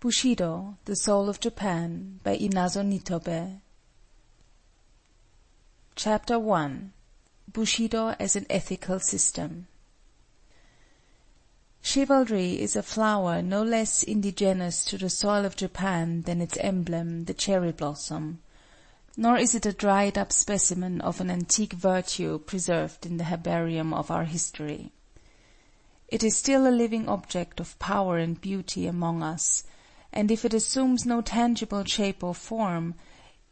BUSHIDO, THE SOUL OF JAPAN By Inazo Nitobe. CHAPTER I BUSHIDO AS AN ETHICAL SYSTEM. Chivalry is a flower no less indigenous to the soil of Japan than its emblem, the cherry blossom; nor is it a dried up specimen of an antique virtue preserved in the herbarium of our history. It is still a living object of power and beauty among us, and if it assumes no tangible shape or form,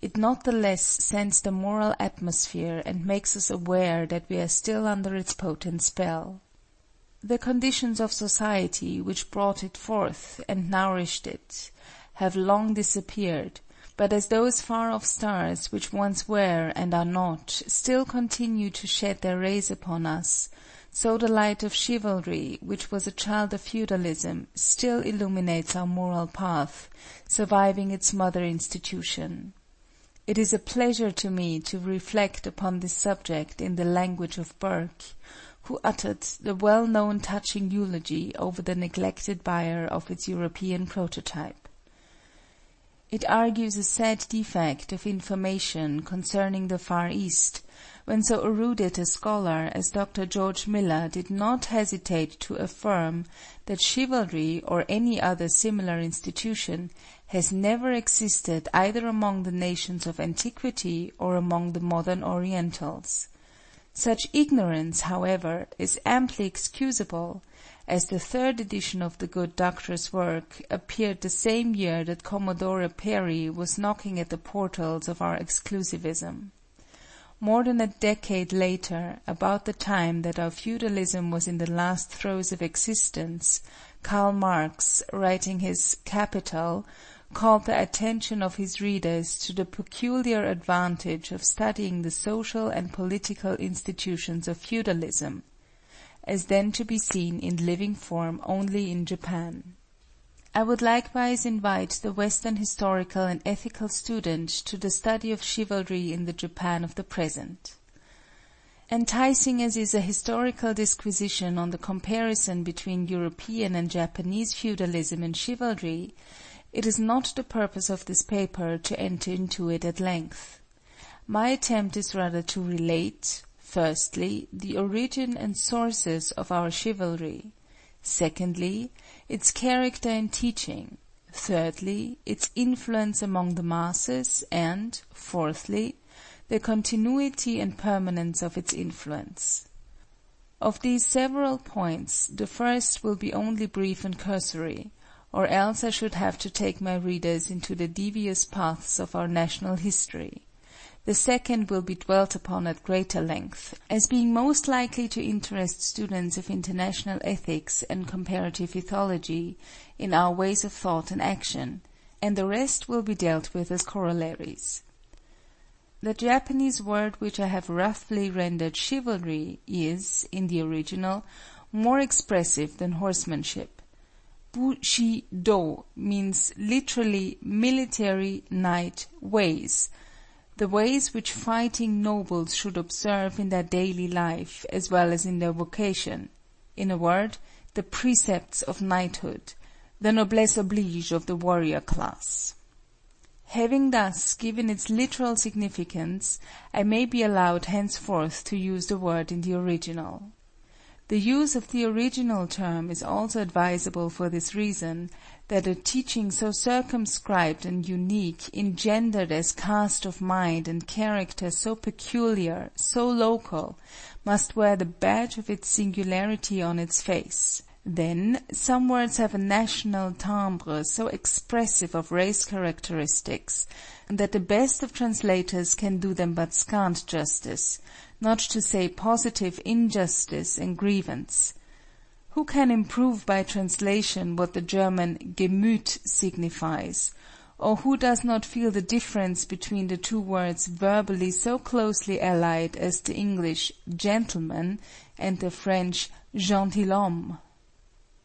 it not the less scents the moral atmosphere and makes us aware that we are still under its potent spell. The conditions of society which brought it forth and nourished it have long disappeared, but as those far off stars which once were and are not still continue to shed their rays upon us, so the light of chivalry, which was a child of feudalism, still illuminates our moral path, surviving its mother institution. It is a pleasure to me to reflect upon this subject in the language of Burke, who uttered the well known touching eulogy over the neglected buyer of its European prototype. It argues a sad defect of information concerning the Far East when so erudite a scholar as Dr. George Miller did not hesitate to affirm that chivalry or any other similar institution has never existed either among the nations of antiquity or among the modern Orientals. Such ignorance, however, is amply excusable, as the third edition of the good doctor's work appeared the same year that Commodore Perry was knocking at the portals of our exclusivism. More than a decade later, about the time that our feudalism was in the last throes of existence, Karl Marx, writing his "Capital," called the attention of his readers to the peculiar advantage of studying the social and political institutions of feudalism, as then to be seen in living form only in Japan. I would likewise invite the Western historical and ethical student to the study of chivalry in the Japan of the present. Enticing as is a historical disquisition on the comparison between European and Japanese feudalism and chivalry, it is not the purpose of this paper to enter into it at length. My attempt is rather to relate, firstly, the origin and sources of our chivalry; secondly, its character and teaching; thirdly, its influence among the masses, and, fourthly, the continuity and permanence of its influence. Of these several points the first will be only brief and cursory, or else I should have to take my readers into the devious paths of our national history. The second will be dwelt upon at greater length, as being most likely to interest students of international ethics and comparative ethology in our ways of thought and action, and the rest will be dealt with as corollaries. The Japanese word which I have roughly rendered chivalry is, in the original, more expressive than horsemanship. Bu-shi-do means literally military knight ways, the ways which fighting nobles should observe in their daily life as well as in their vocation; in a word, the precepts of knighthood, the noblesse oblige of the warrior class. Having thus given its literal significance, I may be allowed henceforth to use the word in the original. The use of the original term is also advisable for this reason, a teaching so circumscribed and unique, engendered as cast of mind and character so peculiar, so local, must wear the badge of its singularity on its face. Then, some words have a national timbre so expressive of race characteristics, that the best of translators can do them but scant justice, not to say positive injustice and grievance. Who can improve by translation what the German Gemüth signifies, or who does not feel the difference between the two words verbally so closely allied as the English gentleman and the French gentilhomme?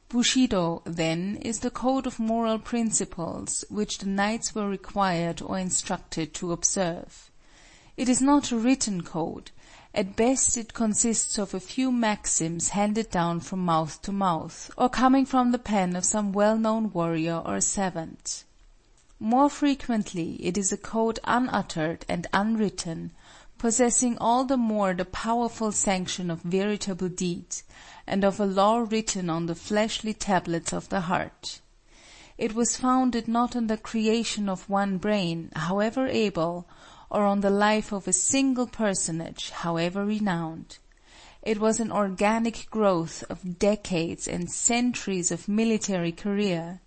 Bushido, then, is the code of moral principles which the knights were required or instructed to observe. It is not a written code; at best it consists of a few maxims handed down from mouth to mouth, or coming from the pen of some well known warrior or savant. More frequently it is a code unuttered and unwritten, possessing all the more the powerful sanction of veritable deed, and of a law written on the fleshly tablets of the heart. It was founded not on the creation of one brain, however able, or on the life of a single personage, however renowned. It was an organic growth of decades and centuries of military career.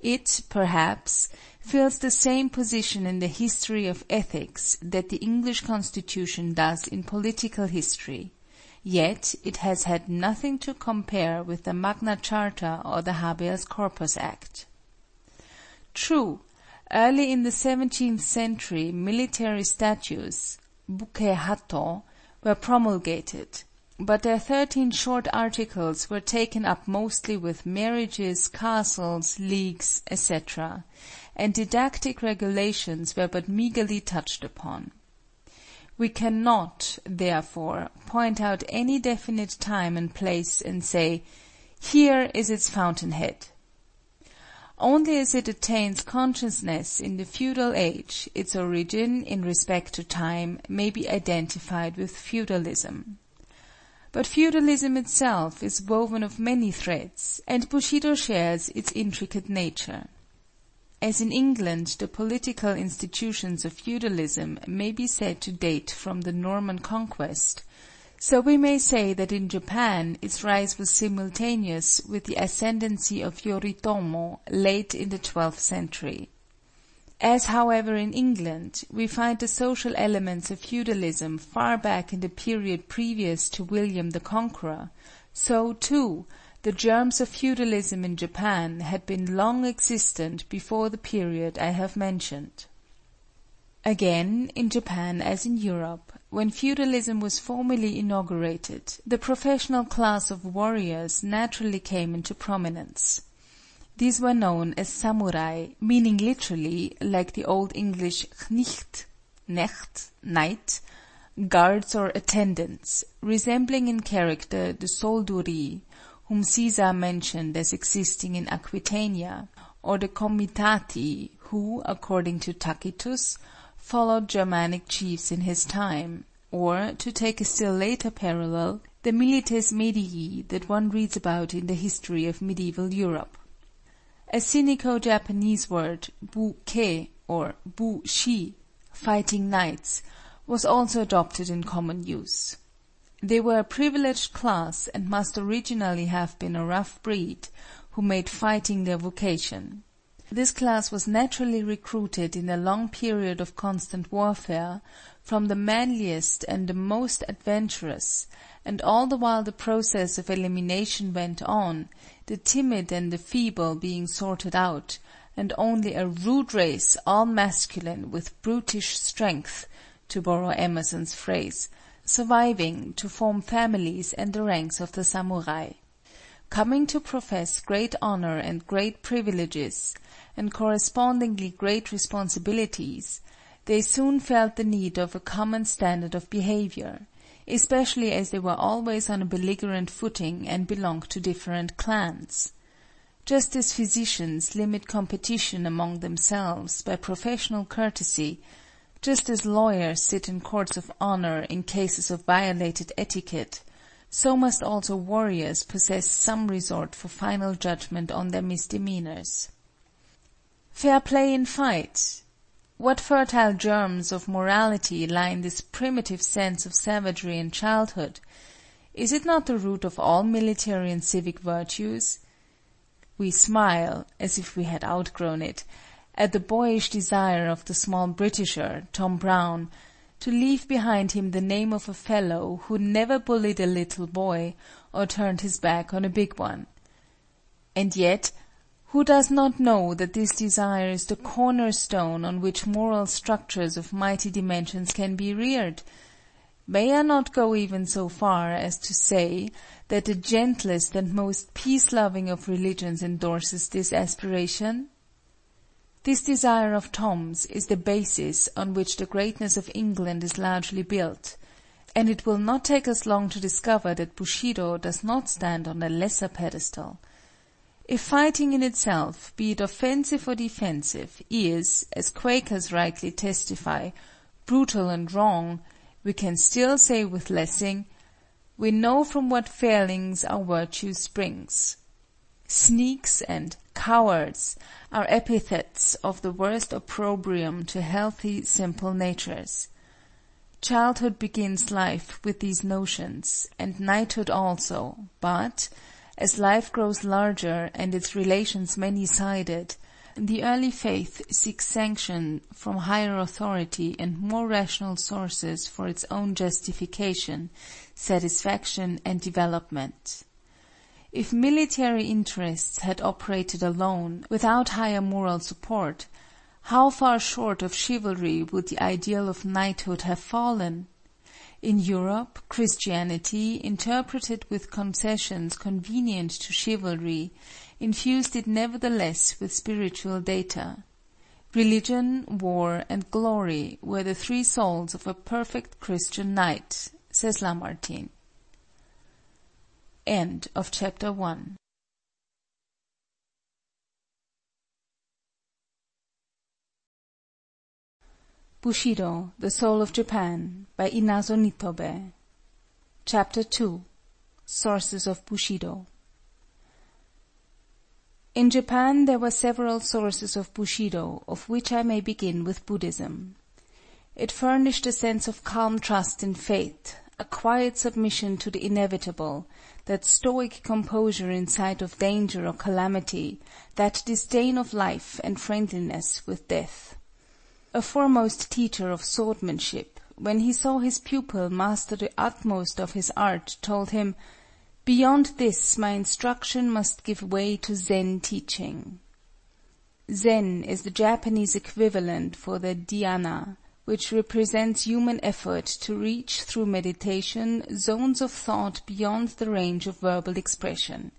It, perhaps, fills the same position in the history of ethics that the English Constitution does in political history, yet it has had nothing to compare with the Magna Charta or the Habeas Corpus Act. True, early in the seventeenth century military statutes (buke hatto) were promulgated, but their thirteen short articles were taken up mostly with marriages, castles, leagues, etc., and didactic regulations were but meagerly touched upon. We cannot, therefore, point out any definite time and place and say, "Here is its fountain head." Only as it attains consciousness in the feudal age, its origin, in respect to time, may be identified with feudalism. But feudalism itself is woven of many threads, and Bushido shares its intricate nature. As in England the political institutions of feudalism may be said to date from the Norman Conquest, so we may say that in Japan its rise was simultaneous with the ascendency of Yoritomo late in the twelfth century. As however in England we find the social elements of feudalism far back in the period previous to William the Conqueror, so, too, the germs of feudalism in Japan had been long existent before the period I have mentioned. Again, in Japan as in Europe, when feudalism was formally inaugurated, the professional class of warriors naturally came into prominence. These were known as samurai, meaning literally, like the old English knicht (knecht, knight), guards or attendants, resembling in character the solduri, whom Caesar mentioned as existing in Aquitania, or the comitati, who, according to Tacitus, followed Germanic chiefs in his time, or, to take a still later parallel, the milites medii that one reads about in the history of medieval Europe. A Sinico-Japanese word, bu-ke, or bu-shi, fighting knights, was also adopted in common use. They were a privileged class and must originally have been a rough breed, who made fighting their vocation. This class was naturally recruited in a long period of constant warfare, from the manliest and the most adventurous, and all the while the process of elimination went on, the timid and the feeble being sorted out, and only a rude race all masculine with brutish strength (to borrow Emerson's phrase) surviving to form families and the ranks of the samurai. Coming to profess great honor and great privileges, and correspondingly great responsibilities, they soon felt the need of a common standard of behavior, especially as they were always on a belligerent footing and belonged to different clans. Just as physicians limit competition among themselves by professional courtesy, just as lawyers sit in courts of honor in cases of violated etiquette, so must also warriors possess some resort for final judgment on their misdemeanors. Fair play in fight! What fertile germs of morality lie in this primitive sense of savagery in childhood! Is it not the root of all military and civic virtues? We smile, as if we had outgrown it, at the boyish desire of the small Britisher, Tom Brown, to leave behind him the name of a fellow who never bullied a little boy, or turned his back on a big one. And yet who does not know that this desire is the corner stone on which moral structures of mighty dimensions can be reared? May I not go even so far as to say that the gentlest and most peace loving of religions endorses this aspiration? This desire of Tom's is the basis on which the greatness of England is largely built, and it will not take us long to discover that Bushido does not stand on a lesser pedestal. If fighting in itself, be it offensive or defensive, is, as Quakers rightly testify, brutal and wrong, we can still say with Lessing, "We know from what failings our virtue springs." Sneaks and cowards are epithets of the worst opprobrium to healthy, simple natures. Childhood begins life with these notions, and knighthood also, but, as life grows larger and its relations many sided, the early faith seeks sanction from higher authority and more rational sources for its own justification, satisfaction and development. If military interests had operated alone, without higher moral support, how far short of chivalry would the ideal of knighthood have fallen! In Europe, Christianity, interpreted with concessions convenient to chivalry, infused it nevertheless with spiritual data. Religion, war, and glory were the three souls of a perfect Christian knight, says Lamartine. End of chapter 1 Bushido, the Soul of Japan, by Inazo Nitobe Chapter 2 Sources of Bushido In Japan there were several sources of Bushido, of which I may begin with Buddhism. It furnished a sense of calm trust in fate, a quiet submission to the inevitable, that stoic composure in sight of danger or calamity, that disdain of life and friendliness with death. A foremost teacher of swordsmanship, when he saw his pupil master the utmost of his art, told him, "Beyond this my instruction must give way to Zen teaching." Zen is the Japanese equivalent for the dhyana which represents human effort to reach through meditation zones of thought beyond the range of verbal expression.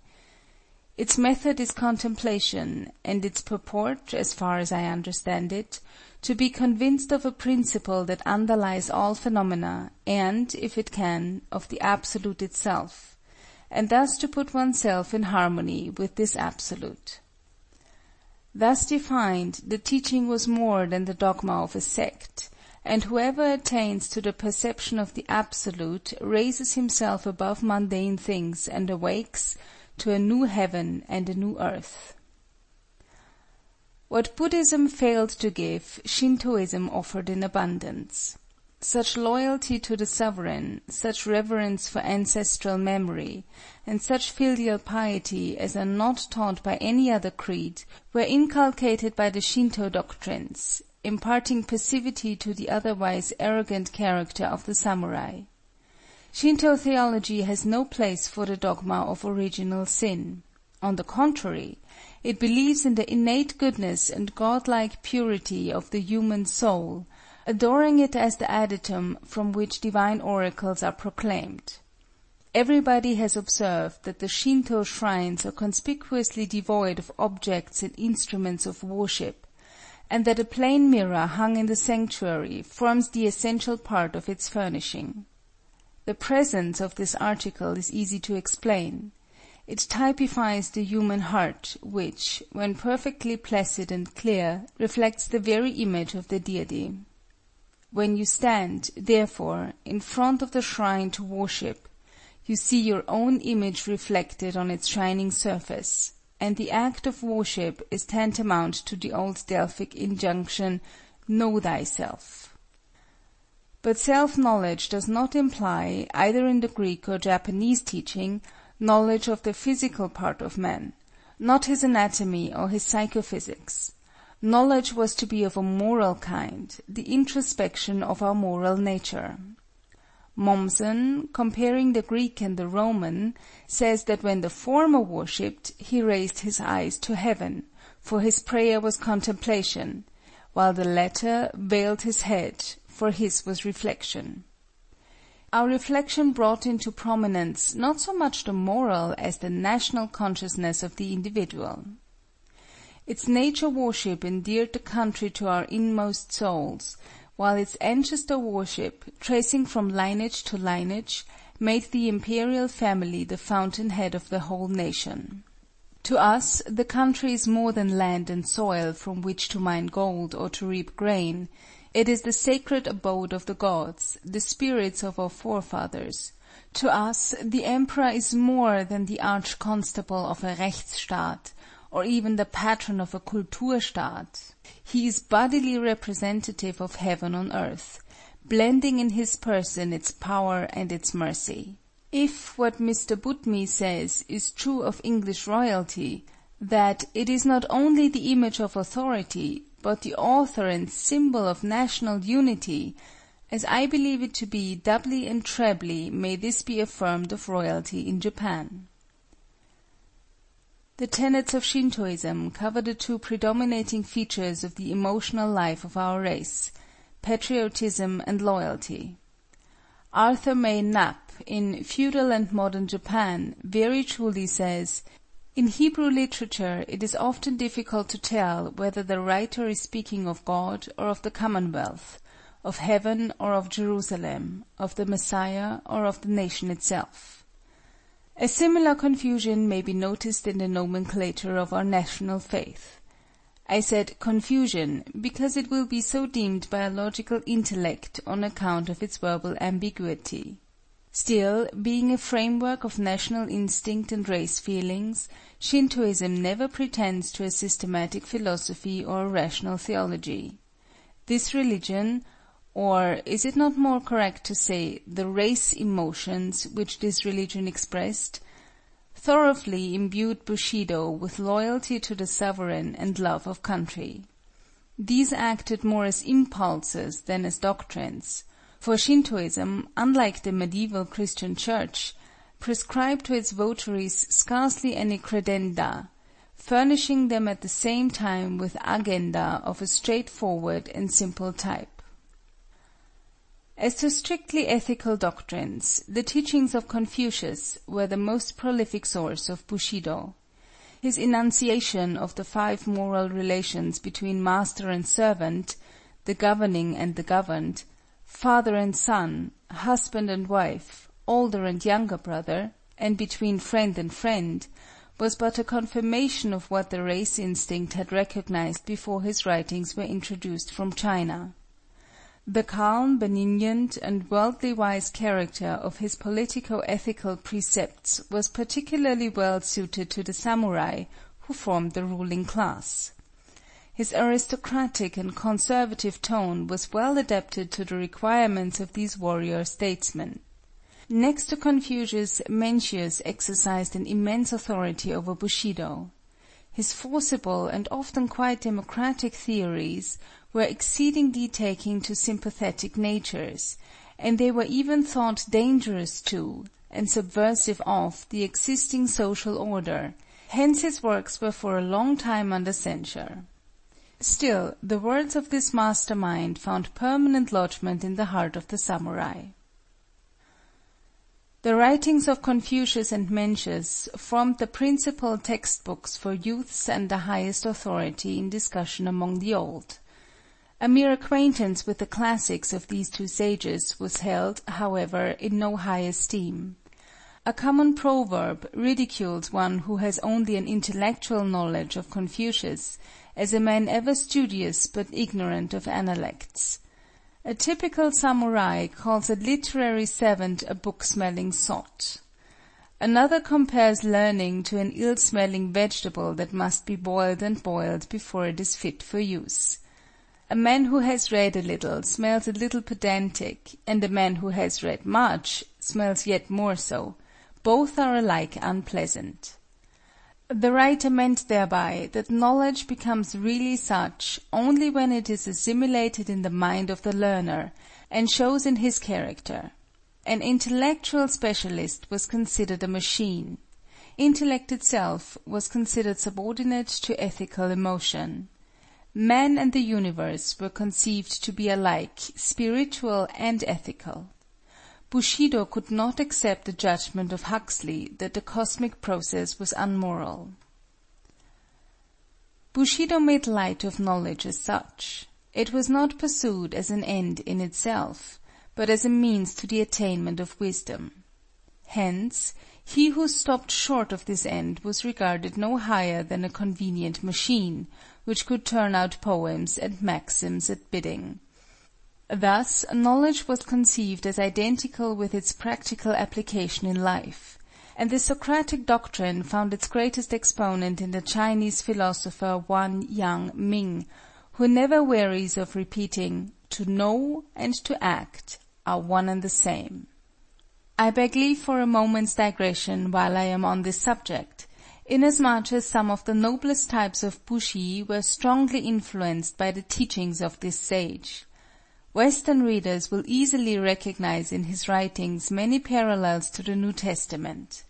Its method is contemplation, and its purport, as far as I understand it, to be convinced of a principle that underlies all phenomena, and, if it can, of the Absolute itself, and thus to put oneself in harmony with this Absolute. Thus defined, the teaching was more than the dogma of a sect, and whoever attains to the perception of the Absolute raises himself above mundane things and awakes to a new heaven and a new earth. What Buddhism failed to give, Shintoism offered in abundance. Such loyalty to the sovereign, such reverence for ancestral memory, and such filial piety as are not taught by any other creed, were inculcated by the Shinto doctrines, imparting passivity to the otherwise arrogant character of the samurai. Shinto theology has no place for the dogma of original sin. On the contrary, it believes in the innate goodness and godlike purity of the human soul, adoring it as the adytum from which divine oracles are proclaimed. Everybody has observed that the Shinto shrines are conspicuously devoid of objects and instruments of worship, and that a plain mirror hung in the sanctuary forms the essential part of its furnishing. The presence of this article is easy to explain. It typifies the human heart, which, when perfectly placid and clear, reflects the very image of the Deity. When you stand, therefore, in front of the shrine to worship, you see your own image reflected on its shining surface and the act of worship is tantamount to the old Delphic injunction, "Know thyself." But self knowledge does not imply, either in the Greek or Japanese teaching, knowledge of the physical part of man, not his anatomy or his psychophysics. Knowledge was to be of a moral kind, the introspection of our moral nature. Mommsen, comparing the Greek and the Roman, says that when the former worshipped, he raised his eyes to heaven, for his prayer was contemplation, while the latter veiled his head, for his was reflection. Our reflection brought into prominence not so much the moral as the national consciousness of the individual. Its nature worship endeared the country to our inmost souls, while its ancestor worship, tracing from lineage to lineage, made the imperial family the fountain head of the whole nation. To us the country is more than land and soil from which to mine gold or to reap grain; it is the sacred abode of the gods, the spirits of our forefathers. To us the Emperor is more than the arch constable of a Rechtsstaat, or even the patron of a Kulturstaat. He is bodily representative of heaven on earth, blending in his person its power and its mercy. If what Mr. Boutmy says is true of English royalty, that "it is not only the image of authority, but the author and symbol of national unity," as I believe it to be, doubly and trebly may this be affirmed of royalty in Japan. The tenets of Shintoism cover the two predominating features of the emotional life of our race—patriotism and loyalty. Arthur May Knapp in "Feudal and Modern Japan" very truly says: "In Hebrew literature it is often difficult to tell whether the writer is speaking of God or of the Commonwealth, of Heaven or of Jerusalem, of the Messiah or of the nation itself." A similar confusion may be noticed in the nomenclature of our national faith. I said "confusion" because it will be so deemed by a logical intellect on account of its verbal ambiguity. Still, being a framework of national instinct and race feelings, Shintoism never pretends to a systematic philosophy or a rational theology. This religion, or is it not more correct to say the race emotions which this religion expressed, thoroughly imbued Bushido with loyalty to the sovereign and love of country. These acted more as impulses than as doctrines. For Shintoism, unlike the medieval Christian Church, prescribed to its votaries scarcely any credenda, furnishing them at the same time with agenda of a straightforward and simple type. As to strictly ethical doctrines, the teachings of Confucius were the most prolific source of Bushido. His enunciation of the five moral relations between master and servant, the governing and the governed, father and son, husband and wife, older and younger brother, and between friend and friend, was but a confirmation of what the race instinct had recognized before his writings were introduced from China. The calm, benignant, and worldly wise character of his politico-ethical precepts was particularly well suited to the samurai, who formed the ruling class. His aristocratic and conservative tone was well adapted to the requirements of these warrior statesmen. Next to Confucius, Mencius exercised an immense authority over Bushido. His forcible and often quite democratic theories were exceedingly taking to sympathetic natures, and they were even thought dangerous to, and subversive of, the existing social order, hence his works were for a long time under censure. Still, the words of this master mind found permanent lodgment in the heart of the samurai. The writings of Confucius and Mencius formed the principal text books for youths and the highest authority in discussion among the old. A mere acquaintance with the classics of these two sages was held, however, in no high esteem. A common proverb ridicules one who has only an intellectual knowledge of Confucius as a man ever studious but ignorant of Analects. A typical samurai calls a literary savant a book-smelling sot. Another compares learning to an ill-smelling vegetable that must be boiled and boiled before it is fit for use. A man who has read a little smells a little pedantic, and a man who has read much smells yet more so; both are alike unpleasant. The writer meant thereby that knowledge becomes really such only when it is assimilated in the mind of the learner, and shows in his character. An intellectual specialist was considered a machine. Intellect itself was considered subordinate to ethical emotion. Man and the universe were conceived to be alike spiritual and ethical. Bushido could not accept the judgment of Huxley that the cosmic process was unmoral. Bushido made light of knowledge as such. It was not pursued as an end in itself, but as a means to the attainment of wisdom. Hence, he who stopped short of this end was regarded no higher than a convenient machine, which could turn out poems and maxims at bidding. Thus knowledge was conceived as identical with its practical application in life; and the Socratic doctrine found its greatest exponent in the Chinese philosopher Wang Yang Ming, who never wearies of repeating, "To know and to act are one and the same." I beg leave for a moment's digression while I am on this subject, inasmuch as some of the noblest types of Bushi were strongly influenced by the teachings of this sage. Western readers will easily recognize in his writings many parallels to the New Testament.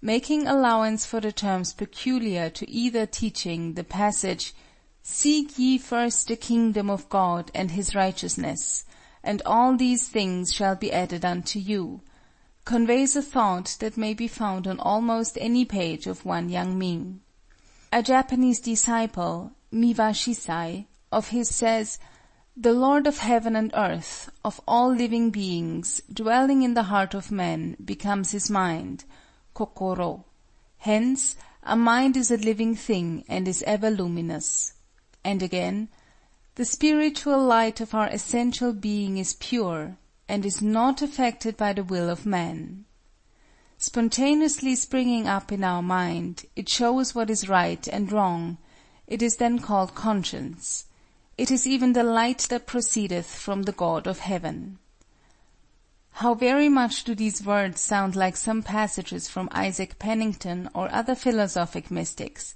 Making allowance for the terms peculiar to either teaching, the passage, "Seek ye first the kingdom of God and his righteousness, and all these things shall be added unto you," conveys a thought that may be found on almost any page of Wang Yang Ming. A Japanese disciple, Miwa Shisai, of his says the Lord of heaven and earth, of all living beings, dwelling in the heart of man, becomes his mind (kokoro). Hence a mind is a living thing and is ever luminous. And again, the spiritual light of our essential being is pure, and is not affected by the will of man. Spontaneously springing up in our mind, it shows what is right and wrong; it is then called conscience. It is even the light that proceedeth from the God of heaven. How very much do these words sound like some passages from Isaac Penington or other philosophic mystics!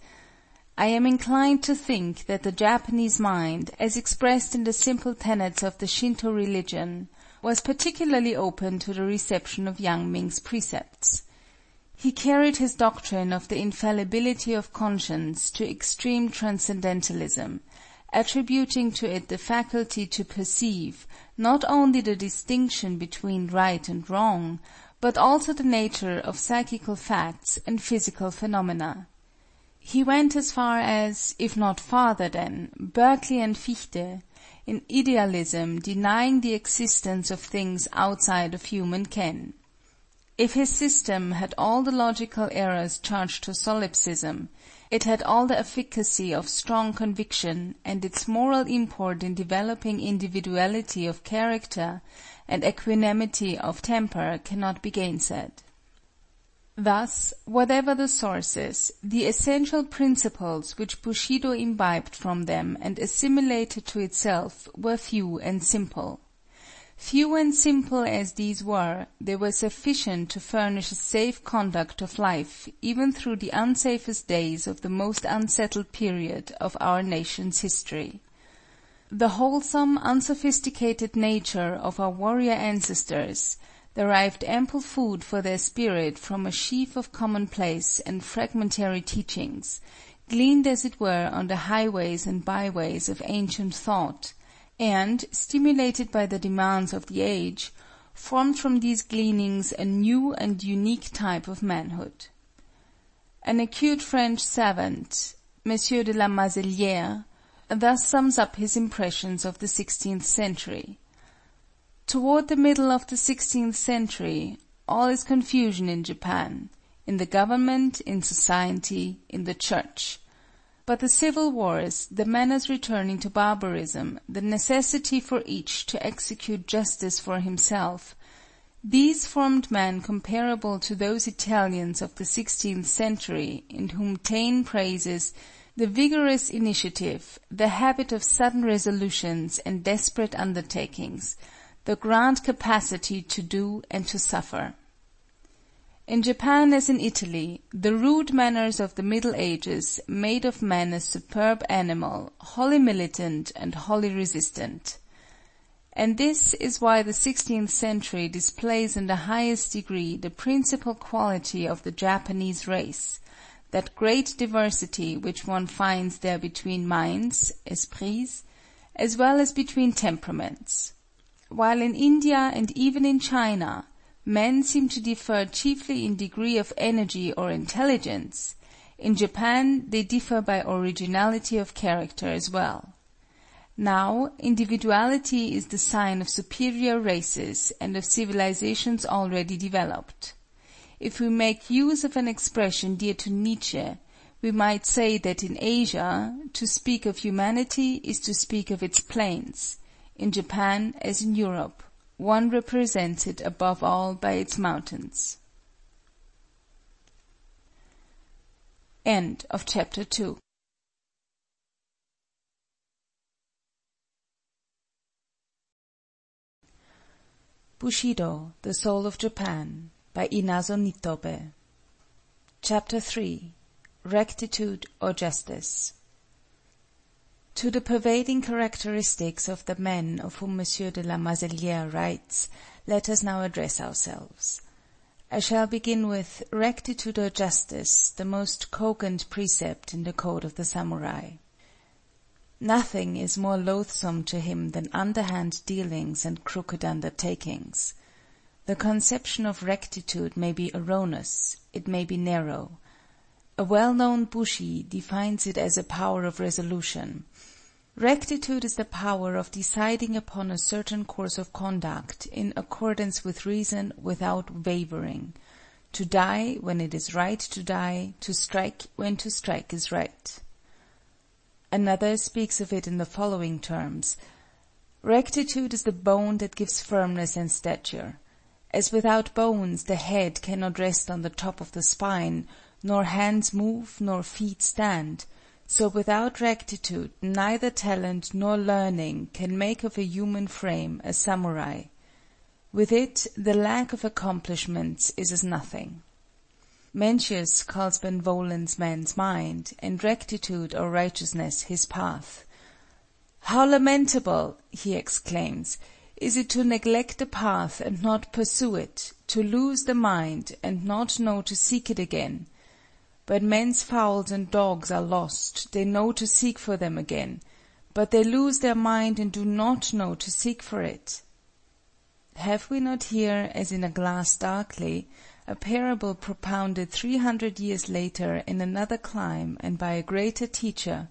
I am inclined to think that the Japanese mind, as expressed in the simple tenets of the Shinto religion, was particularly open to the reception of Yang Ming's precepts. He carried his doctrine of the infallibility of conscience to extreme transcendentalism attributing to it the faculty to perceive, not only the distinction between right and wrong, but also the nature of psychical facts and physical phenomena. He went as far as, if not farther than, Berkeley and Fichte, in idealism denying the existence of things outside of human ken. If his system had all the logical errors charged to solipsism, it had all the efficacy of strong conviction, and its moral import in developing individuality of character and equanimity of temper cannot be gainsaid. Thus, whatever the sources, the essential principles which Bushido imbibed from them and assimilated to itself were few and simple. Few and simple as these were, they were sufficient to furnish a safe conduct of life even through the unsafest days of the most unsettled period of our nation's history. The wholesome, unsophisticated nature of our warrior ancestors derived ample food for their spirit from a sheaf of commonplace and fragmentary teachings, gleaned as it were on the highways and byways of ancient thought, and, stimulated by the demands of the age, formed from these gleanings a new and unique type of manhood. An acute French savant, M. de la Mazelière, thus sums up his impressions of the sixteenth century: "Toward the middle of the sixteenth century, all is confusion in Japan, in the government, in society, in the church. But the civil wars, the manners returning to barbarism, the necessity for each to execute justice for himself, these formed men comparable to those Italians of the sixteenth century in whom Taine praises the vigorous initiative, the habit of sudden resolutions and desperate undertakings, the grand capacity to do and to suffer. In Japan as in Italy, the rude manners of the Middle Ages made of man a superb animal, wholly militant and wholly resistant. And this is why the sixteenth century displays in the highest degree the principal quality of the Japanese race, that great diversity which one finds there between minds (esprits) as well as between temperaments. While in India and even in China men seem to differ chiefly in degree of energy or intelligence, In Japan they differ by originality of character as well. Now, individuality is the sign of superior races and of civilizations already developed. If we make use of an expression dear to Nietzsche, we might say that in Asia, to speak of humanity is to speak of its plains; in Japan, as in Europe, one represents it above all by its mountains. End of chapter 2 Bushido, The Soul of Japan by Inazo Nitobe. Chapter 3 Rectitude or Justice To the pervading characteristics of the men of whom M. de la Mazelière writes, let us now address ourselves. I shall begin with Rectitude or Justice, the most cogent precept in the code of the samurai. Nothing is more loathsome to him than underhand dealings and crooked undertakings. The conception of rectitude may be erroneous, it may be narrow. A well known bushi defines it as a power of resolution. Rectitude is the power of deciding upon a certain course of conduct in accordance with reason without wavering; to die when it is right to die, to strike when to strike is right. Another speaks of it in the following terms: "Rectitude is the bone that gives firmness and stature. As without bones the head cannot rest on the top of the spine nor hands move nor feet stand, so without rectitude neither talent nor learning can make of a human frame a samurai; with it the lack of accomplishments is as nothing. Mencius calls benevolence man's mind, and rectitude or righteousness his path. "How lamentable," he exclaims, "is it to neglect the path and not pursue it, to lose the mind and not know to seek it again! When men's fowls and dogs are lost, they know to seek for them again, but they lose their mind and do not know to seek for it. Have we not here, as in a glass darkly, a parable propounded three hundred years later in another clime and by a greater teacher,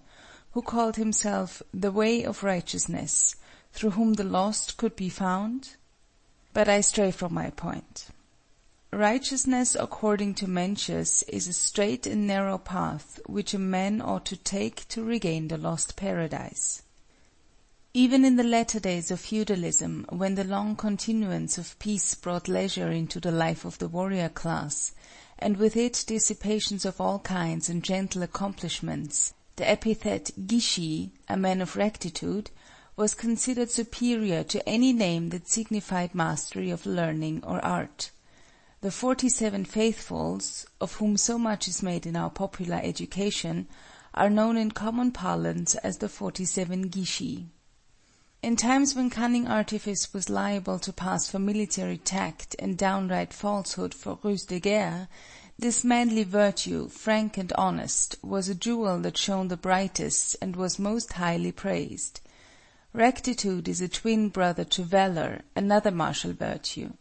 who called himself the Way of Righteousness, through whom the lost could be found? But I stray from my point. Righteousness according to Mencius is a straight and narrow path which a man ought to take to regain the lost paradise. Even in the latter days of feudalism, when the long continuance of peace brought leisure into the life of the warrior class, and with it dissipations of all kinds and gentle accomplishments, the epithet Gishi, a man of rectitude, was considered superior to any name that signified mastery of learning or art. The Forty seven Faithfuls, of whom so much is made in our popular education, are known in common parlance as the Forty seven Gishi. In times when cunning artifice was liable to pass for military tact and downright falsehood for ruse de guerre, this manly virtue, frank and honest, was a jewel that shone the brightest and was most highly praised. Rectitude is a twin brother to valor, another martial virtue.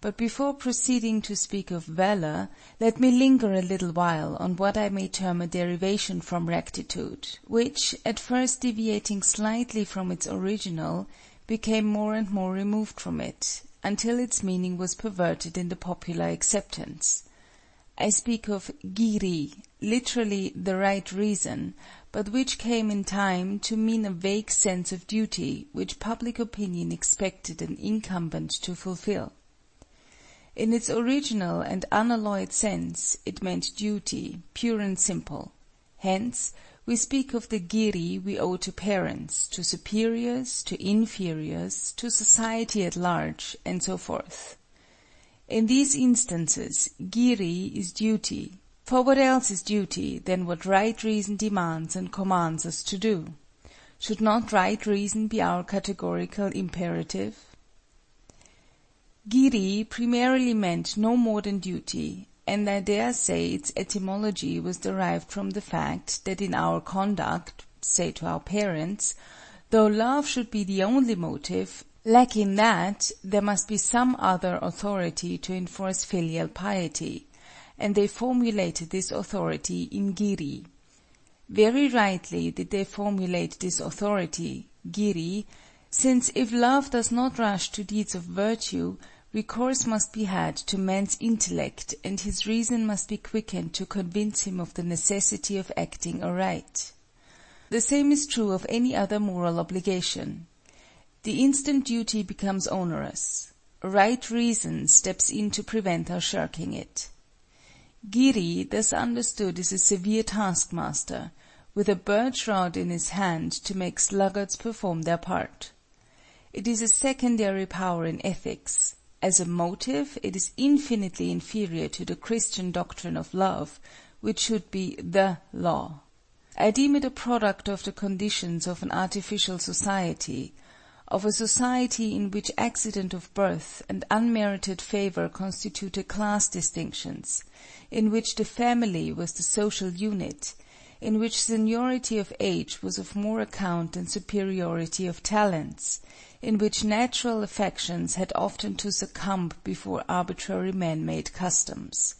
But before proceeding to speak of valor, let me linger a little while on what I may term a derivation from rectitude, which, at first deviating slightly from its original, became more and more removed from it, until its meaning was perverted in the popular acceptance. I speak of Giri, literally the right reason, but which came in time to mean a vague sense of duty which public opinion expected an incumbent to fulfill. In its original and unalloyed sense it meant duty, pure and simple; hence we speak of the Giri we owe to parents, to superiors, to inferiors, to society at large, and so forth. In these instances Giri is duty, for what else is duty than what right reason demands and commands us to do? Should not right reason be our categorical imperative? Giri primarily meant no more than duty, and I dare say its etymology was derived from the fact that in our conduct, say to our parents, though love should be the only motive, lacking that there must be some other authority to enforce filial piety, and they formulated this authority in Giri. Very rightly did they formulate this authority (Giri), since if love does not rush to deeds of virtue, recourse must be had to man's intellect and his reason must be quickened to convince him of the necessity of acting aright. The same is true of any other moral obligation. The instant duty becomes onerous. Right reason steps in to prevent our shirking it. Giri, thus understood, is a severe taskmaster, with a birch rod in his hand to make sluggards perform their part. It is a secondary power in ethics; as a motive it is infinitely inferior to the Christian doctrine of love, which should be the law. I deem it a product of the conditions of an artificial society of a society in which accident of birth and unmerited favor constituted class distinctions, in which the family was the social unit, in which seniority of age was of more account than superiority of talents, in which natural affections had often to succumb before arbitrary man-made customs.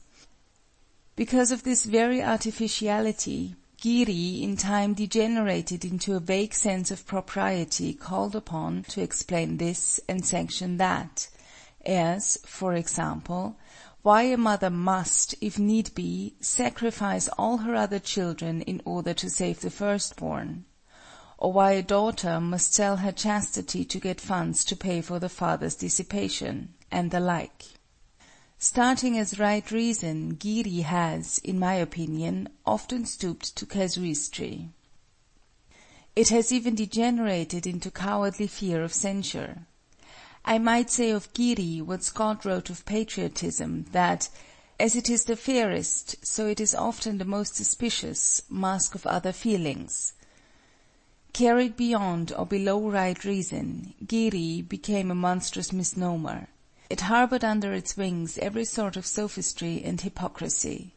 Because of this very artificiality. Giri in time degenerated into a vague sense of propriety called upon to explain this and sanction that; as, for example, why a mother must, if need be, sacrifice all her other children in order to save the first born; or why a daughter must sell her chastity to get funds to pay for the father's dissipation, and the like. Starting as right reason, Giri has, in my opinion, often stooped to casuistry. It has even degenerated into cowardly fear of censure. I might say of Giri what Scott wrote of patriotism, that "as it is the fairest, so it is often the most suspicious, mask of other feelings." Carried beyond or below right reason, Giri became a monstrous misnomer. It harbored under its wings every sort of sophistry and hypocrisy.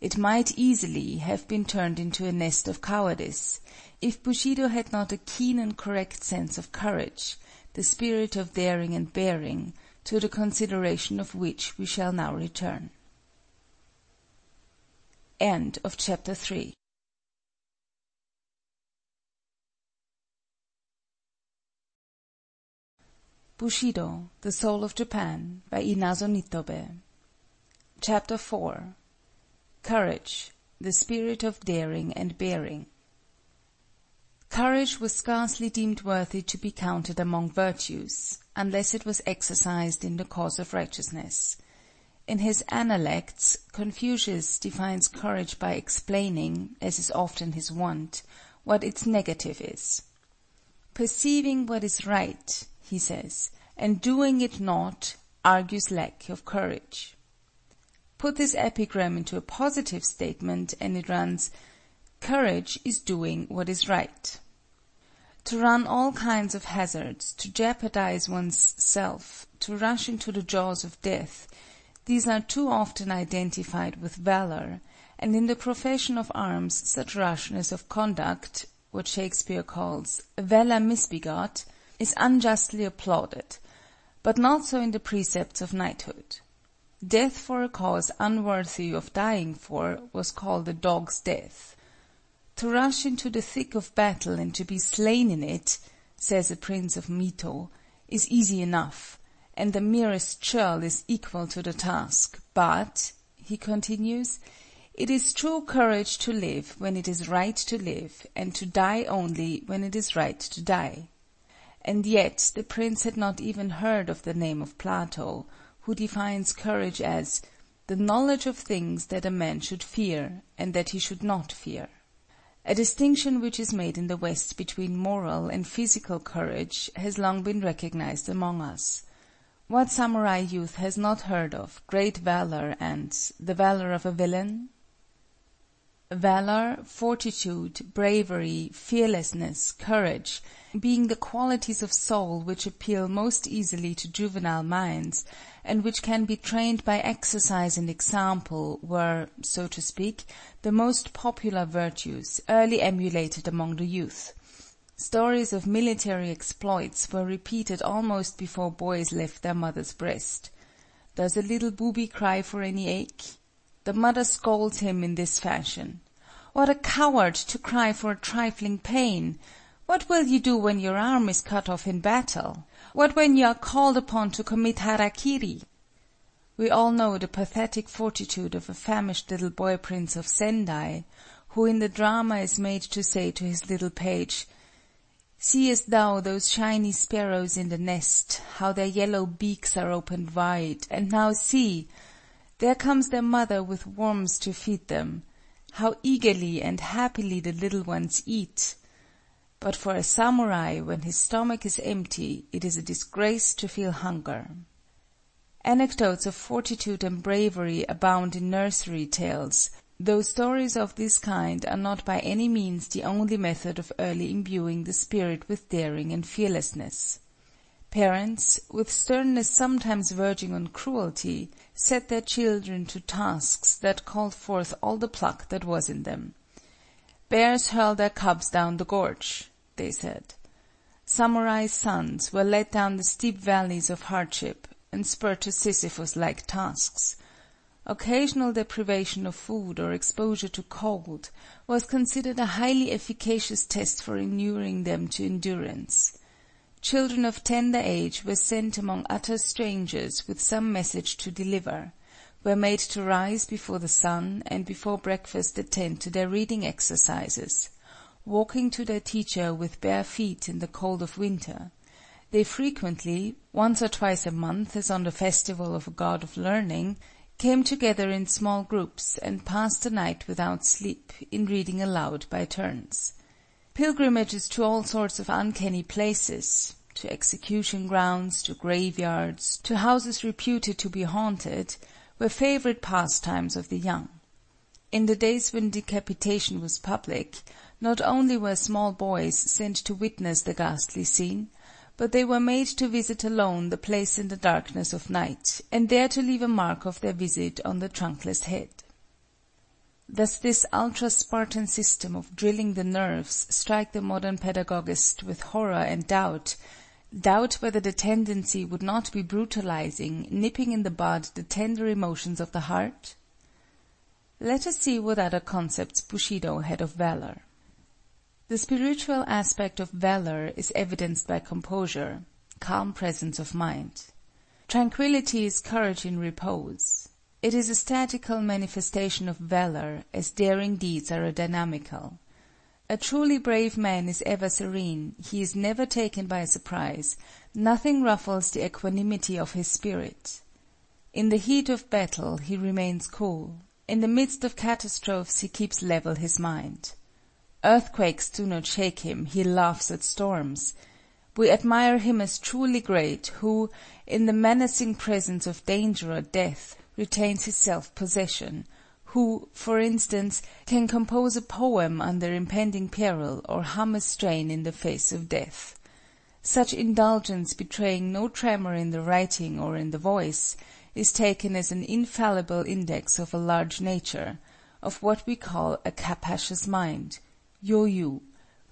It might easily have been turned into a nest of cowardice, if Bushido had not a keen and correct sense of courage, the spirit of daring and bearing, to the consideration of which we shall now return. End of chapter 3 Bushido, The Soul of Japan by Inazo Nitobe. Chapter IV Courage, the Spirit of Daring and Bearing Courage was scarcely deemed worthy to be counted among virtues, unless it was exercised in the cause of righteousness. In his Analects, Confucius defines courage by explaining, as is often his wont, what its negative is. Perceiving what is right he says, and doing it not argues lack of courage. Put this epigram into a positive statement and it runs, Courage is doing what is right. To run all kinds of hazards, to jeopardize one's self, to rush into the jaws of death, these are too often identified with valor, and in the profession of arms such rashness of conduct, what Shakespeare calls "valor misbegot," is unjustly applauded, but not so in the precepts of knighthood. Death for a cause unworthy of dying for was called a dog's death. To rush into the thick of battle and to be slain in it, says a prince of Mito, is easy enough, and the merest churl is equal to the task, but, he continues, it is true courage to live when it is right to live, and to die only when it is right to die. And yet the prince had not even heard of the name of Plato, who defines courage as "the knowledge of things that a man should fear, and that he should not fear." A distinction which is made in the West between moral and physical courage has long been recognized among us. What samurai youth has not heard of "great valor" and "the valor of a villain"? Valor, fortitude, bravery, fearlessness, courage being the qualities of soul which appeal most easily to juvenile minds, and which can be trained by exercise and example, were, so to speak, the most popular virtues, early emulated among the youth. Stories of military exploits were repeated almost before boys left their mother's breast. Does a little booby cry for any ache? the mother scolds him in this fashion: "What a coward, to cry for a trifling pain! What will you do when your arm is cut off in battle? What when you are called upon to commit hara kiri?" We all know the pathetic fortitude of a famished little boy prince of Sendai, who in the drama is made to say to his little page: "Seest thou those shiny sparrows in the nest, how their yellow beaks are opened wide, and now see! There comes their mother with worms to feed them. How eagerly and happily the little ones eat! But for a samurai, when his stomach is empty, it is a disgrace to feel hunger." Anecdotes of fortitude and bravery abound in nursery tales, though stories of this kind are not by any means the only method of early imbuing the spirit with daring and fearlessness. Parents, with sternness sometimes verging on cruelty, set their children to tasks that called forth all the pluck that was in them. "Bears hurl their cubs down the gorge," they said. Samurai's sons were led down the steep valleys of hardship, and spurred to Sisyphus like tasks. Occasional deprivation of food or exposure to cold was considered a highly efficacious test for inuring them to endurance. Children of tender age were sent among utter strangers with some message to deliver, were made to rise before the sun, and before breakfast attend to their reading exercises, walking to their teacher with bare feet in the cold of winter. They frequently, once or twice a month as on the festival of a god of learning, came together in small groups, and passed the night without sleep, in reading aloud by turns. Pilgrimages to all sorts of uncanny places—to execution grounds, to graveyards, to houses reputed to be haunted—were favorite pastimes of the young. In the days when decapitation was public, not only were small boys sent to witness the ghastly scene, but they were made to visit alone the place in the darkness of night, and there to leave a mark of their visit on the trunkless head. Does this ultra Spartan system of drilling the nerves strike the modern pedagogist with horror and doubt, doubt whether the tendency would not be brutalizing, nipping in the bud the tender emotions of the heart? Let us see what other concepts Bushido had of valor. The spiritual aspect of valor is evidenced by composure, calm presence of mind. Tranquillity is courage in repose. It is a statical manifestation of valor, as daring deeds are a dynamical. A truly brave man is ever serene, he is never taken by surprise, nothing ruffles the equanimity of his spirit. In the heat of battle he remains cool, in the midst of catastrophes he keeps level his mind. Earthquakes do not shake him, he laughs at storms. We admire him as truly great, who, in the menacing presence of danger or death, retains his self possession; who, for instance, can compose a poem under impending peril, or hum a strain in the face of death. Such indulgence betraying no tremor in the writing or in the voice, is taken as an infallible index of a large nature, of what we call a capacious mind yoyu,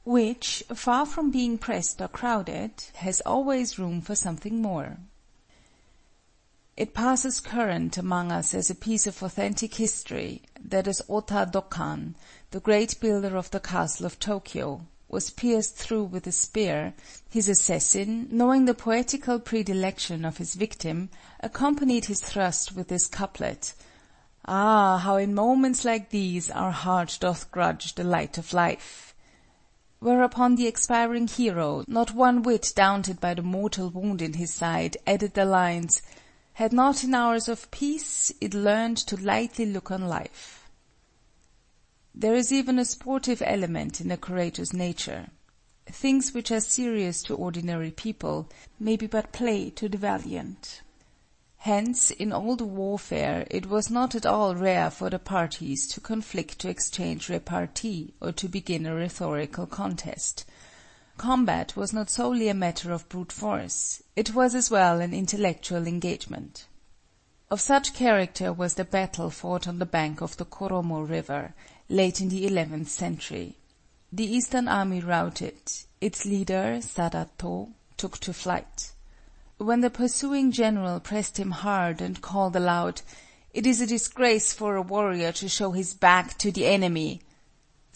which, far from being pressed or crowded, has always room for something more. It passes current among us as a piece of authentic history that as Ota Dokan, the great builder of the castle of Tokyo, was pierced through with a spear, his assassin, knowing the poetical predilection of his victim, accompanied his thrust with this couplet Ah, how in moments like these our heart doth grudge the light of life! Whereupon the expiring hero, not one whit daunted by the mortal wound in his side, added the lines, "Had not in hours of peace it learned to lightly look on life." There is even a sportive element in a courageous nature. Things which are serious to ordinary people may be but play to the valiant. Hence in old warfare it was not at all rare for the parties to conflict to exchange repartee, or to begin a rhetorical contest. Combat was not solely a matter of brute force; it was as well an intellectual engagement. Of such character was the battle fought on the bank of the Koromo river, late in the eleventh century. The Eastern army routed; its leader, Sadato, took to flight. When the pursuing general pressed him hard and called aloud, It is a disgrace for a warrior to show his back to the enemy!"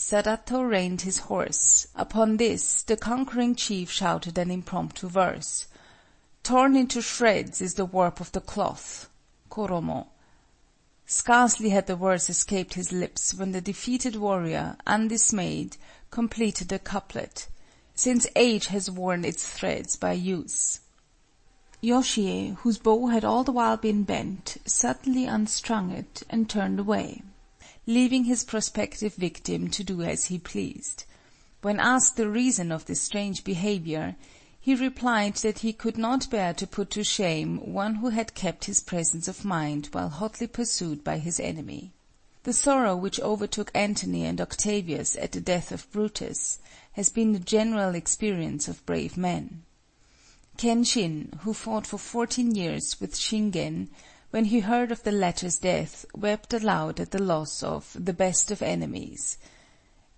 Sadato reined his horse; upon this the conquering chief shouted an impromptu verse: "Torn into shreds is the warp of the cloth." Koromo. Scarcely had the words escaped his lips when the defeated warrior, undismayed, completed the couplet: "Since age has worn its threads by use." Yoshiie, whose bow had all the while been bent, suddenly unstrung it and turned away, leaving his prospective victim to do as he pleased. When asked the reason of this strange behavior, he replied that he could not bear to put to shame one who had kept his presence of mind while hotly pursued by his enemy. The sorrow which overtook Antony and Octavius at the death of Brutus has been the general experience of brave men. Kenshin, who fought for fourteen years with Shingen, when he heard of the latter's death, wept aloud at the loss of "the best of enemies."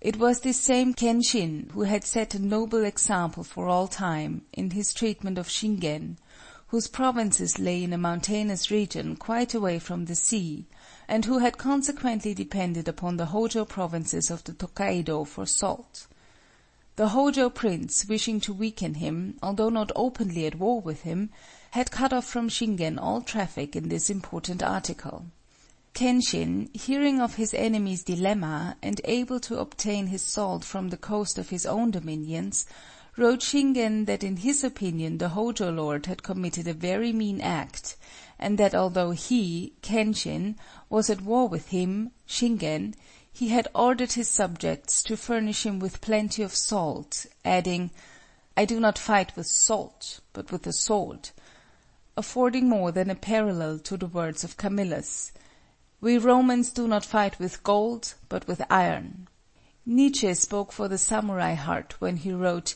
It was this same Kenshin who had set a noble example for all time, in his treatment of Shingen, whose provinces lay in a mountainous region quite away from the sea, and who had consequently depended upon the Hojo provinces of the Tokaido for salt. The Hojo prince, wishing to weaken him, although not openly at war with him, had cut off from Shingen all traffic in this important article. Kenshin, hearing of his enemy's dilemma, and able to obtain his salt from the coast of his own dominions, wrote Shingen that in his opinion the Hojo lord had committed a very mean act, and that although he, Kenshin, was at war with him, Shingen, he had ordered his subjects to furnish him with plenty of salt, adding, "I do not fight with salt, but with the sword," affording more than a parallel to the words of Camillus, "We Romans do not fight with gold, but with iron." Nietzsche spoke for the samurai heart when he wrote,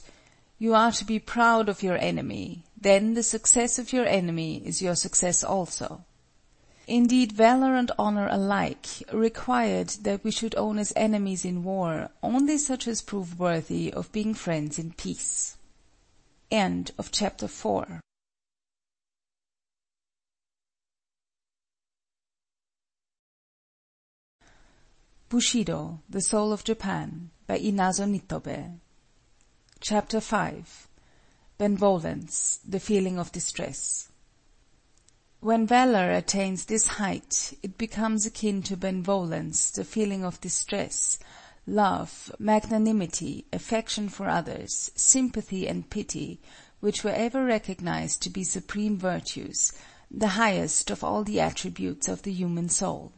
"You are to be proud of your enemy, then the success of your enemy is your success also." Indeed valor and honor alike required that we should own as enemies in war only such as prove worthy of being friends in peace. End of chapter 4 Bushido, The Soul of Japan by Inazo Nitobe. Chapter 5 Benevolence, The Feeling of Distress. When valor attains this height, it becomes akin to benevolence, the feeling of distress, love, magnanimity, affection for others, sympathy and pity, which were ever recognized to be supreme virtues, the highest of all the attributes of the human soul.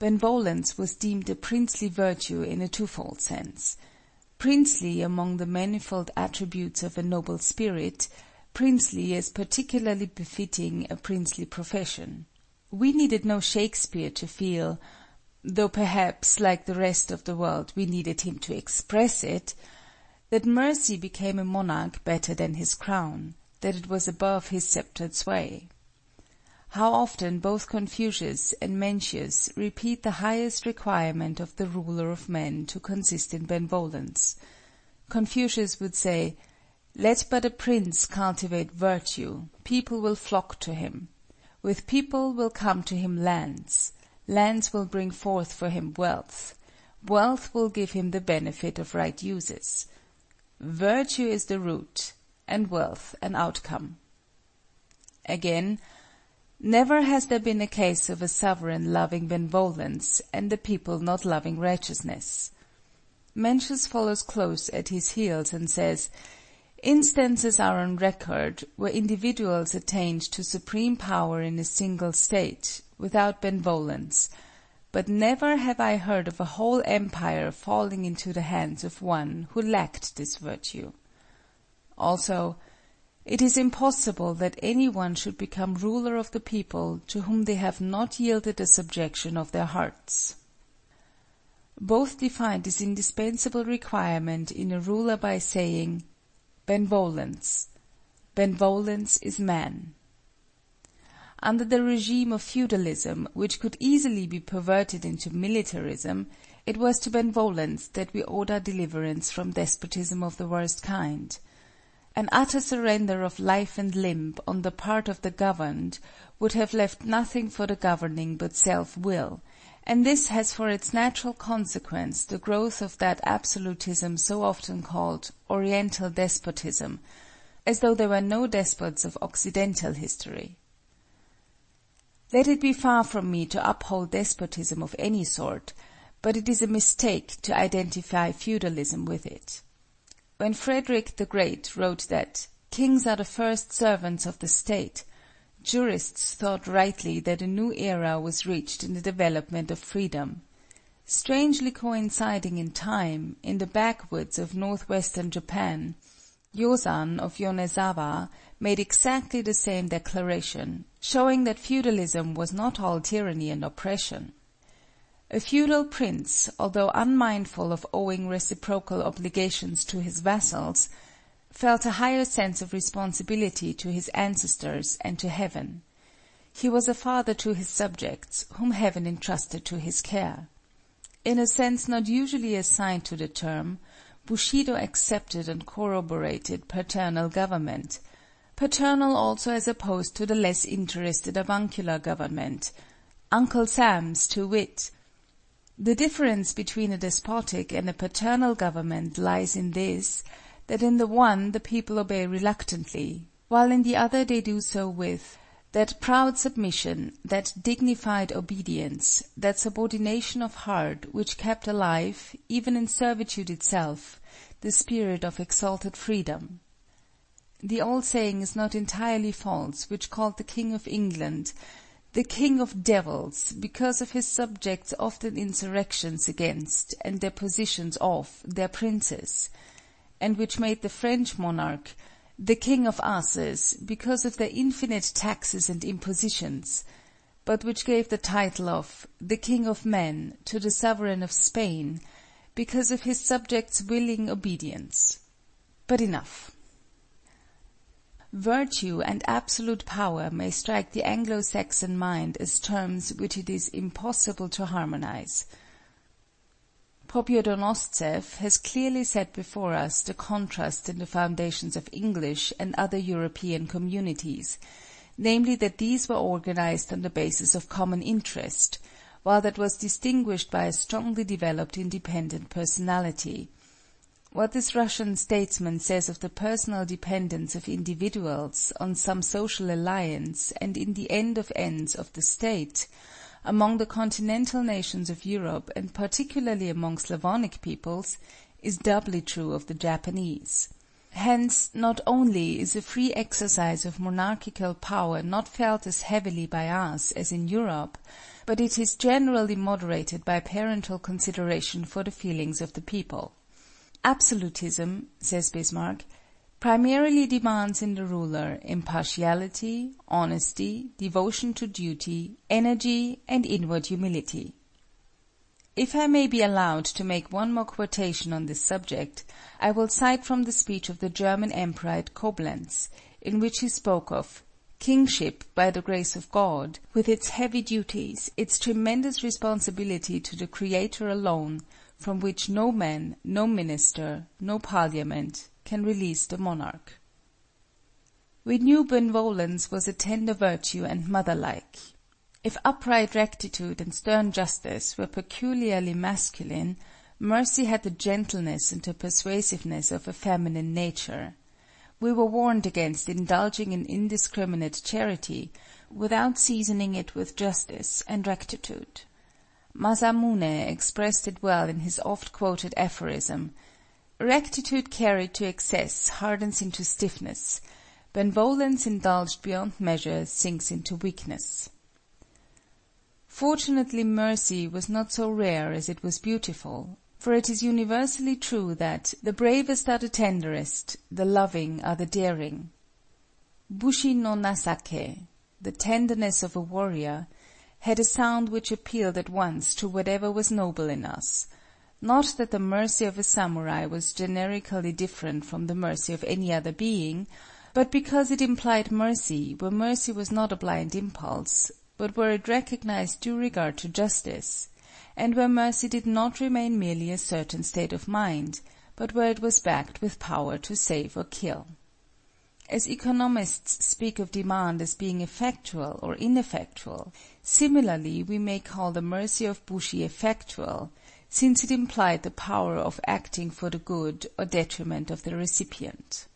Benevolence was deemed a princely virtue in a twofold sense. Princely among the manifold attributes of a noble spirit, princely as particularly befitting a princely profession. We needed no Shakespeare to feel though perhaps, like the rest of the world, we needed him to express it that mercy became a monarch better than his crown, that it was above his sceptred sway. How often both Confucius and Mencius repeat the highest requirement of the ruler of men to consist in benevolence. Confucius would say, let but a prince cultivate virtue, people will flock to him. With people will come to him lands. Lands will bring forth for him wealth. Wealth will give him the benefit of right uses. Virtue is the root, and wealth an outcome. Again, never has there been a case of a sovereign loving benevolence and the people not loving righteousness. Mencius follows close at his heels and says, Instances are on record where individuals attained to supreme power in a single state, without benevolence, but never have I heard of a whole empire falling into the hands of one who lacked this virtue. Also, it is impossible that any one should become ruler of the people to whom they have not yielded the subjection of their hearts. Both define this indispensable requirement in a ruler by saying Benevolence. Benevolence is man. Under the regime of feudalism, which could easily be perverted into militarism, it was to benevolence that we owed our deliverance from despotism of the worst kind. An utter surrender of life and limb on the part of the governed would have left nothing for the governing but self will, and this has for its natural consequence the growth of that absolutism so often called "Oriental despotism," as though there were no despots of Occidental history. Let it be far from me to uphold despotism of any sort, but it is a mistake to identify feudalism with it. When Frederick the Great wrote that "kings are the first servants of the State," jurists thought rightly that a new era was reached in the development of freedom. Strangely coinciding in time, in the backwoods of northwestern Japan, Yozan of Yonezawa made exactly the same declaration, showing that feudalism was not all tyranny and oppression. A feudal prince, although unmindful of owing reciprocal obligations to his vassals, felt a higher sense of responsibility to his ancestors and to Heaven. He was a father to his subjects, whom Heaven entrusted to his care. In a sense not usually assigned to the term, Bushido accepted and corroborated paternal government, paternal also as opposed to the less interested avuncular government, Uncle Sam's to wit, the difference between a despotic and a paternal government lies in this, that in the one the people obey reluctantly, while in the other they do so with that proud submission, that dignified obedience, that subordination of heart which kept alive, even in servitude itself, the spirit of exalted freedom. The old saying is not entirely false which called the King of England the king of devils, because of his subjects' often insurrections against, and depositions of, their princes; and which made the French monarch the king of asses, because of their infinite taxes and impositions, but which gave the title of the king of men to the sovereign of Spain, because of his subjects' willing obedience. But enough. Virtue and absolute power may strike the Anglo Saxon mind as terms which it is impossible to harmonize. Pobyedonostseff has clearly set before us the contrast in the foundations of English and other European communities, namely that these were organized on the basis of common interest, while that was distinguished by a strongly developed independent personality. What this Russian statesman says of the personal dependence of individuals on some social alliance and in the end of ends of the State, among the continental nations of Europe and particularly among Slavonic peoples, is doubly true of the Japanese. Hence not only is a free exercise of monarchical power not felt as heavily by us as in Europe, but it is generally moderated by parental consideration for the feelings of the people. Absolutism, says Bismarck, primarily demands in the ruler impartiality, honesty, devotion to duty, energy, and inward humility. If I may be allowed to make one more quotation on this subject, I will cite from the speech of the German Emperor at Coblenz, in which he spoke of "kingship by the grace of God, with its heavy duties, its tremendous responsibility to the Creator alone, from which no man, no minister, no parliament, can release the monarch. We knew benevolence was a tender virtue and motherlike. If upright rectitude and stern justice were peculiarly masculine, mercy had the gentleness and the persuasiveness of a feminine nature. We were warned against indulging in indiscriminate charity, without seasoning it with justice and rectitude. Masamune expressed it well in his oft quoted aphorism, "Rectitude carried to excess hardens into stiffness; benevolence indulged beyond measure sinks into weakness." Fortunately mercy was not so rare as it was beautiful, for it is universally true that "the bravest are the tenderest, the loving are the daring." Bushi no nasake, the tenderness of a warrior had a sound which appealed at once to whatever was noble in us; not that the mercy of a samurai was generically different from the mercy of any other being, but because it implied mercy where mercy was not a blind impulse, but where it recognized due regard to justice, and where mercy did not remain merely a certain state of mind, but where it was backed with power to save or kill. As economists speak of demand as being effectual or ineffectual, similarly we may call the mercy of Bushi effectual, since it implied the power of acting for the good or detriment of the recipient.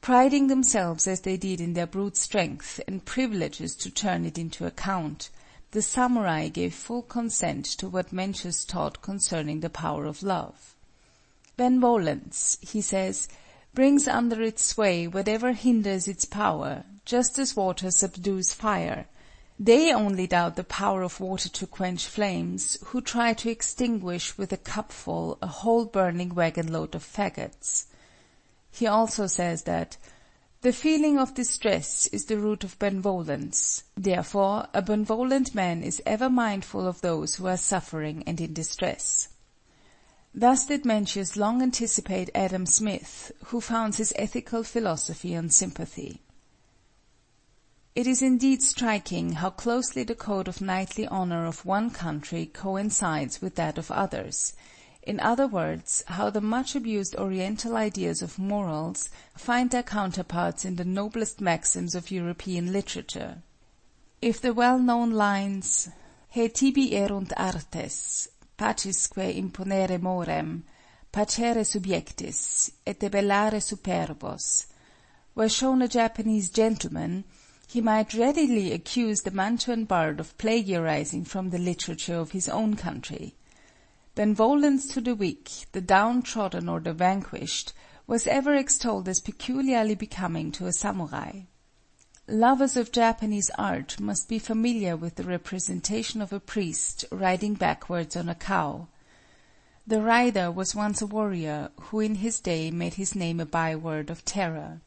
Priding themselves as they did in their brute strength and privileges to turn it into account, the samurai gave full consent to what Mencius taught concerning the power of love. Benevolence, he says, brings under its sway whatever hinders its power, just as water subdues fire. They only doubt the power of water to quench flames, who try to extinguish with a cupful a whole burning wagon load of faggots. He also says that "the feeling of distress is the root of benevolence; therefore a benevolent man is ever mindful of those who are suffering and in distress." Thus did Mencius long anticipate Adam Smith, who founds his ethical philosophy on sympathy. It is indeed striking how closely the code of knightly honor of one country coincides with that of others. In other words, how the much abused Oriental ideas of morals find their counterparts in the noblest maxims of European literature. If the well known lines "He tibi erunt artes, pacisque imponere morem, pacere subjectis, et debellare superbos," were shown a Japanese gentleman, he might readily accuse the Mantuan bard of plagiarizing from the literature of his own country. Benevolence to the weak, the down trodden or the vanquished, was ever extolled as peculiarly becoming to a samurai. Lovers of Japanese art must be familiar with the representation of a priest riding backwards on a cow. The rider was once a warrior who in his day made his name a byword of terror.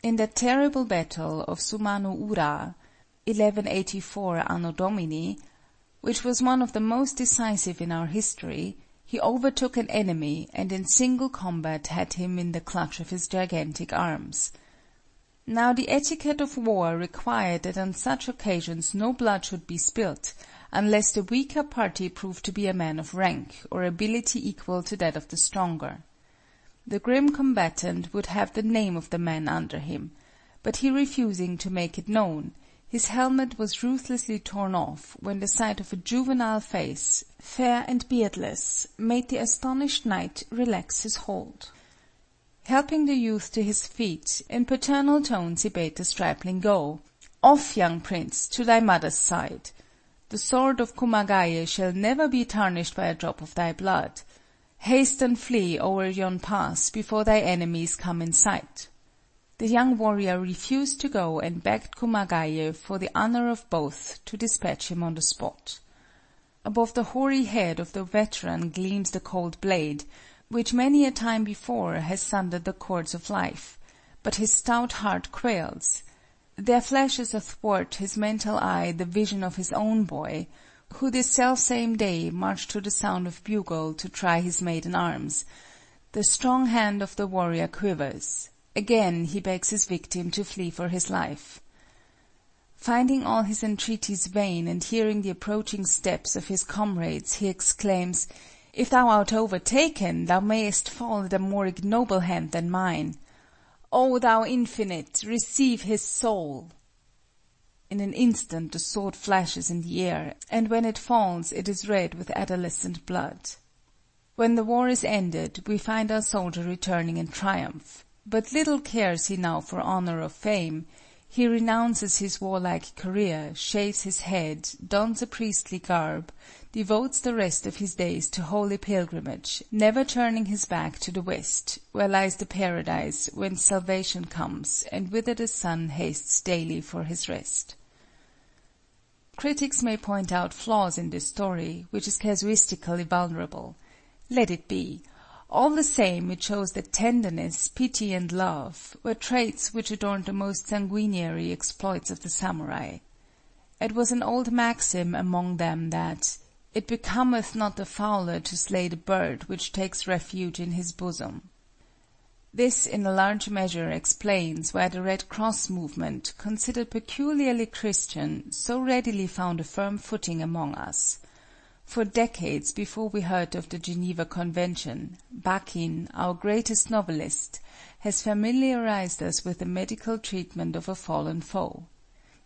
In that terrible battle of Sumano Ura (1184 Anno Domini), which was one of the most decisive in our history, he overtook an enemy and in single combat had him in the clutch of his gigantic arms. Now the etiquette of war required that on such occasions no blood should be spilt, unless the weaker party proved to be a man of rank, or ability equal to that of the stronger. The grim combatant would have the name of the man under him, but he refusing to make it known, his helmet was ruthlessly torn off, when the sight of a juvenile face, fair and beardless, made the astonished knight relax his hold. Helping the youth to his feet, in paternal tones he bade the stripling go. "Off, young prince, to thy mother's side! The sword of Kumagaye shall never be tarnished by a drop of thy blood. Haste and flee o'er yon pass before thy enemies come in sight." The young warrior refused to go and begged Kumagaye for the honor of both to dispatch him on the spot. Above the hoary head of the veteran gleams the cold blade, which many a time before has sundered the cords of life, but his stout heart quails. There flashes athwart his mental eye the vision of his own boy, who this selfsame day marched to the sound of bugle to try his maiden arms. The strong hand of the warrior quivers. Again he begs his victim to flee for his life. Finding all his entreaties vain and hearing the approaching steps of his comrades, he exclaims, "If thou art overtaken, thou mayest fall at a more ignoble hand than mine. O thou Infinite, receive his soul!" In an instant the sword flashes in the air, and when it falls it is red with adolescent blood. When the war is ended, we find our soldier returning in triumph. But little cares he now for honor or fame; he renounces his warlike career, shaves his head, dons a priestly garb, devotes the rest of his days to holy pilgrimage, never turning his back to the west, where lies the paradise whence salvation comes and whither the sun hastes daily for his rest. Critics may point out flaws in this story, which is casuistically vulnerable. Let it be. All the same it shows that tenderness, pity and love were traits which adorned the most sanguinary exploits of the samurai. It was an old maxim among them that "it becometh not the fowler to slay the bird which takes refuge in his bosom." This in a large measure explains why the Red Cross movement, considered peculiarly Christian, so readily found a firm footing among us. For decades before we heard of the Geneva Convention, Bakin, our greatest novelist, has familiarized us with the medical treatment of a fallen foe.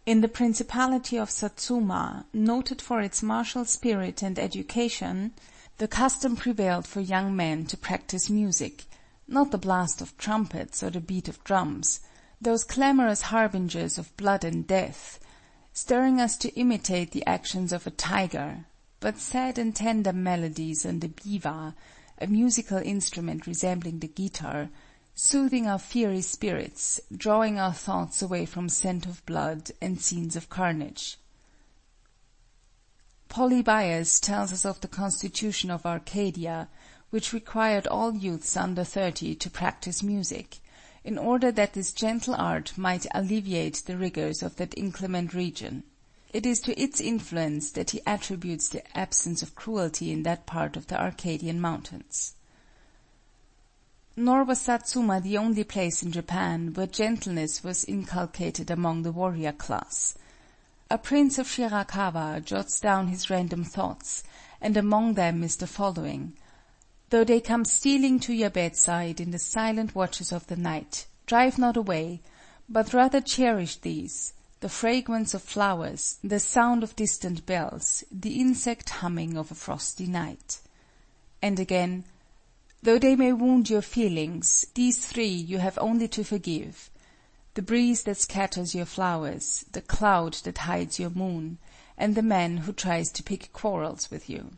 In the principality of Satsuma, noted for its martial spirit and education, the custom prevailed for young men to practice music,—not the blast of trumpets or the beat of drums,—those clamorous harbingers of blood and death, stirring us to imitate the actions of a tiger,—but sad and tender melodies on the biwa, a musical instrument resembling the guitar, soothing our fiery spirits, drawing our thoughts away from scent of blood and scenes of carnage. Polybius tells us of the constitution of Arcadia, which required all youths under thirty to practice music, in order that this gentle art might alleviate the rigors of that inclement region. It is to its influence that he attributes the absence of cruelty in that part of the Arcadian mountains. Nor was Satsuma the only place in Japan where gentleness was inculcated among the warrior class. A prince of Shirakawa jots down his random thoughts, and among them is the following: "Though they come stealing to your bedside in the silent watches of the night, drive not away, but rather cherish these, the fragrance of flowers, the sound of distant bells, the insect humming of a frosty night." And again Though they may wound your feelings, these three you have only to forgive: the breeze that scatters your flowers, the cloud that hides your moon, and the man who tries to pick quarrels with you.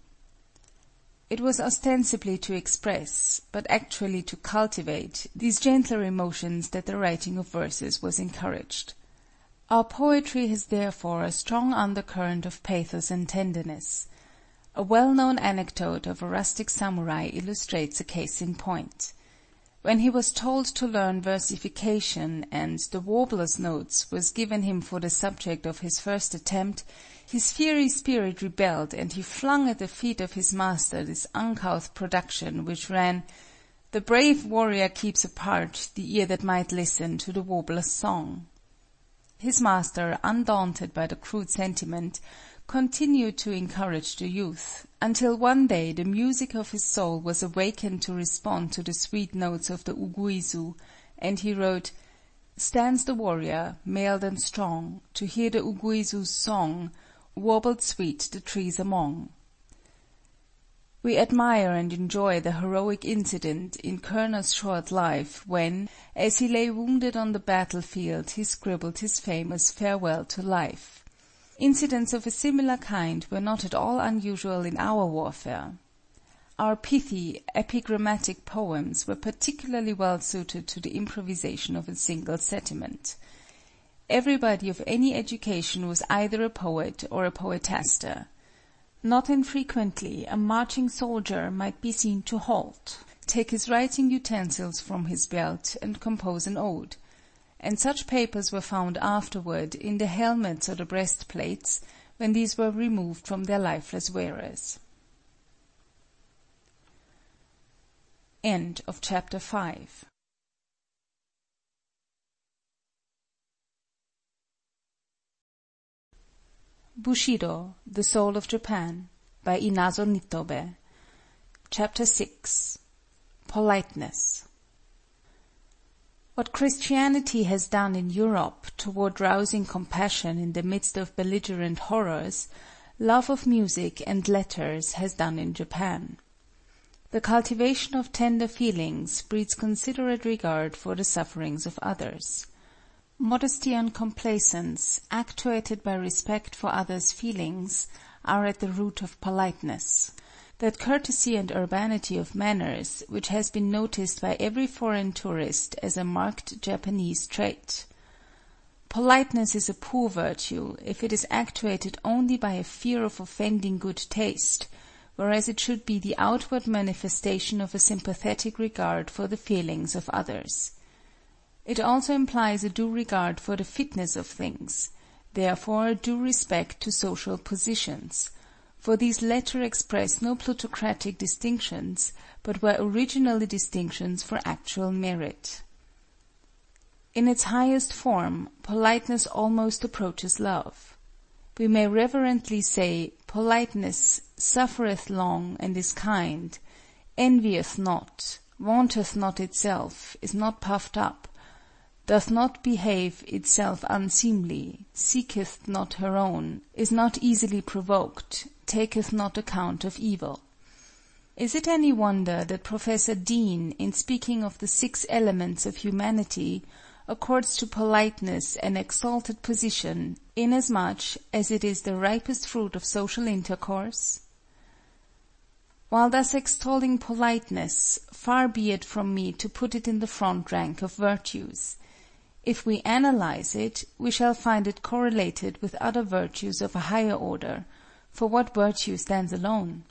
It was ostensibly to express, but actually to cultivate, these gentler emotions that the writing of verses was encouraged. Our poetry has therefore a strong undercurrent of pathos and tenderness. A well known anecdote of a rustic samurai illustrates a case in point. When he was told to learn versification and the warbler's notes was given him for the subject of his first attempt, his fiery spirit rebelled and he flung at the feet of his master this uncouth production which ran: "The brave warrior keeps apart the ear that might listen to the warbler's song." His master, undaunted by the crude sentiment continued to encourage the youth, until one day the music of his soul was awakened to respond to the sweet notes of the uguisu, and he wrote: "Stands the warrior, mailed and strong, To hear the uguisu's song, Warbled sweet the trees among." We admire and enjoy the heroic incident in Körner's short life, when, as he lay wounded on the battle field, he scribbled his famous Farewell to Life. Incidents of a similar kind were not at all unusual in our warfare. Our pithy, epigrammatic poems were particularly well suited to the improvisation of a single sentiment. Everybody of any education was either a poet or a poetaster. Not infrequently a marching soldier might be seen to halt, take his writing utensils from his belt, and compose an ode and such papers were found afterward in the helmets or the breastplates, when these were removed from their lifeless wearers. End of chapter 5 Bushido, The Soul of Japan by Inazo Nitobe Chapter 6 Politeness what Christianity has done in Europe toward rousing compassion in the midst of belligerent horrors, love of music and letters has done in Japan. The cultivation of tender feelings breeds considerate regard for the sufferings of others. Modesty and complaisance, actuated by respect for others' feelings, are at the root of politeness that courtesy and urbanity of manners which has been noticed by every foreign tourist as a marked Japanese trait. Politeness is a poor virtue if it is actuated only by a fear of offending good taste, whereas it should be the outward manifestation of a sympathetic regard for the feelings of others. It also implies a due regard for the fitness of things, therefore due respect to social positions for these latter express no plutocratic distinctions, but were originally distinctions for actual merit. In its highest form, politeness almost approaches love. We may reverently say, Politeness suffereth long and is kind, envieth not, vaunteth not itself, is not puffed up, doth not behave itself unseemly, seeketh not her own, is not easily provoked, taketh not account of evil. Is it any wonder that Professor Dean, in speaking of the six elements of humanity, accords to politeness an exalted position, inasmuch as it is the ripest fruit of social intercourse? While thus extolling politeness, far be it from me to put it in the front rank of virtues. If we analyze it, we shall find it correlated with other virtues of a higher order, for what virtue stands alone?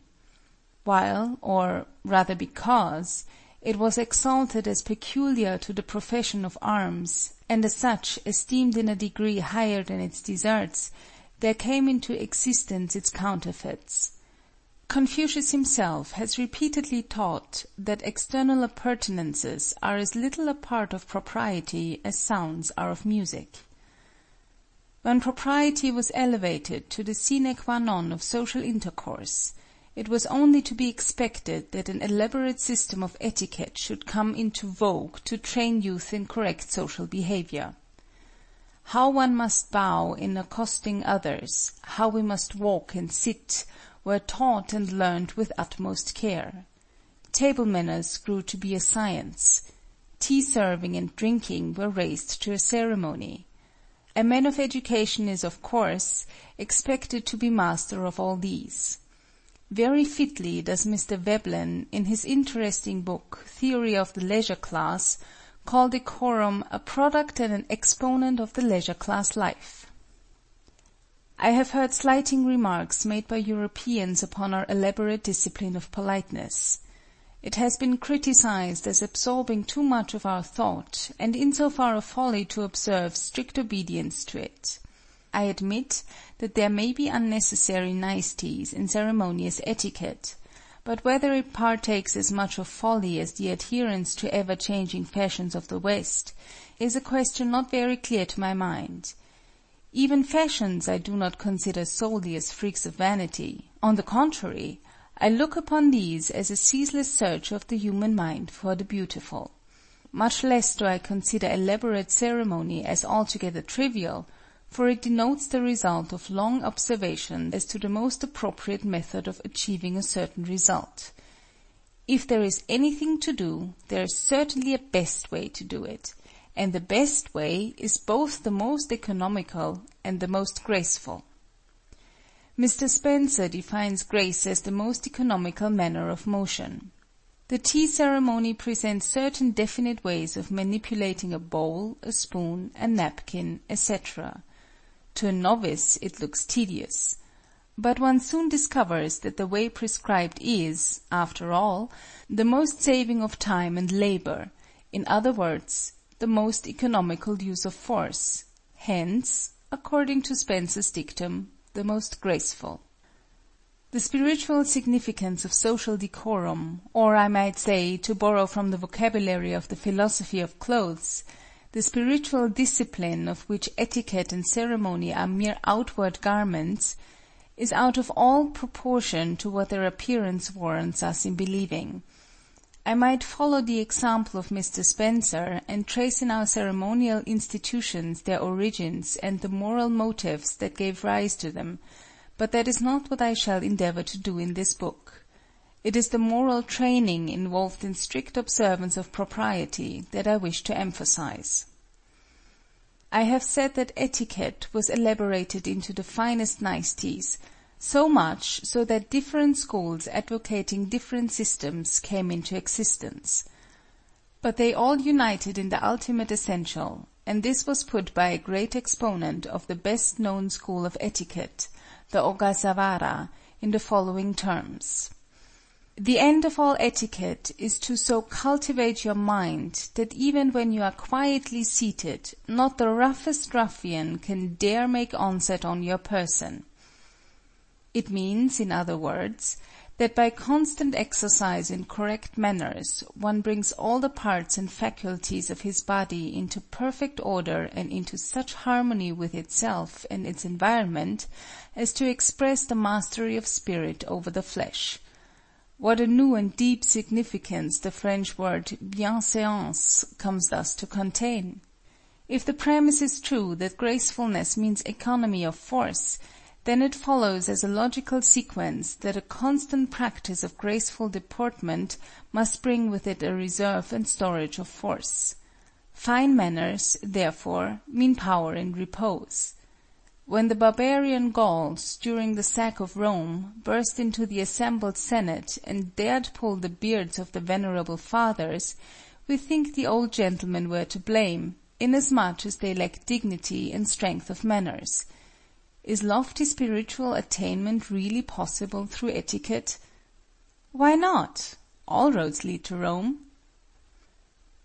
While, or rather because, it was exalted as peculiar to the profession of arms, and as such esteemed in a degree higher than its deserts, there came into existence its counterfeits. Confucius himself has repeatedly taught that external appurtenances are as little a part of propriety as sounds are of music. When propriety was elevated to the sine qua non of social intercourse, it was only to be expected that an elaborate system of etiquette should come into vogue to train youth in correct social behavior. How one must bow in accosting others, how we must walk and sit, were taught and learned with utmost care. Table manners grew to be a science. Tea serving and drinking were raised to a ceremony. A man of education is, of course, expected to be master of all these. Very fitly does Mr. Veblen, in his interesting book, Theory of the Leisure Class, call decorum a product and an exponent of the leisure class life. I have heard slighting remarks made by Europeans upon our elaborate discipline of politeness. It has been criticized as absorbing too much of our thought, and in so far a folly to observe strict obedience to it. I admit that there may be unnecessary niceties in ceremonious etiquette, but whether it partakes as much of folly as the adherence to ever changing fashions of the West, is a question not very clear to my mind. Even fashions I do not consider solely as freaks of vanity; on the contrary, I look upon these as a ceaseless search of the human mind for the beautiful. Much less do I consider elaborate ceremony as altogether trivial, for it denotes the result of long observation as to the most appropriate method of achieving a certain result. If there is anything to do, there is certainly a best way to do it and the best way is both the most economical and the most graceful. Mr. Spencer defines grace as the most economical manner of motion. The tea ceremony presents certain definite ways of manipulating a bowl, a spoon, a napkin, etc. To a novice it looks tedious. But one soon discovers that the way prescribed is, after all, the most saving of time and labor, in other words, the most economical use of force, hence, according to Spencer's dictum, the most graceful. The spiritual significance of social decorum, or I might say, to borrow from the vocabulary of the philosophy of clothes, the spiritual discipline of which etiquette and ceremony are mere outward garments, is out of all proportion to what their appearance warrants us in believing. I might follow the example of Mr. Spencer, and trace in our ceremonial institutions their origins and the moral motives that gave rise to them, but that is not what I shall endeavor to do in this book. It is the moral training involved in strict observance of propriety that I wish to emphasize. I have said that etiquette was elaborated into the finest niceties, so much so that different schools advocating different systems came into existence. But they all united in the ultimate essential, and this was put by a great exponent of the best known school of etiquette, the Ogasawara, in the following terms. The end of all etiquette is to so cultivate your mind that even when you are quietly seated, not the roughest ruffian can dare make onset on your person. It means, in other words, that by constant exercise in correct manners one brings all the parts and faculties of his body into perfect order and into such harmony with itself and its environment as to express the mastery of spirit over the flesh. What a new and deep significance the French word bienséance comes thus to contain! If the premise is true that gracefulness means economy of force, then it follows as a logical sequence that a constant practice of graceful deportment must bring with it a reserve and storage of force. Fine manners, therefore, mean power in repose. When the barbarian Gauls, during the sack of Rome, burst into the assembled senate and dared pull the beards of the venerable fathers, we think the old gentlemen were to blame, inasmuch as they lacked dignity and strength of manners. Is lofty spiritual attainment really possible through etiquette? Why not? All roads lead to Rome.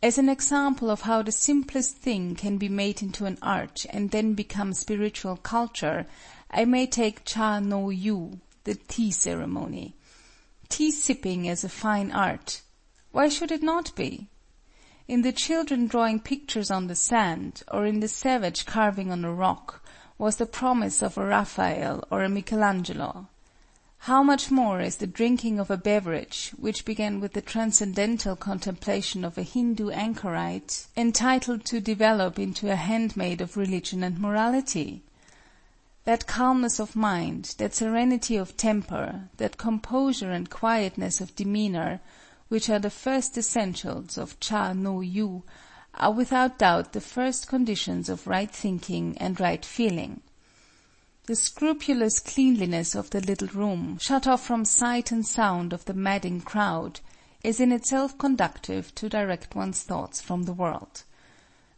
As an example of how the simplest thing can be made into an art and then become spiritual culture, I may take Cha no yu, the tea ceremony. Tea sipping as a fine art. Why should it not be? In the children drawing pictures on the sand, or in the savage carving on a rock, was the promise of a Raphael or a Michelangelo. How much more is the drinking of a beverage, which began with the transcendental contemplation of a Hindoo anchorite, entitled to develop into a handmaid of religion and morality? That calmness of mind, that serenity of temper, that composure and quietness of demeanor, which are the first essentials of Cha no yu, are without doubt the first conditions of right thinking and right feeling. The scrupulous cleanliness of the little room, shut off from sight and sound of the madding crowd, is in itself conducive to direct one's thoughts from the world.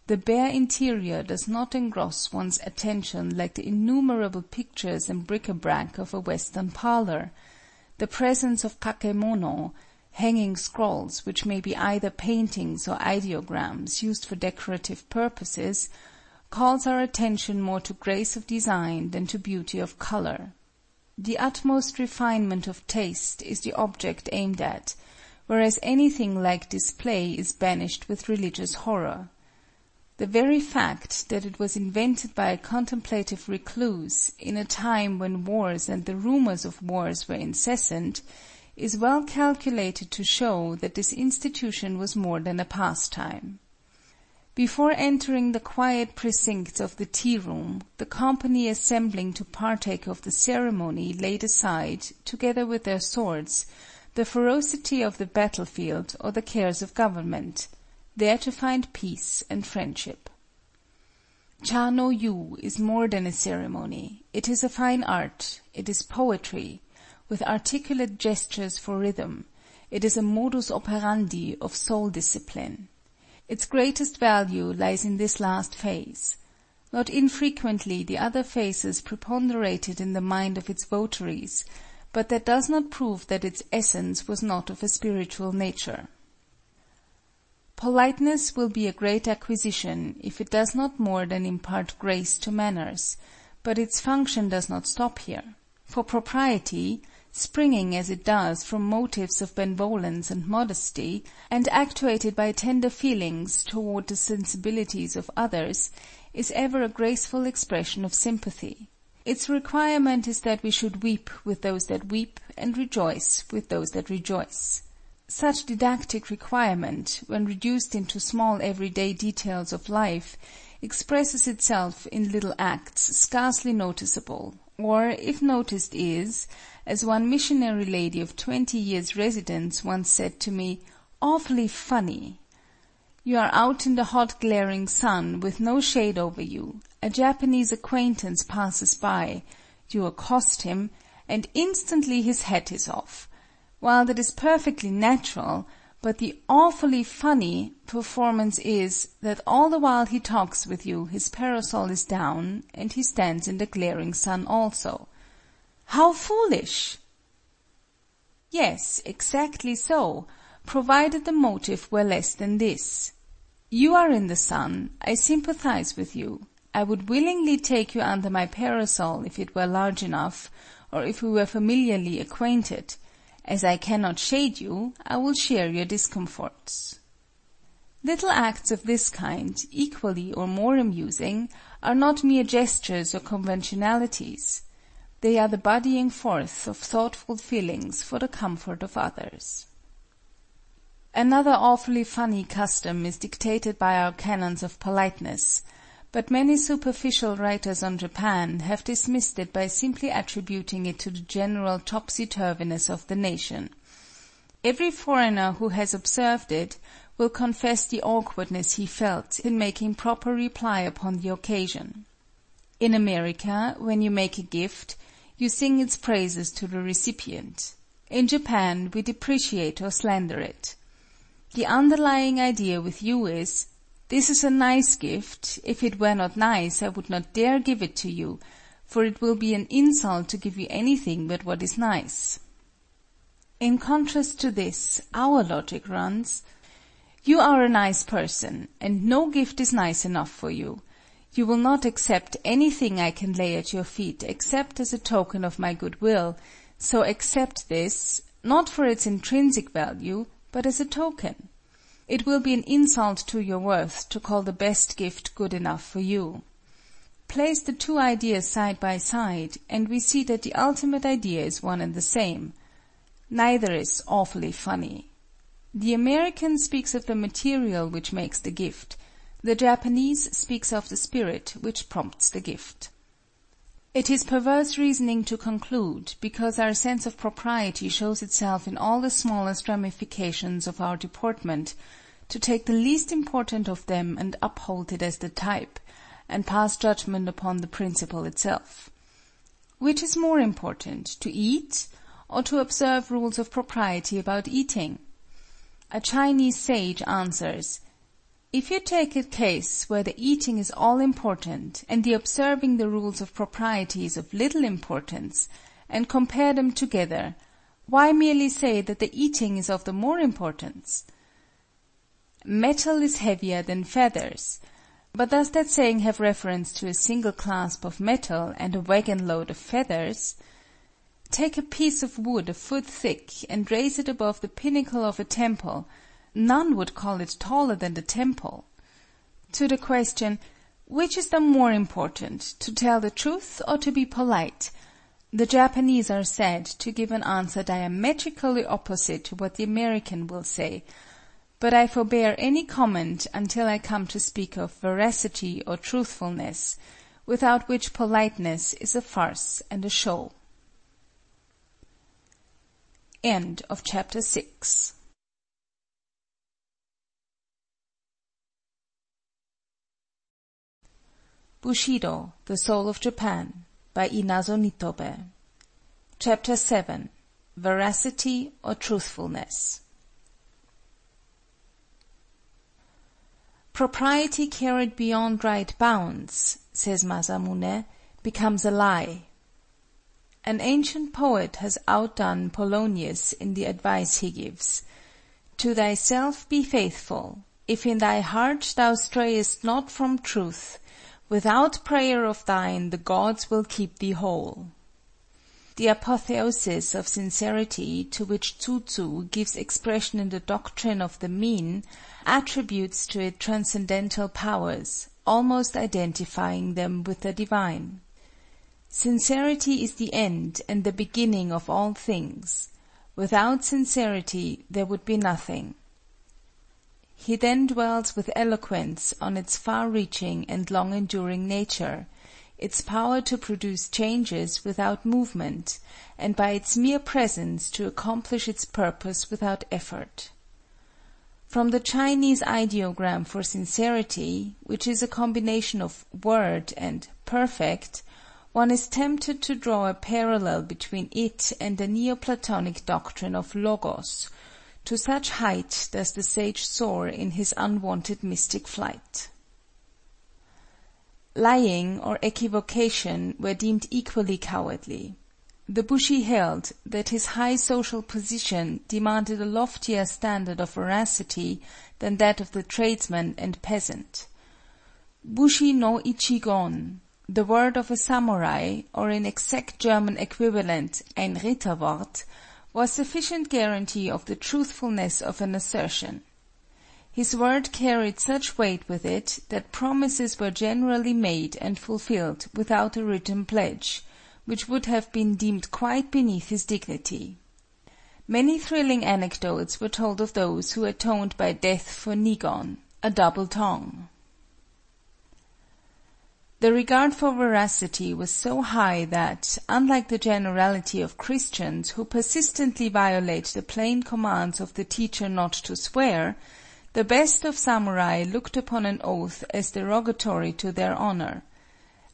The bare interior does not engross one's attention like the innumerable pictures and bric-a-brac of a Western parlor. The presence of kakemono, hanging scrolls which may be either paintings or ideograms used for decorative purposes, calls our attention more to grace of design than to beauty of color. The utmost refinement of taste is the object aimed at, whereas anything like display is banished with religious horror. The very fact that it was invented by a contemplative recluse, in a time when wars and the rumors of wars were incessant, is well calculated to show that this institution was more than a pastime. Before entering the quiet precincts of the tea room, the company assembling to partake of the ceremony laid aside, together with their swords, the ferocity of the battlefield or the cares of government, there to find peace and friendship. Cha no yu is more than a ceremony, it is a fine art, it is poetry, with articulate gestures for rhythm, it is a modus operandi of soul discipline. Its greatest value lies in this last phase. Not infrequently the other phases preponderated in the mind of its votaries, but that does not prove that its essence was not of a spiritual nature. Politeness will be a great acquisition if it does not more than impart grace to manners, but its function does not stop here. For propriety, springing as it does from motives of benevolence and modesty, and actuated by tender feelings toward the sensibilities of others, is ever a graceful expression of sympathy. Its requirement is that we should weep with those that weep, and rejoice with those that rejoice. Such didactic requirement, when reduced into small everyday details of life, expresses itself in little acts scarcely noticeable, or, if noticed is, as one missionary lady of twenty years' residence once said to me, "awfully funny." You are out in the hot glaring sun, with no shade over you; a Japanese acquaintance passes by; you accost him, and instantly his hat is off. While that is perfectly natural, but the "awfully funny" performance is, that all the while he talks with you his parasol is down, and he stands in the glaring sun also. How foolish! Yes, exactly so, provided the motive were less than this. You are in the sun, I sympathize with you, I would willingly take you under my parasol if it were large enough, or if we were familiarly acquainted; as I cannot shade you, I will share your discomforts. Little acts of this kind, equally or more amusing, are not mere gestures or conventionalities. They are the bodying forth of thoughtful feelings for the comfort of others. Another awfully funny custom is dictated by our canons of politeness, but many superficial writers on Japan have dismissed it by simply attributing it to the general topsy turviness of the nation. Every foreigner who has observed it will confess the awkwardness he felt in making proper reply upon the occasion. In America, when you make a gift, you sing its praises to the recipient. In Japan we depreciate or slander it. The underlying idea with you is, "This is a nice gift; if it were not nice I would not dare give it to you, for it will be an insult to give you anything but what is nice." In contrast to this, our logic runs, "You are a nice person, and no gift is nice enough for you. You will not accept anything I can lay at your feet except as a token of my good will, so accept this, not for its intrinsic value, but as a token. It will be an insult to your worth to call the best gift good enough for you." Place the two ideas side by side, and we see that the ultimate idea is one and the same. Neither is awfully funny. The American speaks of the material which makes the gift. The Japanese speaks of the spirit which prompts the gift. It is perverse reasoning to conclude, because our sense of propriety shows itself in all the smallest ramifications of our deportment, to take the least important of them and uphold it as the type, and pass judgment upon the principle itself. Which is more important, to eat, or to observe rules of propriety about eating? A Chinese sage answers. If you take a case where the eating is all important, and the observing the rules of propriety is of little importance, and compare them together, why merely say that the eating is of the more importance? Metal is heavier than feathers. But does that saying have reference to a single clasp of metal and a wagon load of feathers? Take a piece of wood a foot thick and raise it above the pinnacle of a temple none would call it taller than the temple. To the question, which is the more important, to tell the truth or to be polite, the Japanese are said to give an answer diametrically opposite to what the American will say, but I forbear any comment until I come to speak of veracity or truthfulness, without which politeness is a farce and a show. End of chapter 6 Bushido, The Soul of Japan by Inazo Nitobe. Chapter 7 Veracity or Truthfulness Propriety carried beyond right bounds, says Masamune, becomes a lie. An ancient poet has outdone Polonius in the advice he gives: "To thyself be faithful; if in thy heart thou strayest not from truth. Without prayer of thine the gods will keep thee whole." The apotheosis of sincerity to which Tsu tsu gives expression in the doctrine of the mean, attributes to it transcendental powers, almost identifying them with the divine. Sincerity is the end and the beginning of all things; without sincerity there would be nothing. He then dwells with eloquence on its far reaching and long enduring nature, its power to produce changes without movement, and by its mere presence to accomplish its purpose without effort. From the Chinese ideogram for sincerity, which is a combination of "word" and "perfect," one is tempted to draw a parallel between it and the Neoplatonic doctrine of Logos. To such height does the sage soar in his unwonted mystic flight. Lying or equivocation were deemed equally cowardly. The bushi held that his high social position demanded a loftier standard of veracity than that of the tradesman and peasant. Bushi no ichigon, the word of a samurai, or in exact German equivalent ein Ritterwort was sufficient guarantee of the truthfulness of an assertion. His word carried such weight with it that promises were generally made and fulfilled without a written pledge, which would have been deemed quite beneath his dignity. Many thrilling anecdotes were told of those who atoned by death for Nigon, a double tongue. The regard for veracity was so high that, unlike the generality of Christians who persistently violate the plain commands of the teacher not to swear, the best of samurai looked upon an oath as derogatory to their honor.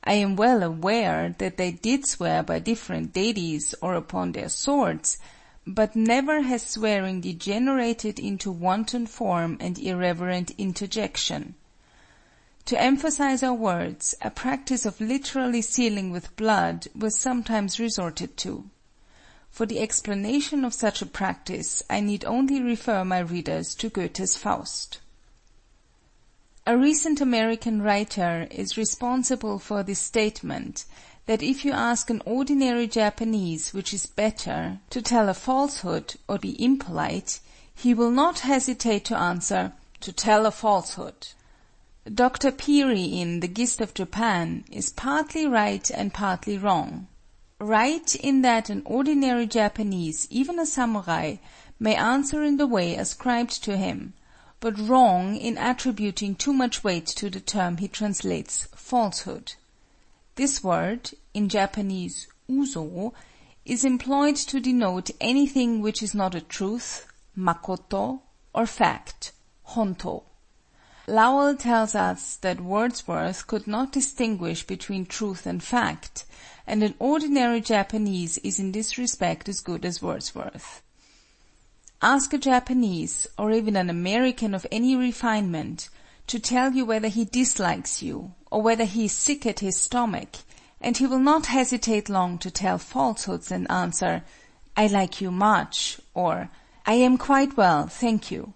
I am well aware that they did swear by different deities or upon their swords, but never has swearing degenerated into wanton form and irreverent interjection. To emphasize our words, a practice of literally sealing with blood was sometimes resorted to. For the explanation of such a practice I need only refer my readers to Goethe's Faust. A recent American writer is responsible for this statement that if you ask an ordinary Japanese which is better, to tell a falsehood or be impolite, he will not hesitate to answer, "To tell a falsehood." Dr. Peery in "The Gist of Japan" is partly right and partly wrong. Right in that an ordinary Japanese, even a samurai, may answer in the way ascribed to him but wrong in attributing too much weight to the term he translates falsehood. This word, in Japanese uso, is employed to denote anything which is not a truth (makoto) or fact (honto). Lowell tells us that Wordsworth could not distinguish between truth and fact, and an ordinary Japanese is in this respect as good as Wordsworth. Ask a Japanese, or even an American of any refinement, to tell you whether he dislikes you, or whether he is sick at his stomach, and he will not hesitate long to tell falsehoods and answer, "I like you much," or "I am quite well, thank you."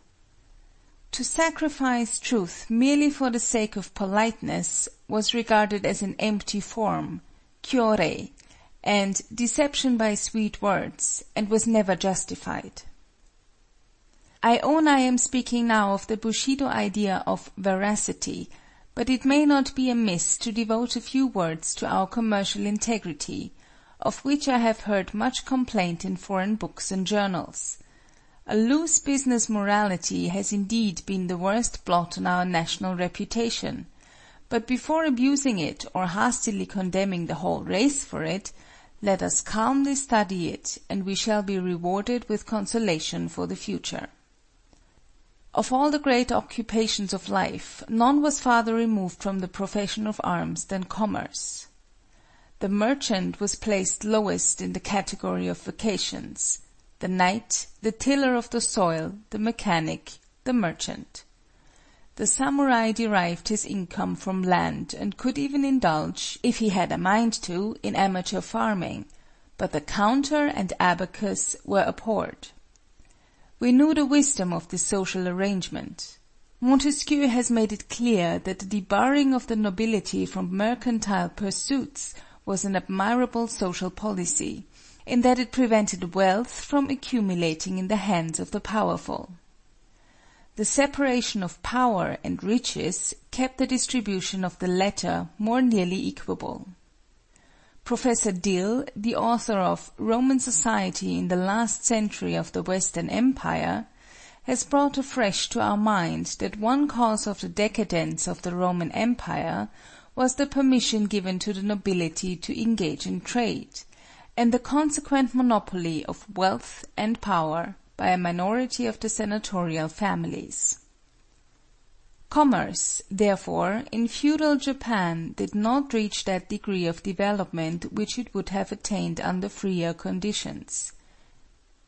To sacrifice truth merely for the sake of politeness was regarded as an empty form (kyorei) and deception by sweet words, and was never justified. I own I am speaking now of the Bushido idea of veracity, but it may not be amiss to devote a few words to our commercial integrity, of which I have heard much complaint in foreign books and journals. A loose business morality has indeed been the worst blot on our national reputation, but before abusing it or hastily condemning the whole race for it, let us calmly study it, and we shall be rewarded with consolation for the future. Of all the great occupations of life, none was farther removed from the profession of arms than commerce. The merchant was placed lowest in the category of vocations; the knight, the tiller of the soil, the mechanic, the merchant. The samurai derived his income from land and could even indulge, if he had a mind to, in amateur farming, but the counter and abacus were abhorred. We knew the wisdom of this social arrangement. Montesquieu has made it clear that the debarring of the nobility from mercantile pursuits was an admirable social policy, in that it prevented wealth from accumulating in the hands of the powerful. The separation of power and riches kept the distribution of the latter more nearly equable. Professor Dill, the author of "Roman Society in the Last Century of the Western Empire," has brought afresh to our mind that one cause of the decadence of the Roman Empire was the permission given to the nobility to engage in trade, and the consequent monopoly of wealth and power by a minority of the senatorial families. Commerce, therefore, in feudal Japan did not reach that degree of development which it would have attained under freer conditions.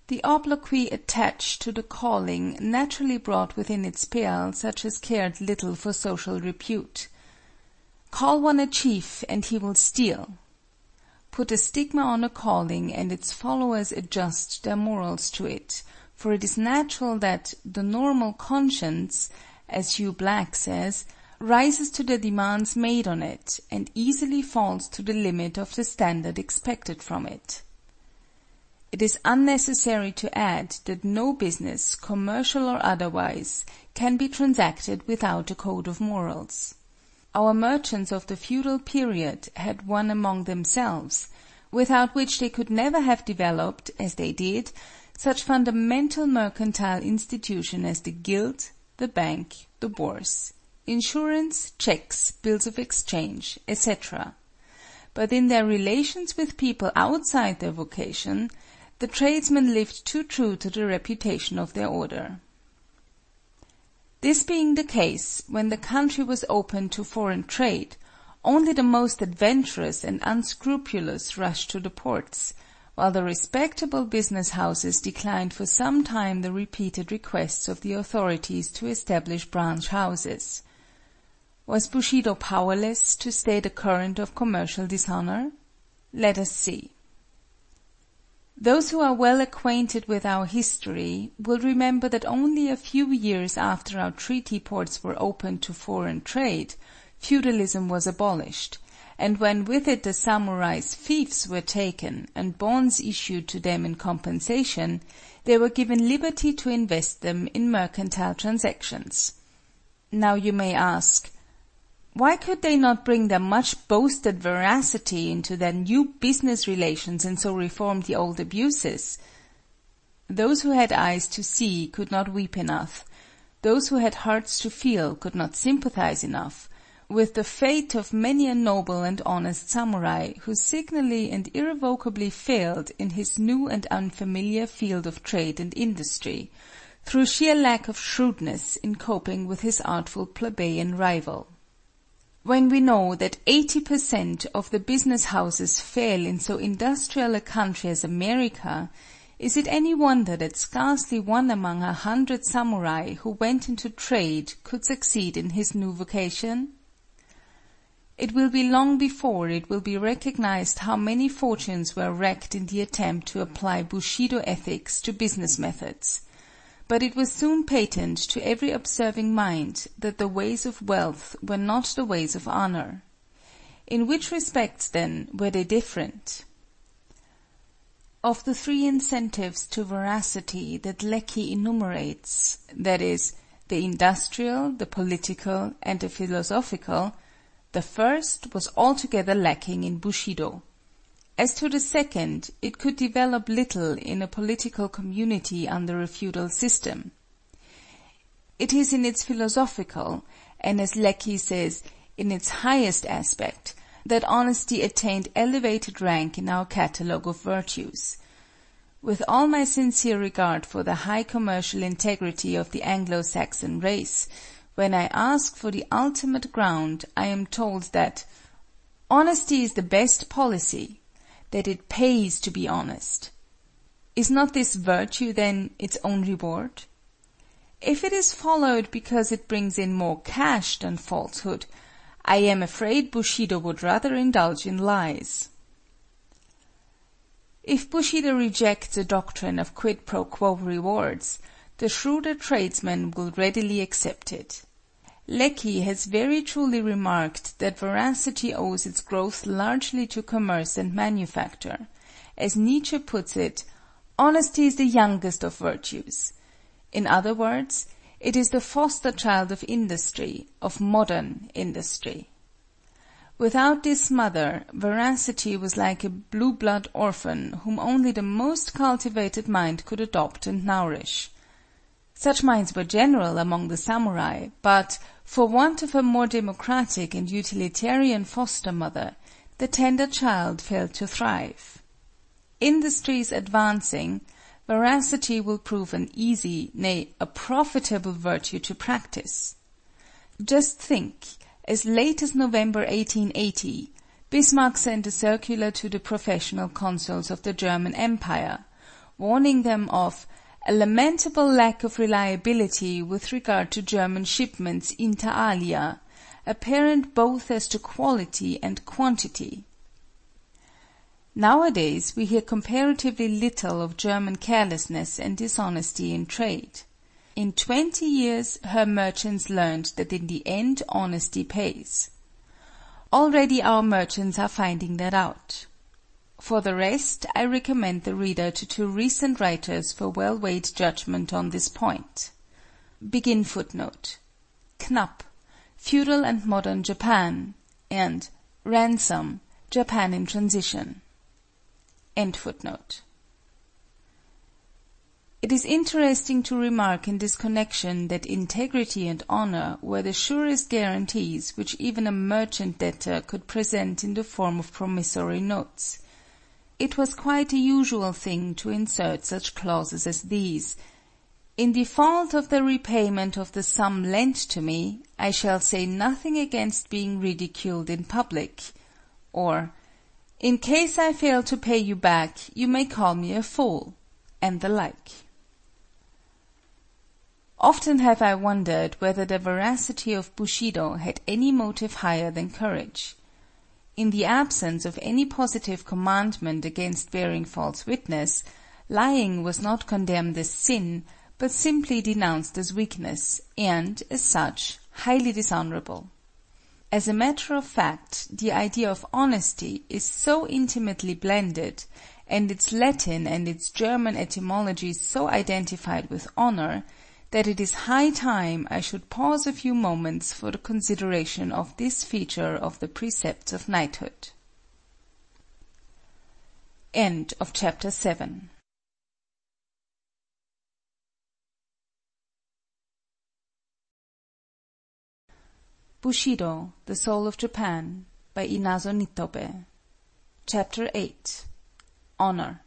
The obloquy attached to the calling naturally brought within its pale such as cared little for social repute. Call one a chief and he will steal. Put a stigma on a calling and its followers adjust their morals to it, for it is natural that the normal conscience as Hugh Black says, rises to the demands made on it, and easily falls to the limit of the standard expected from it. It is unnecessary to add that no business, commercial or otherwise, can be transacted without a code of morals. Our merchants of the feudal period had one among themselves, without which they could never have developed, as they did, such fundamental mercantile institutions as the Guild, the Bank, the Bourse, insurance, checks, bills of exchange, etc. But in their relations with people outside their vocation, the tradesmen lived too true to the reputation of their order. This being the case, when the country was open to foreign trade, only the most adventurous and unscrupulous rushed to the ports, while the respectable business houses declined for some time the repeated requests of the authorities to establish branch houses. Was Bushido powerless to stay the current of commercial dishonor? Let us see. Those who are well acquainted with our history will remember that only a few years after our treaty ports were opened to foreign trade, feudalism was abolished, and when with it the samurai's fiefs were taken and bonds issued to them in compensation, they were given liberty to invest them in mercantile transactions. Now you may ask, why could they not bring their much boasted veracity into their new business relations and so reform the old abuses? Those who had eyes to see could not weep enough; those who had hearts to feel could not sympathize enough with the fate of many a noble and honest samurai who signally and irrevocably failed in his new and unfamiliar field of trade and industry, through sheer lack of shrewdness in coping with his artful plebeian rival. When we know that 80 per cent. of the business houses fail in so industrial a country as America, is it any wonder that scarcely one among a hundred samurai who went into trade could succeed in his new vocation? It will be long before it will be recognized how many fortunes were wrecked in the attempt to apply Bushido ethics to business methods. But it was soon patent to every observing mind that the ways of wealth were not the ways of honor. In which respects, then, were they different? Of the three incentives to veracity that Lecky enumerates, viz., the industrial, the political, and the philosophical, the first was altogether lacking in Bushido. As to the second, it could develop little in a political community under a feudal system. It is in its philosophical, and as Lecky says, in its highest aspect, that honesty attained elevated rank in our catalogue of virtues. With all my sincere regard for the high commercial integrity of the Anglo Saxon race, when I ask for the ultimate ground, I am told that "honesty is the best policy that it pays to be honest. Is not this virtue, then, its own reward? If it is followed because it brings in more cash than falsehood, I am afraid Bushido would rather indulge in lies. If Bushido rejects the doctrine of quid pro quo rewards, the shrewder tradesman will readily accept it. Lecky has very truly remarked that veracity owes its growth largely to commerce and manufacture. As Nietzsche puts it, "Honesty is the youngest of virtues." In other words, it is the foster child of industry, of modern industry. Without this mother, veracity was like a blue blood orphan whom only the most cultivated mind could adopt and nourish. Such minds were general among the samurai, but, for want of a more democratic and utilitarian foster mother, the tender child failed to thrive. Industries advancing, veracity will prove an easy, nay, a profitable virtue to practice. Just think, as late as November 1880, Bismarck sent a circular to the professional consuls of the German Empire, warning them of a lamentable lack of reliability with regard to German shipments inter alia, apparent both as to quality and quantity. Nowadays we hear comparatively little of German carelessness and dishonesty in trade. In twenty years her merchants learned that in the end honesty pays. Already our merchants are finding that out. For the rest, I recommend the reader to two recent writers for well weighed judgment on this point. Begin footnote. Knapp, Feudal and Modern Japan, and Ransome, Japan in Transition. End footnote. It is interesting to remark in this connection that integrity and honor were the surest guarantees which even a merchant debtor could present in the form of promissory notes. It was quite a usual thing to insert such clauses as these: "In default of the repayment of the sum lent to me, I shall say nothing against being ridiculed in public," or "In case I fail to pay you back, you may call me a fool," and the like. Often have I wondered whether the veracity of Bushido had any motive higher than courage. In the absence of any positive commandment against bearing false witness, lying was not condemned as sin, but simply denounced as weakness, and, as such, highly dishonorable. As a matter of fact, the idea of honesty is so intimately blended, and its Latin and its German etymology so identified with honor, that it is high time I should pause a few moments for the consideration of this feature of the Precepts of Knighthood. End of Chapter 7 Bushido, The Soul of Japan by Inazo Nitobe. Chapter 8 Honor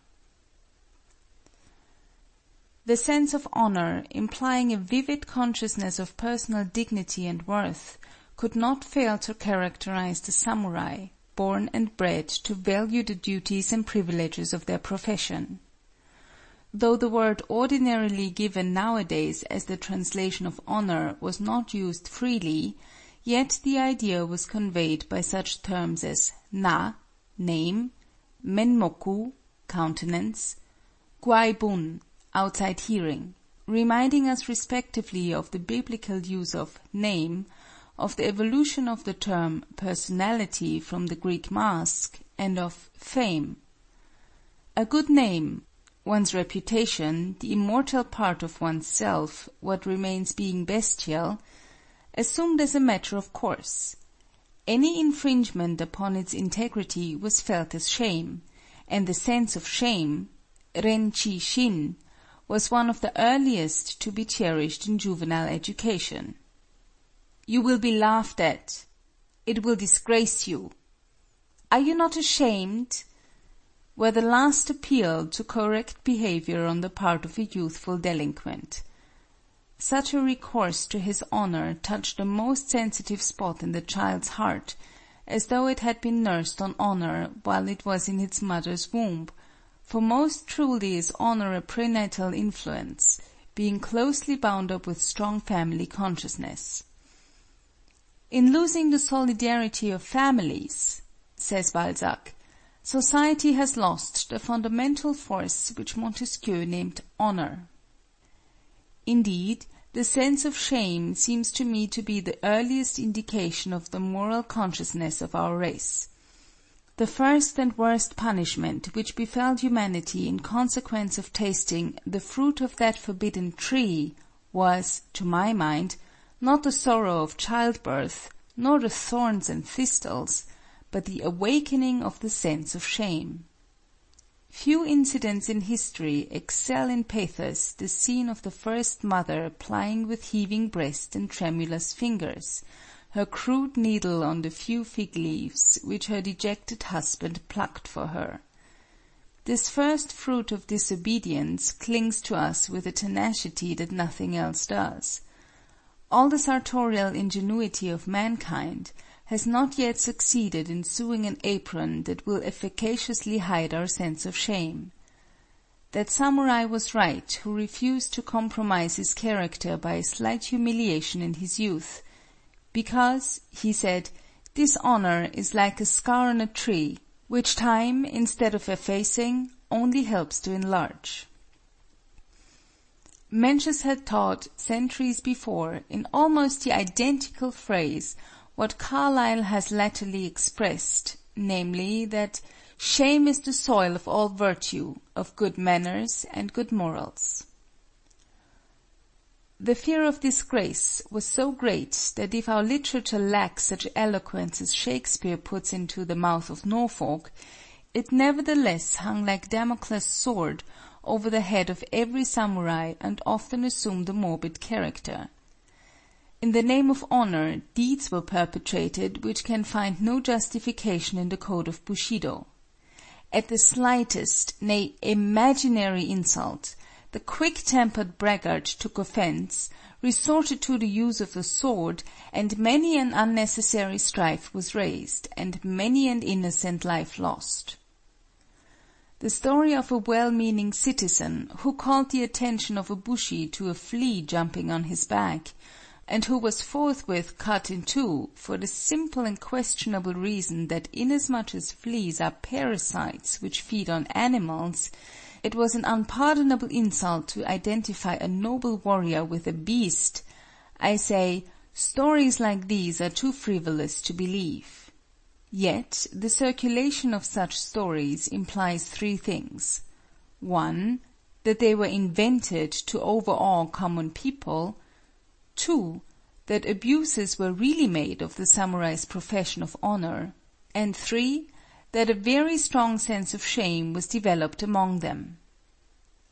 The sense of honor, implying a vivid consciousness of personal dignity and worth, could not fail to characterize the samurai, born and bred to value the duties and privileges of their profession. Though the word ordinarily given nowadays as the translation of honor was not used freely, Yet the idea was conveyed by such terms as na (name), menmoku (countenance), guai (outside hearing), reminding us respectively of the Biblical use of "name," of the evolution of the term "personality" from the Greek mask, and of "fame." A good name, one's reputation, the immortal part of one's self, what remains being bestial assumed as a matter of course. Any infringement upon its integrity was felt as shame, and the sense of shame (ren chi shin) was one of the earliest to be cherished in juvenile education. "You will be laughed at." "It will disgrace you." "Are you not ashamed?" were the last appeal to correct behavior on the part of a youthful delinquent. Such a recourse to his honor touched the most sensitive spot in the child's heart, as though it had been nursed on honor while it was in its mother's womb, for most truly is honor a prenatal influence, being closely bound up with strong family consciousness. "In losing the solidarity of families," says Balzac, society has lost the fundamental force which Montesquieu named honor. Indeed, the sense of shame seems to me to be the earliest indication of the moral consciousness of our race. The first and worst punishment which befell humanity in consequence of tasting "the fruit of that forbidden tree" was, to my mind, not the sorrow of childbirth, nor the thorns and thistles, but the awakening of the sense of shame. Few incidents in history excel in pathos the scene of the first mother plying with heaving breast and tremulous fingers, her crude needle on the few fig leaves which her dejected husband plucked for her. This first fruit of disobedience clings to us with a tenacity that nothing else does. All the sartorial ingenuity of mankind has not yet succeeded in sewing an apron that will efficaciously hide our sense of shame. That samurai was right who refused to compromise his character by a slight humiliation in his youth, because, he said, this honor is like a scar on a tree, which time, instead of effacing, only helps to enlarge. Mencius had taught, centuries before, in almost the identical phrase, what Carlyle has latterly expressed, namely, that "shame is the soil of all virtue, of good manners and good morals." The fear of disgrace was so great that if our literature lacks such eloquence as Shakespeare puts into the mouth of Norfolk, it nevertheless hung like Damocles' sword over the head of every samurai and often assumed a morbid character. In the name of honor, deeds were perpetrated which can find no justification in the code of Bushido. At the slightest, nay, imaginary insult, the quick-tempered braggart took offense, resorted to the use of the sword, and many an unnecessary strife was raised, and many an innocent life lost. The story of a well meaning citizen, who called the attention of a bushi to a flea jumping on his back, and who was forthwith cut in two, for the simple and questionable reason that inasmuch as fleas are parasites which feed on animals, it was an unpardonable insult to identify a noble warrior with a beast, I say, stories like these are too frivolous to believe. Yet the circulation of such stories implies three things: (1) that they were invented to overawe common people; (2) that abuses were really made of the samurai's profession of honor; and (3) that a very strong sense of shame was developed among them.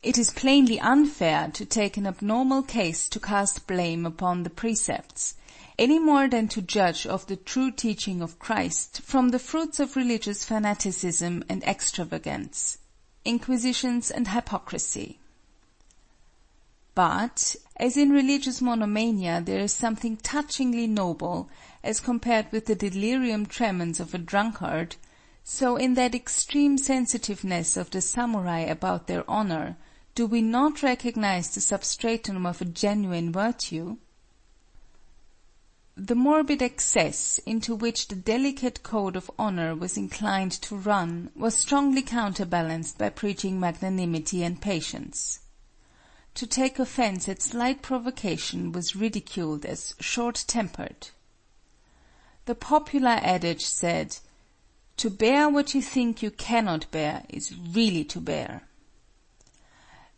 It is plainly unfair to take an abnormal case to cast blame upon the Precepts, any more than to judge of the true teaching of Christ from the fruits of religious fanaticism and extravagance, inquisitions and hypocrisy. But, as in religious monomania there is something touchingly noble, as compared with the delirium tremens of a drunkard, so in that extreme sensitiveness of the samurai about their honor, do we not recognize the substratum of a genuine virtue? The morbid excess into which the delicate code of honor was inclined to run was strongly counterbalanced by preaching magnanimity and patience. To take offense at slight provocation was ridiculed as short tempered. The popular adage said, "To bear what you think you cannot bear is really to bear."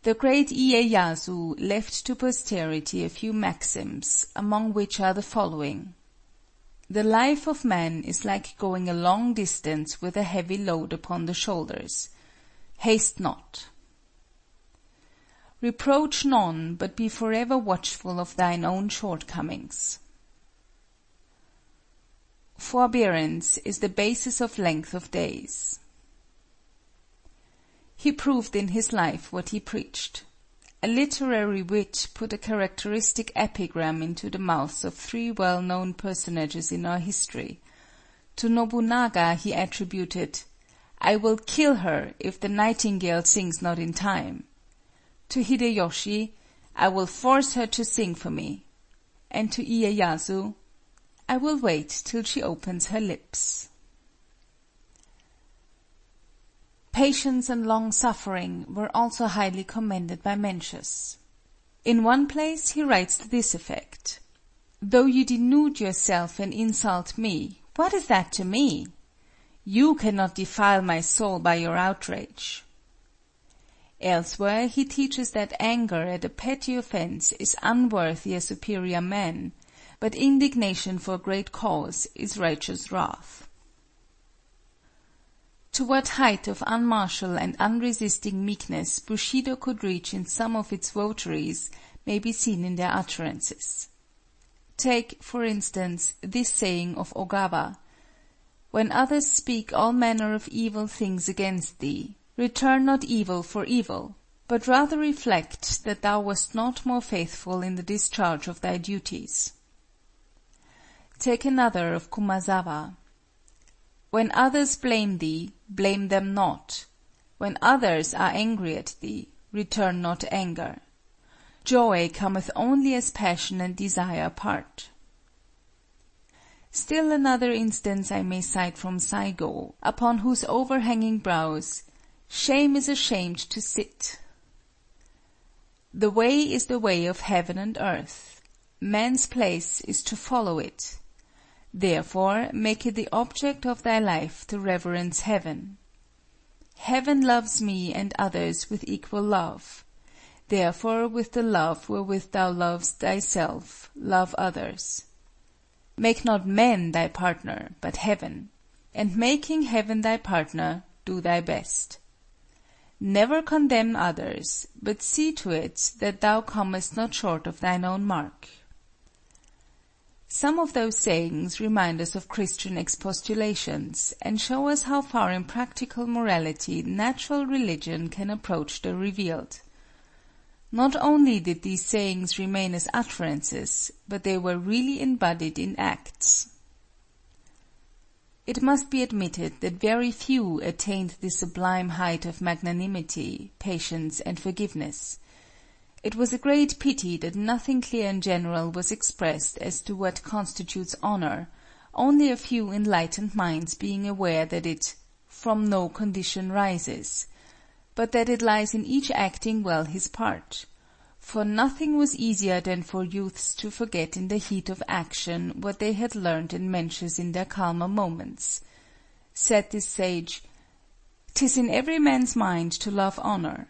The great Iyeyasu left to posterity a few maxims, among which are the following: "The life of man is like going a long distance with a heavy load upon the shoulders. Haste not. Reproach none, but be forever watchful of thine own shortcomings. Forbearance is the basis of length of days. He proved in his life what he preached. A literary wit put a characteristic epigram into the mouths of three well known personages in our history. To Nobunaga he attributed, "I will kill her if the nightingale sings not in time." To Hideyoshi, "I will force her to sing for me." And to Iyeyasu, "I will wait till she opens her lips." Patience and long suffering were also highly commended by Mencius. In one place he writes to this effect: "Though you denude yourself and insult me, what is that to me? You cannot defile my soul by your outrage." Elsewhere he teaches that anger at a petty offense is unworthy a superior man, but indignation for a great cause is righteous wrath. To what height of unmartial and unresisting meekness Bushido could reach in some of its votaries may be seen in their utterances. Take, for instance, this saying of Ogawa: "When others speak all manner of evil things against thee, return not evil for evil, but rather reflect that thou wast not more faithful in the discharge of thy duties." Take another of Kumazawa. When others blame thee, blame them not; when others are angry at thee, return not anger. Joy cometh only as passion and desire part. Still another instance I may cite from Saigo, upon whose overhanging brows "shame is ashamed to sit." The way is the way of heaven and earth. Man's place is to follow it. Therefore make it the object of thy life to reverence Heaven. Heaven loves me and others with equal love. Therefore with the love wherewith thou lovest thyself, love others. Make not men thy partner, but Heaven; and making Heaven thy partner, do thy best. Never condemn others, but see to it that thou comest not short of thine own mark. Some of those sayings remind us of Christian expostulations, and show us how far in practical morality natural religion can approach the revealed. Not only did these sayings remain as utterances, but they were really embodied in acts. It must be admitted that very few attained this sublime height of magnanimity, patience, and forgiveness. It was a great pity that nothing clear and general was expressed as to what constitutes honor, only a few enlightened minds being aware that it "from no condition rises," but that it lies in each acting well his part; for nothing was easier than for youths to forget in the heat of action what they had learned in Mencius in their calmer moments. Said this sage, "'Tis in every man's mind to love honor.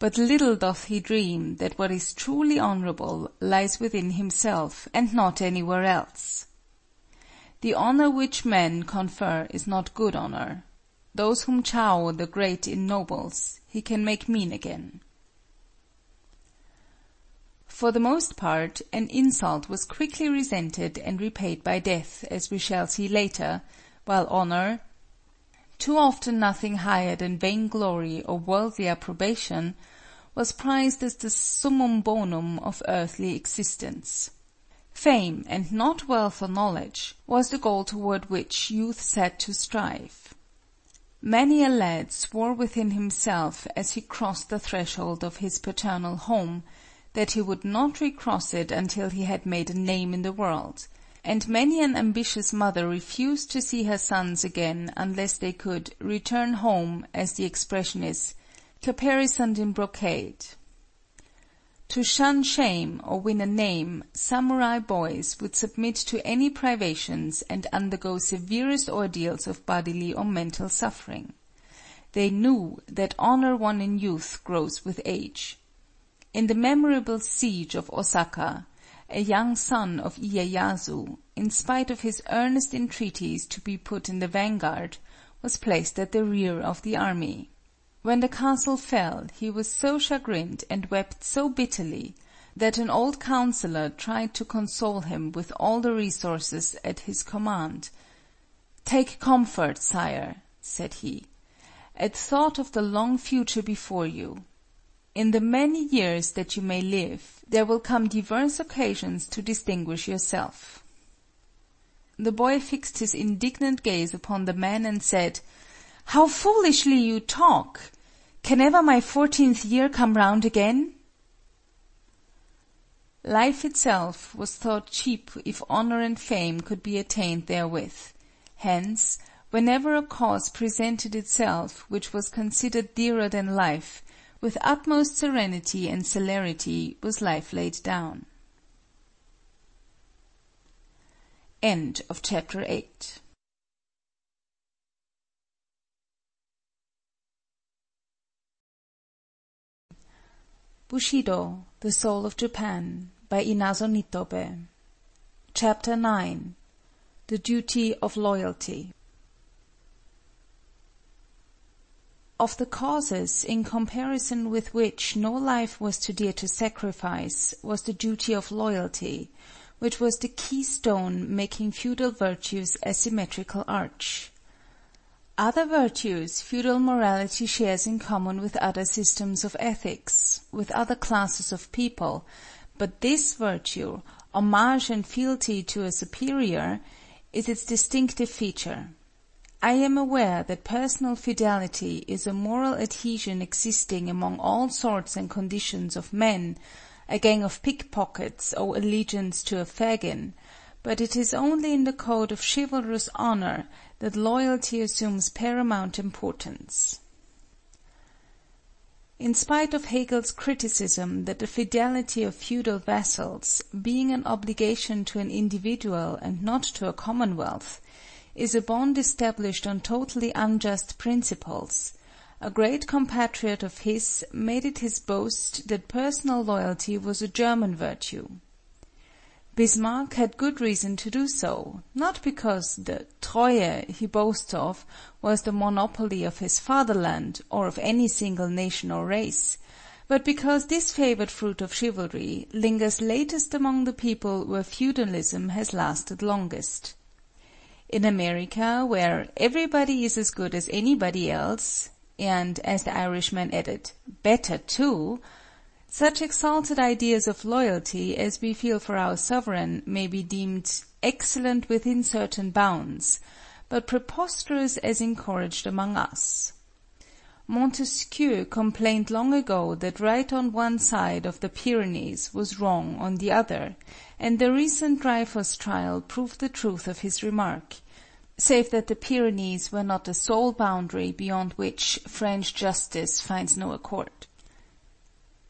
But little doth he dream that what is truly honorable lies within himself, and not anywhere else. The honor which men confer is not good honor. Those whom Chao the Great ennobles, he can make mean again. For the most part, an insult was quickly resented and repaid by death, as we shall see later, while honor, too often nothing higher than vainglory or worldly approbation, was prized as the summum bonum of earthly existence. Fame, and not wealth or knowledge, was the goal toward which youth set to strive. Many a lad swore within himself as he crossed the threshold of his paternal home, that he would not recross it until he had made a name in the world and many an ambitious mother refused to see her sons again unless they could "return home," as the expression is, caparisoned in brocade. To shun shame or win a name, samurai boys would submit to any privations and undergo severest ordeals of bodily or mental suffering. They knew that honor won in youth grows with age. In the memorable siege of Osaka a young son of Iyeyasu, in spite of his earnest entreaties to be put in the vanguard, was placed at the rear of the army. When the castle fell, he was so chagrined and wept so bitterly that an old counsellor tried to console him with all the resources at his command. "Take comfort, sire," said he, "at thought of the long future before you. In the many years that you may live, there will come divers occasions to distinguish yourself." The boy fixed his indignant gaze upon the man and said, "How foolishly you talk! Can ever my fourteenth year come round again?" Life itself was thought cheap if honor and fame could be attained therewith; hence, whenever a cause presented itself which was considered dearer than life with utmost serenity and celerity was life laid down. End of chapter 8 Bushido, The Soul of Japan by Inazo Nitobe. Chapter 9 The Duty of Loyalty Of the causes in comparison with which no life was too dear to sacrifice was the duty of loyalty, which was the keystone making feudal virtues a symmetrical arch. Other virtues feudal morality shares in common with other systems of ethics, with other classes of people, but this virtue, homage and fealty to a superior, is its distinctive feature. I am aware that personal fidelity is a moral adhesion existing among all sorts and conditions of men, a gang of pickpockets owe allegiance to a Fagin, but it is only in the code of chivalrous honor that loyalty assumes paramount importance. In spite of Hegel's criticism that the fidelity of feudal vassals, being an obligation to an individual and not to a commonwealth, is a bond established on totally unjust principles, a great compatriot of his made it his boast that personal loyalty was a German virtue. Bismarck had good reason to do so, not because the Treue he boasts of was the monopoly of his fatherland, or of any single nation or race, but because this favored fruit of chivalry lingers latest among the people where feudalism has lasted longest. In America, where "everybody is as good as anybody else," and, as the Irishman added, "better too," such exalted ideas of loyalty as we feel for our sovereign may be deemed excellent within certain bounds, but preposterous as encouraged among us. Montesquieu complained long ago that right on one side of the Pyrenees was wrong on the other, and the recent Dreyfus trial proved the truth of his remark, save that the Pyrenees were not the sole boundary beyond which French justice finds no accord.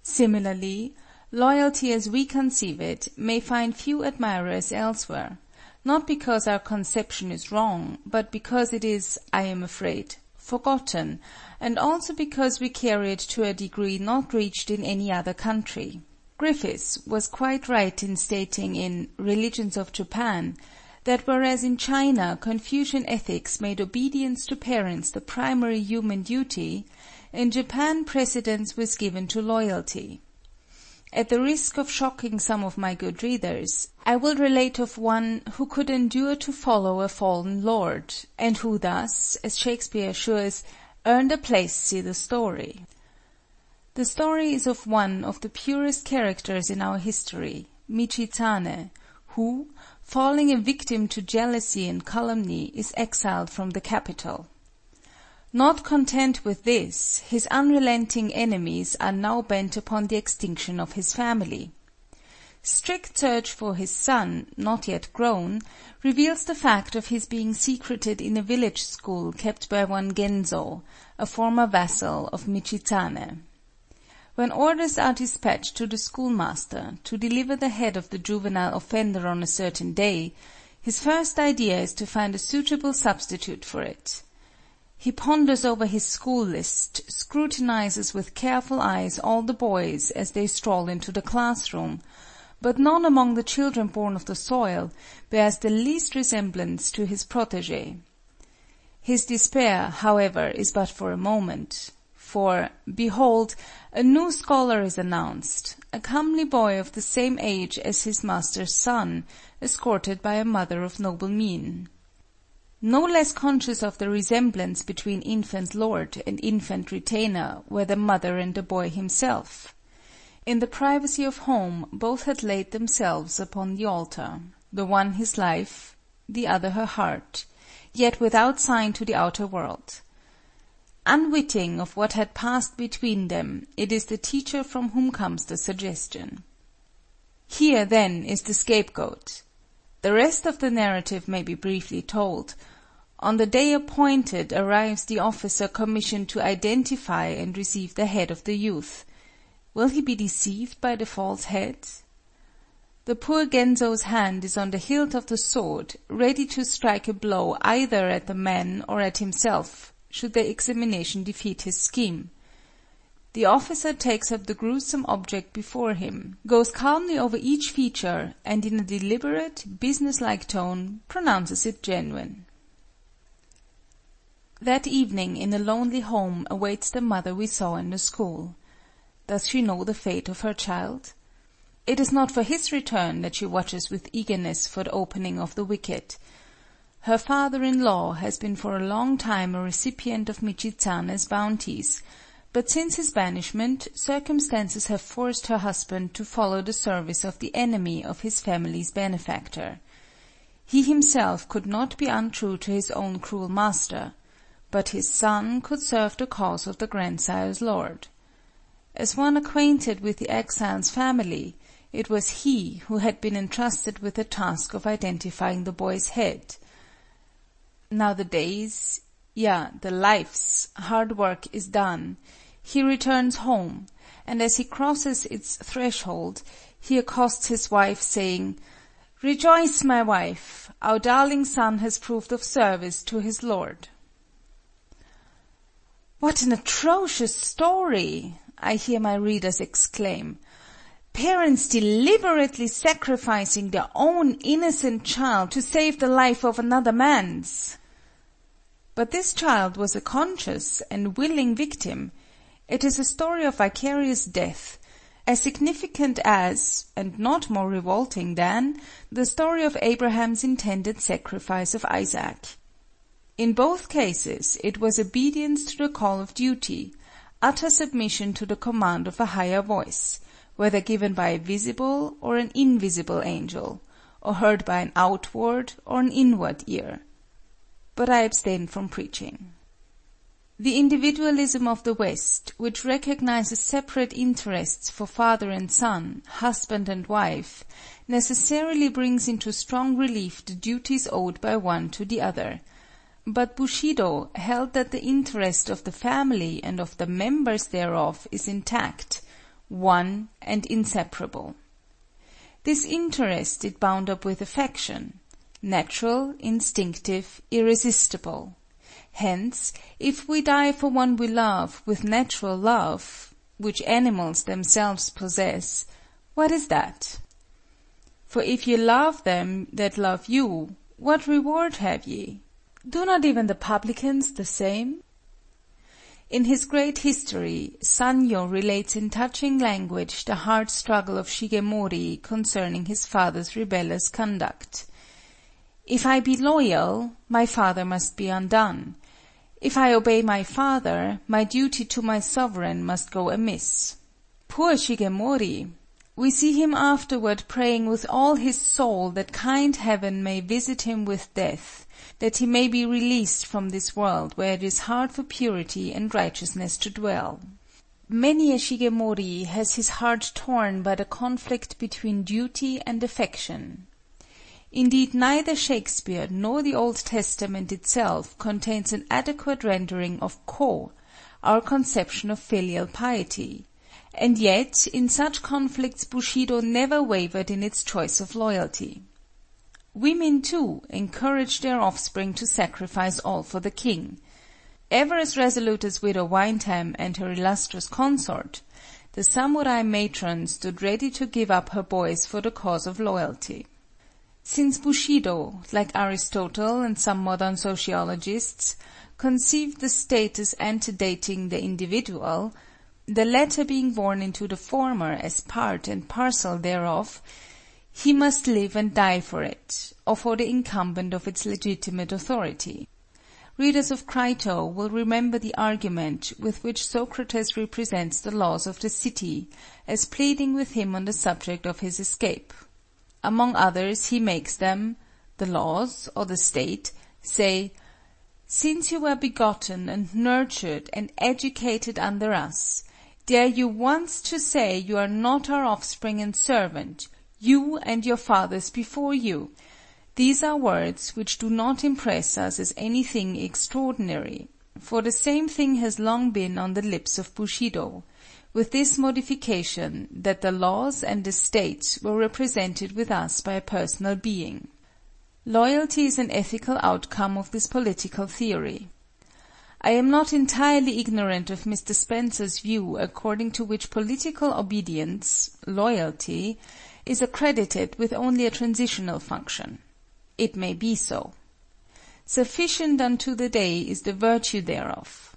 Similarly, loyalty as we conceive it may find few admirers elsewhere, not because our conception is wrong, but because it is, I am afraid, forgotten, and also because we carry it to a degree not reached in any other country. Griffis was quite right in stating in "Religions of Japan" that whereas in China Confucian ethics made obedience to parents the primary human duty, in Japan precedence was given to loyalty. At the risk of shocking some of my good readers, I will relate of one who could endure to follow a fallen lord, and who thus, as Shakespeare assures, earned a place i' the story. The story is of one of the purest characters in our history, Michizané, who, falling a victim to jealousy and calumny, is exiled from the capital. Not content with this, his unrelenting enemies are now bent upon the extinction of his family. Strict search for his son, not yet grown, reveals the fact of his being secreted in a village school kept by one Genzo, a former vassal of Michizané. When orders are dispatched to the schoolmaster to deliver the head of the juvenile offender on a certain day, his first idea is to find a suitable substitute for it. He ponders over his school list, scrutinizes with careful eyes all the boys as they stroll into the class room, but none among the children born of the soil bears the least resemblance to his protégé. His despair, however, is but for a moment, for, behold, a new scholar is announced, a comely boy of the same age as his master's son, escorted by a mother of noble mien. No less conscious of the resemblance between infant lord and infant retainer were the mother and the boy himself. In the privacy of home both had laid themselves upon the altar, the one his life, the other her heart, yet without sign to the outer world. Unwitting of what had passed between them, it is the teacher from whom comes the suggestion. Here, then, is the scapegoat. The rest of the narrative may be briefly told. On the day appointed arrives the officer commissioned to identify and receive the head of the youth. Will he be deceived by the false head? The poor Genzo's hand is on the hilt of the sword, ready to strike a blow either at the man or at himself, should their examination defeat his scheme. The officer takes up the gruesome object before him, goes calmly over each feature, and in a deliberate, business like tone, pronounces it genuine. That evening in a lonely home awaits the mother we saw in the school. Does she know the fate of her child? It is not for his return that she watches with eagerness for the opening of the wicket. Her father in law has been for a long time a recipient of Michizané's bounties, but since his banishment, circumstances have forced her husband to follow the service of the enemy of his family's benefactor. He himself could not be untrue to his own cruel master but his son could serve the cause of the grandsire's lord. As one acquainted with the exile's family, it was he who had been entrusted with the task of identifying the boy's head. Now the day's, yea, the life's, hard work is done, he returns home, and as he crosses its threshold, he accosts his wife, saying, Rejoice, my wife! Our darling son has proved of service to his lord. What an atrocious story! I hear my readers exclaim. Parents deliberately sacrificing their own innocent child to save the life of another man's! But this child was a conscious and willing victim; it is a story of vicarious death, as significant as, and not more revolting than, the story of Abraham's intended sacrifice of Isaac. In both cases it was obedience to the call of duty, utter submission to the command of a higher voice, whether given by a visible or an invisible angel, or heard by an outward or an inward ear but I abstain from preaching. The individualism of the West, which recognizes separate interests for father and son, husband and wife, necessarily brings into strong relief the duties owed by one to the other; but Bushido held that the interest of the family and of the members thereof is intact, one and inseparable. This interest it bound up with affection natural, instinctive, irresistible. Hence, if we die for one we love with natural love, which animals themselves possess, what is that? For if ye love them that love you, what reward have ye? Do not even the publicans the same? In his great history, Sanyo relates in touching language the hard struggle of Shigemori concerning his father's rebellious conduct. If I be loyal, my father must be undone. If I obey my father, my duty to my sovereign must go amiss. Poor Shigemori! We see him afterward praying with all his soul that kind heaven may visit him with death, that he may be released from this world where it is hard for purity and righteousness to dwell. Many a Shigemori has his heart torn by the conflict between duty and affection. Indeed neither Shakespeare nor the Old Testament itself contains an adequate rendering of Ko, our conception of filial piety, and yet in such conflicts Bushido never wavered in its choice of loyalty. Women, too, encourage their offspring to sacrifice all for the king. Ever as resolute as Widow Windham and her illustrious consort, the samurai matron stood ready to give up her boys for the cause of loyalty. Since Bushido, like Aristotle and some modern sociologists, conceived the state as antedating the individual, the latter being born into the former as part and parcel thereof, he must live and die for it, or for the incumbent of its legitimate authority. Readers of Crito will remember the argument with which Socrates represents the laws of the city, as pleading with him on the subject of his escape. Among others he makes them (the laws, or the State) say: "Since you were begotten and nurtured and educated under us, dare you once to say you are not our offspring and servant, you and your fathers before you?" These are words which do not impress us as anything extraordinary, for the same thing has long been on the lips of Bushido with this modification, that the laws and the State were represented with us by a personal being. Loyalty is an ethical outcome of this political theory. I am not entirely ignorant of Mr. Spencer's view according to which political obedience (loyalty) is accredited with only a transitional function. It may be so. Sufficient unto the day is the virtue thereof.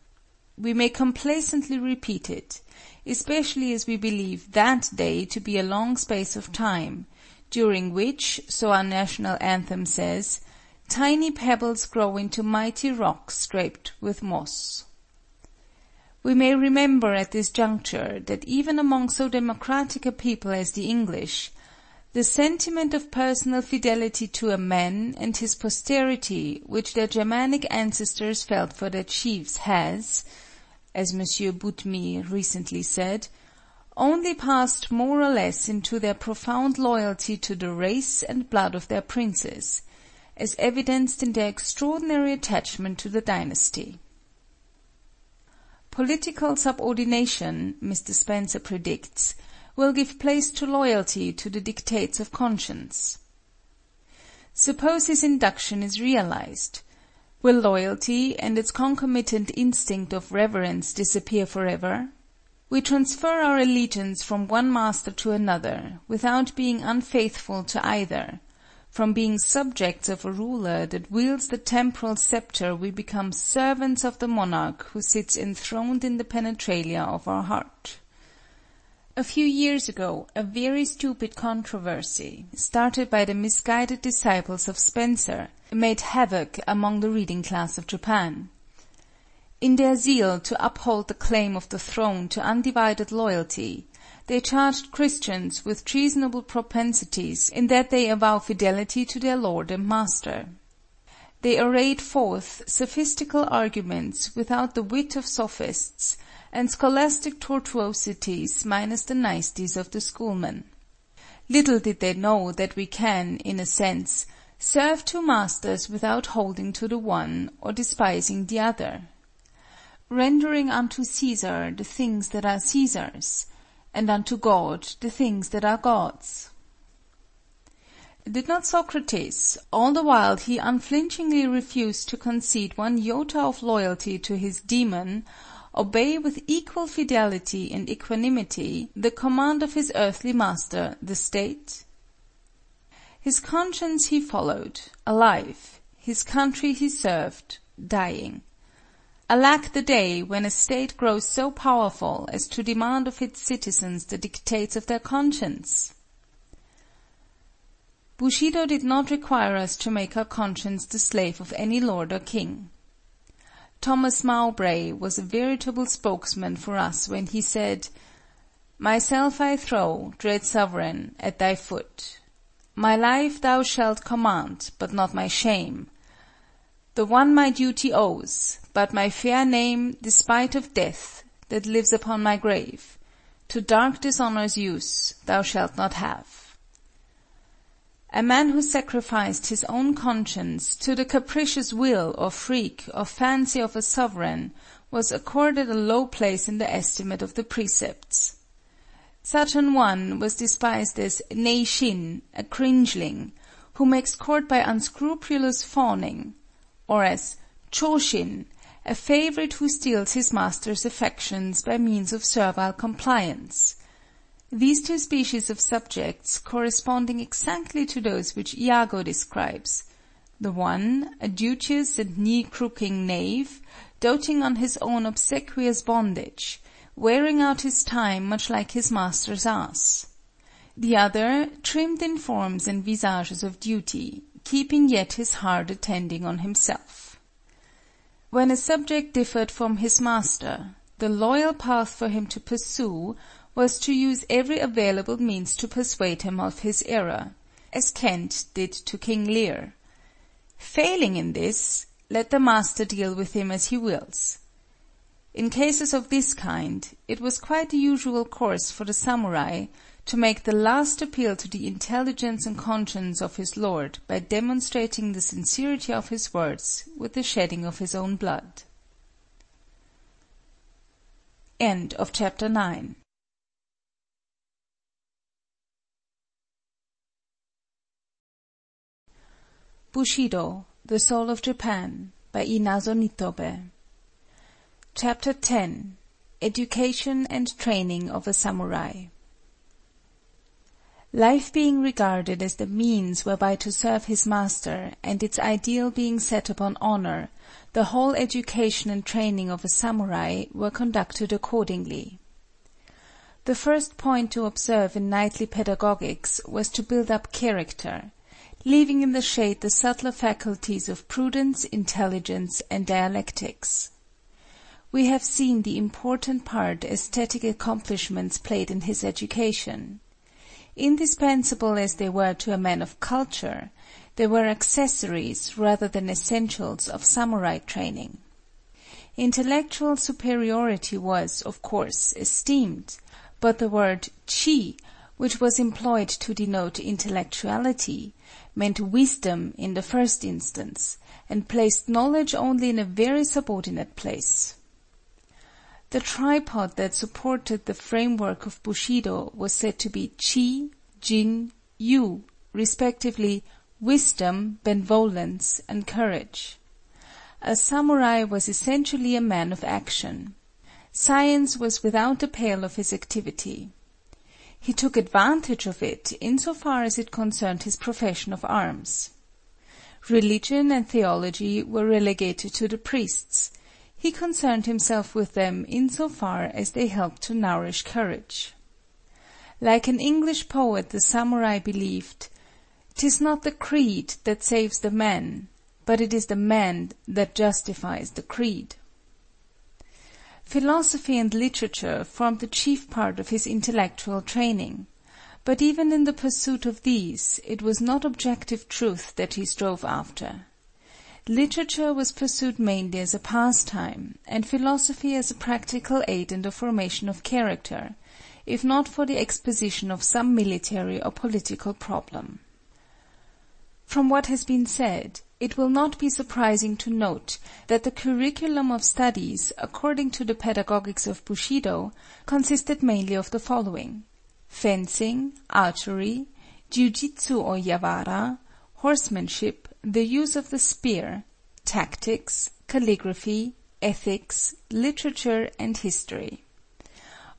We may complacently repeat it especially as we believe that day to be a long space of time, during which, so our national anthem says, tiny pebbles grow into mighty rocks draped with moss. We may remember at this juncture that even among so democratic a people as the English, the sentiment of personal fidelity to a man and his posterity which their Germanic ancestors felt for their chiefs has, as M. Boutmy recently said, only passed more or less into their profound loyalty to the race and blood of their princes, as evidenced in their extraordinary attachment to the dynasty. Political subordination, Mr. Spencer predicts, will give place to loyalty to the dictates of conscience. Suppose his induction is realized. Will loyalty and its concomitant instinct of reverence disappear forever? We transfer our allegiance from one master to another, without being unfaithful to either; from being subjects of a ruler that wields the temporal sceptre we become servants of the monarch who sits enthroned in the penetralia of our heart. A few years ago a very stupid controversy, started by the misguided disciples of Spencer, made havoc among the reading class of Japan. In their zeal to uphold the claim of the throne to undivided loyalty, they charged Christians with treasonable propensities in that they avow fidelity to their lord and master. They arrayed forth sophistical arguments without the wit of sophists, and scholastic tortuosities minus the niceties of the schoolmen. Little did they know that we can, in a sense, serve two masters without holding to the one or despising the other. Rendering unto Cæsar the things that are Cæsar's, and unto God the things that are God's. Did not Socrates, all the while he unflinchingly refused to concede one iota of loyalty to his demon, obey with equal fidelity and equanimity the command of his earthly master, the State? His conscience he followed, alive; his country he served, dying. Alack the day when a State grows so powerful as to demand of its citizens the dictates of their conscience! Bushido did not require us to make our conscience the slave of any lord or king. Thomas Mowbray was a veritable spokesman for us when he said, "Myself I throw, dread sovereign, at thy foot. My life thou shalt command, but not my shame. The one my duty owes, but my fair name, despite of death, that lives upon my grave, to dark dishonor's use, thou shalt not have." A man who sacrificed his own conscience to the capricious will or freak or fancy of a sovereign was accorded a low place in the estimate of the Precepts. Such an one was despised as Nei Shin, a cringeling, who makes court by unscrupulous fawning, or as Choshin, a favorite who steals his master's affections by means of servile compliance. These two species of subjects corresponding exactly to those which Iago describes: the one, a duteous and knee–crooking knave, doting on his own obsequious bondage, wearing out his time much like his master's ass; the other, trimmed in forms and visages of duty, keeping yet his heart attending on himself. When a subject differed from his master, the loyal path for him to pursue was to use every available means to persuade him of his error, as Kent did to King Lear. Failing in this, let the master deal with him as he wills. In cases of this kind, it was quite the usual course for the samurai to make the last appeal to the intelligence and conscience of his lord by demonstrating the sincerity of his words with the shedding of his own blood. End of chapter 9 Bushido, The Soul of Japan by Inazo Nitobe CHAPTER X EDUCATION AND TRAINING OF A SAMURAI Life being regarded as the means whereby to serve his master, and its ideal being set upon honor, the whole education and training of a samurai were conducted accordingly. The first point to observe in knightly pedagogics was to build up character leaving in the shade the subtler faculties of prudence, intelligence, and dialectics. We have seen the important part aesthetic accomplishments played in his education. Indispensable as they were to a man of culture, they were accessories rather than essentials of samurai training. Intellectual superiority was, of course, esteemed, but the word chi, which was employed to denote intellectuality, meant wisdom in the first instance, and placed knowledge only in a very subordinate place. The tripod that supported the framework of Bushido was said to be Chi, Jin, Yu, respectively wisdom, benevolence, and courage. A samurai was essentially a man of action. science was without the pale of his activity. He took advantage of it in so far as it concerned his profession of arms. Religion and theology were relegated to the priests; he concerned himself with them in so far as they helped to nourish courage. Like an English poet the samurai believed, "'Tis not the creed that saves the man, but it is the man that justifies the creed." Philosophy and literature formed the chief part of his intellectual training. But even in the pursuit of these, it was not objective truth that he strove after. Literature was pursued mainly as a pastime, and philosophy as a practical aid in the formation of character, if not for the exposition of some military or political problem. From what has been said, it will not be surprising to note that the curriculum of studies, according to the pedagogics of Bushido, consisted mainly of the following fencing, archery, jiu-jitsu or yawara, horsemanship, the use of the spear, tactics, calligraphy, ethics, literature and history.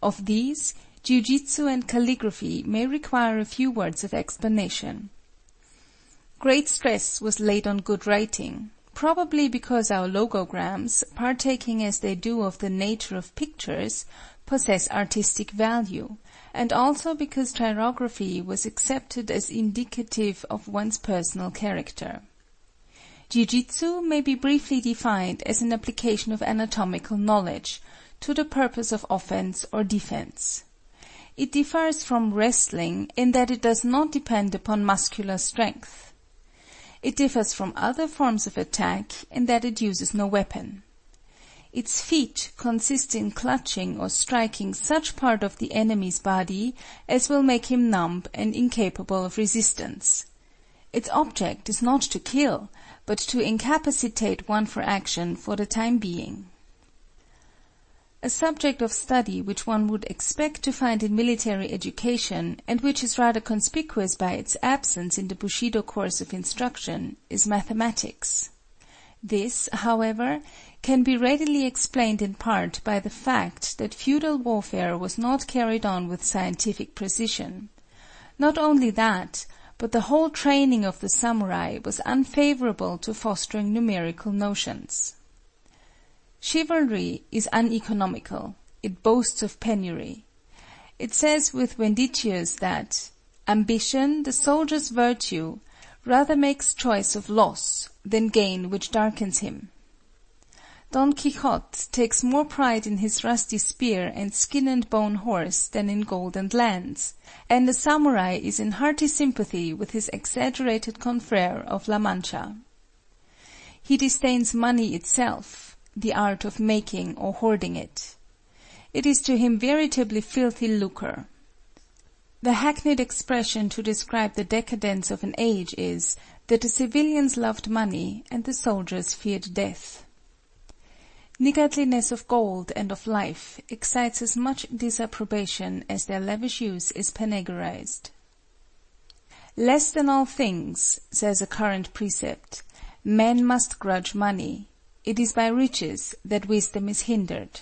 Of these, jiu-jitsu and calligraphy may require a few words of explanation. Great stress was laid on good writing, probably because our logograms, partaking as they do of the nature of pictures, possess artistic value, and also because chirography was accepted as indicative of one's personal character. Jiu-jitsu may be briefly defined as an application of anatomical knowledge to the purpose of offense or defense. It differs from wrestling in that it does not depend upon muscular strength. It differs from other forms of attack in that it uses no weapon. Its feat consists in clutching or striking such part of the enemy's body as will make him numb and incapable of resistance. Its object is not to kill, but to incapacitate one for action for the time being. A subject of study which one would expect to find in military education, and which is rather conspicuous by its absence in the Bushido course of instruction, is mathematics. This, however, can be readily explained in part by the fact that feudal warfare was not carried on with scientific precision. Not only that, but the whole training of the samurai was unfavorable to fostering numerical notions. Chivalry is uneconomical; it boasts of penury. It says with Ventidius that "ambition, the soldier's virtue, rather makes choice of loss, than gain which darkens him." Don Quixote takes more pride in his rusty spear and skin and bone horse than in gold and lands, and a samurai is in hearty sympathy with his exaggerated confrère of La Mancha. He disdains money itself, the art of making or hoarding it. It is to him veritably filthy lucre. The hackneyed expression to describe the decadence of an age is, that the civilians loved money and the soldiers feared death. Niggardliness of gold and of life excites as much disapprobation as their lavish use is panegyrized. Less than all things, says a current precept, men must grudge money; it is by riches that wisdom is hindered.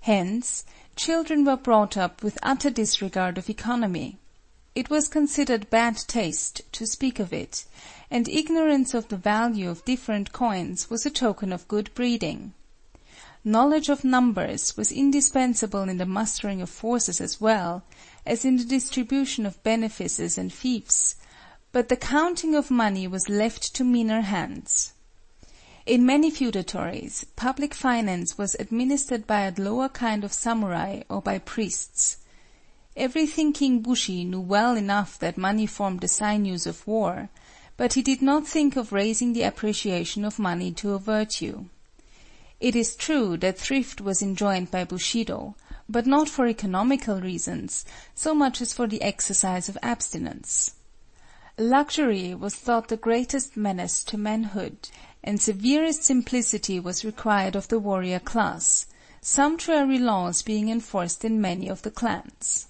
Hence, children were brought up with utter disregard of economy. It was considered bad taste to speak of it, and ignorance of the value of different coins was a token of good breeding. Knowledge of numbers was indispensable in the mustering of forces as well as in the distribution of benefices and fiefs, but the counting of money was left to meaner hands. In many feudatories, public finance was administered by a lower kind of samurai or by priests. Every thinking bushi knew well enough that money formed the sinews of war, but he did not think of raising the appreciation of money to a virtue. It is true that thrift was enjoined by Bushido, but not for economical reasons, so much as for the exercise of abstinence. Luxury was thought the greatest menace to manhood, and severest simplicity was required of the warrior class, sumptuary laws being enforced in many of the clans.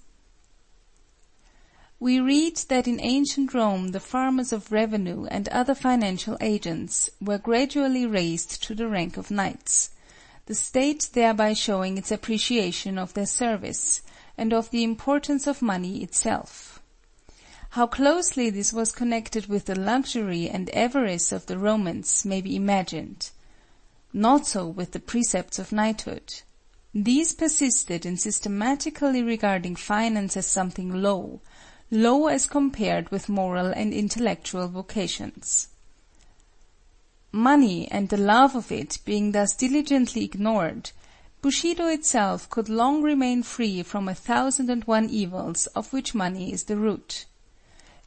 We read that in ancient Rome the farmers of revenue and other financial agents were gradually raised to the rank of knights; the State thereby showing its appreciation of their service, and of the importance of money itself. How closely this was connected with the luxury and avarice of the Romans may be imagined. Not so with the precepts of knighthood. These persisted in systematically regarding finance as something low, low as compared with moral and intellectual vocations. Money and the love of it being thus diligently ignored, Bushido itself could long remain free from a thousand and one evils of which money is the root.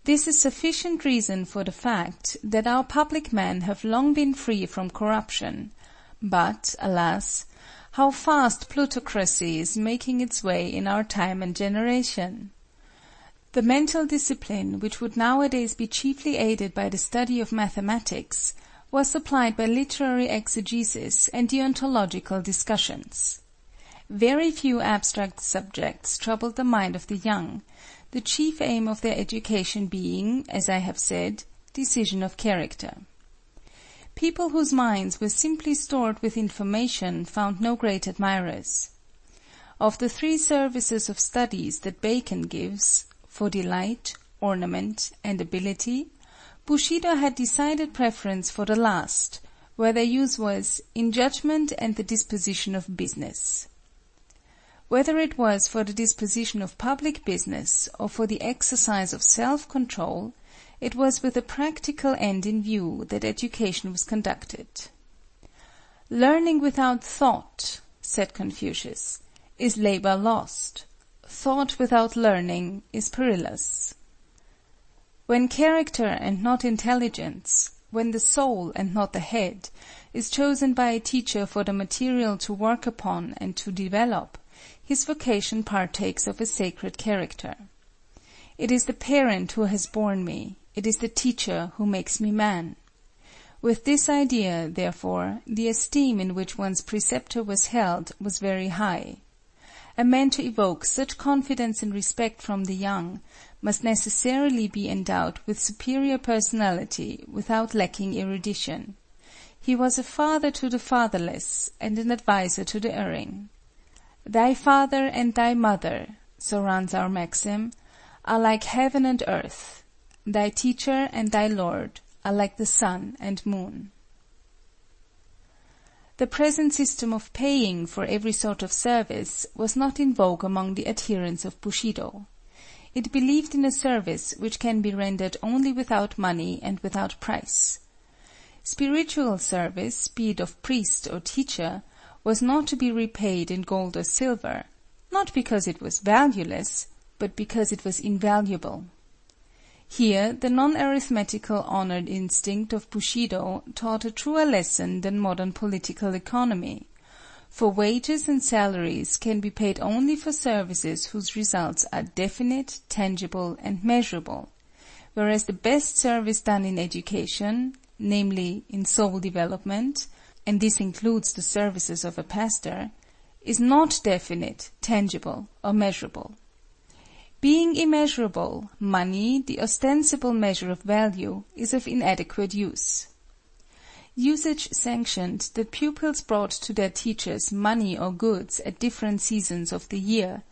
This is sufficient reason for the fact that our public men have long been free from corruption, but, alas! how fast plutocracy is making its way in our time and generation! The mental discipline which would nowadays be chiefly aided by the study of mathematics, was supplied by literary exegesis and deontological discussions. Very few abstract subjects troubled the mind of the young, the chief aim of their education being, as I have said, decision of character. People whose minds were simply stored with information found no great admirers. Of the three services of studies that Bacon gives, for delight, ornament, and ability, Bushido had decided preference for the last, where their use was "in judgment and the disposition of business." Whether it was for the disposition of public business, or for the exercise of self control, it was with a practical end in view that education was conducted. "Learning without thought," said Confucius, "is labor lost; thought without learning is perilous." When character and not intelligence, when the soul and not the head, is chosen by a teacher for the material to work upon and to develop, his vocation partakes of a sacred character. It is the parent who has borne me, it is the teacher who makes me man. With this idea, therefore, the esteem in which one's preceptor was held was very high. A man to evoke such confidence and respect from the young must necessarily be endowed with superior personality without lacking erudition. He was a father to the fatherless, and an adviser to the erring. "Thy father and thy mother," so runs our maxim, "are like heaven and earth; thy teacher and thy lord are like the sun and moon." The present system of paying for every sort of service was not in vogue among the adherents of Bushido. It believed in a service which can be rendered only without money and without price. Spiritual service, be it of priest or teacher, was not to be repaid in gold or silver, not because it was valueless, but because it was invaluable. Here the non-arithmetical honored instinct of Bushido taught a truer lesson than modern political economy for wages and salaries can be paid only for services whose results are definite, tangible, and measurable, whereas the best service done in education, namely in soul development, and this includes the services of a pastor, is not definite, tangible, or measurable. Being immeasurable, money, the ostensible measure of value, is of inadequate use. Usage sanctioned that pupils brought to their teachers money or goods at different seasons of the year,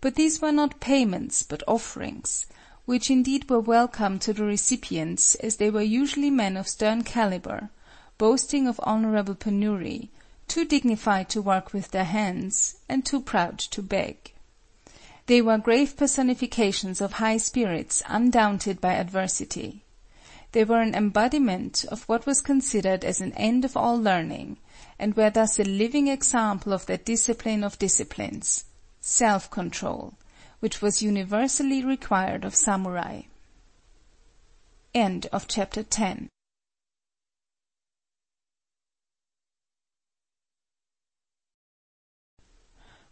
but these were not payments but offerings, which indeed were welcome to the recipients as they were usually men of stern caliber, boasting of honorable penury, too dignified to work with their hands, and too proud to beg. They were grave personifications of high spirits undaunted by adversity. They were an embodiment of what was considered as an end of all learning, and were thus a living example of that discipline of disciplines, self control, which was universally required of samurai. End of chapter 10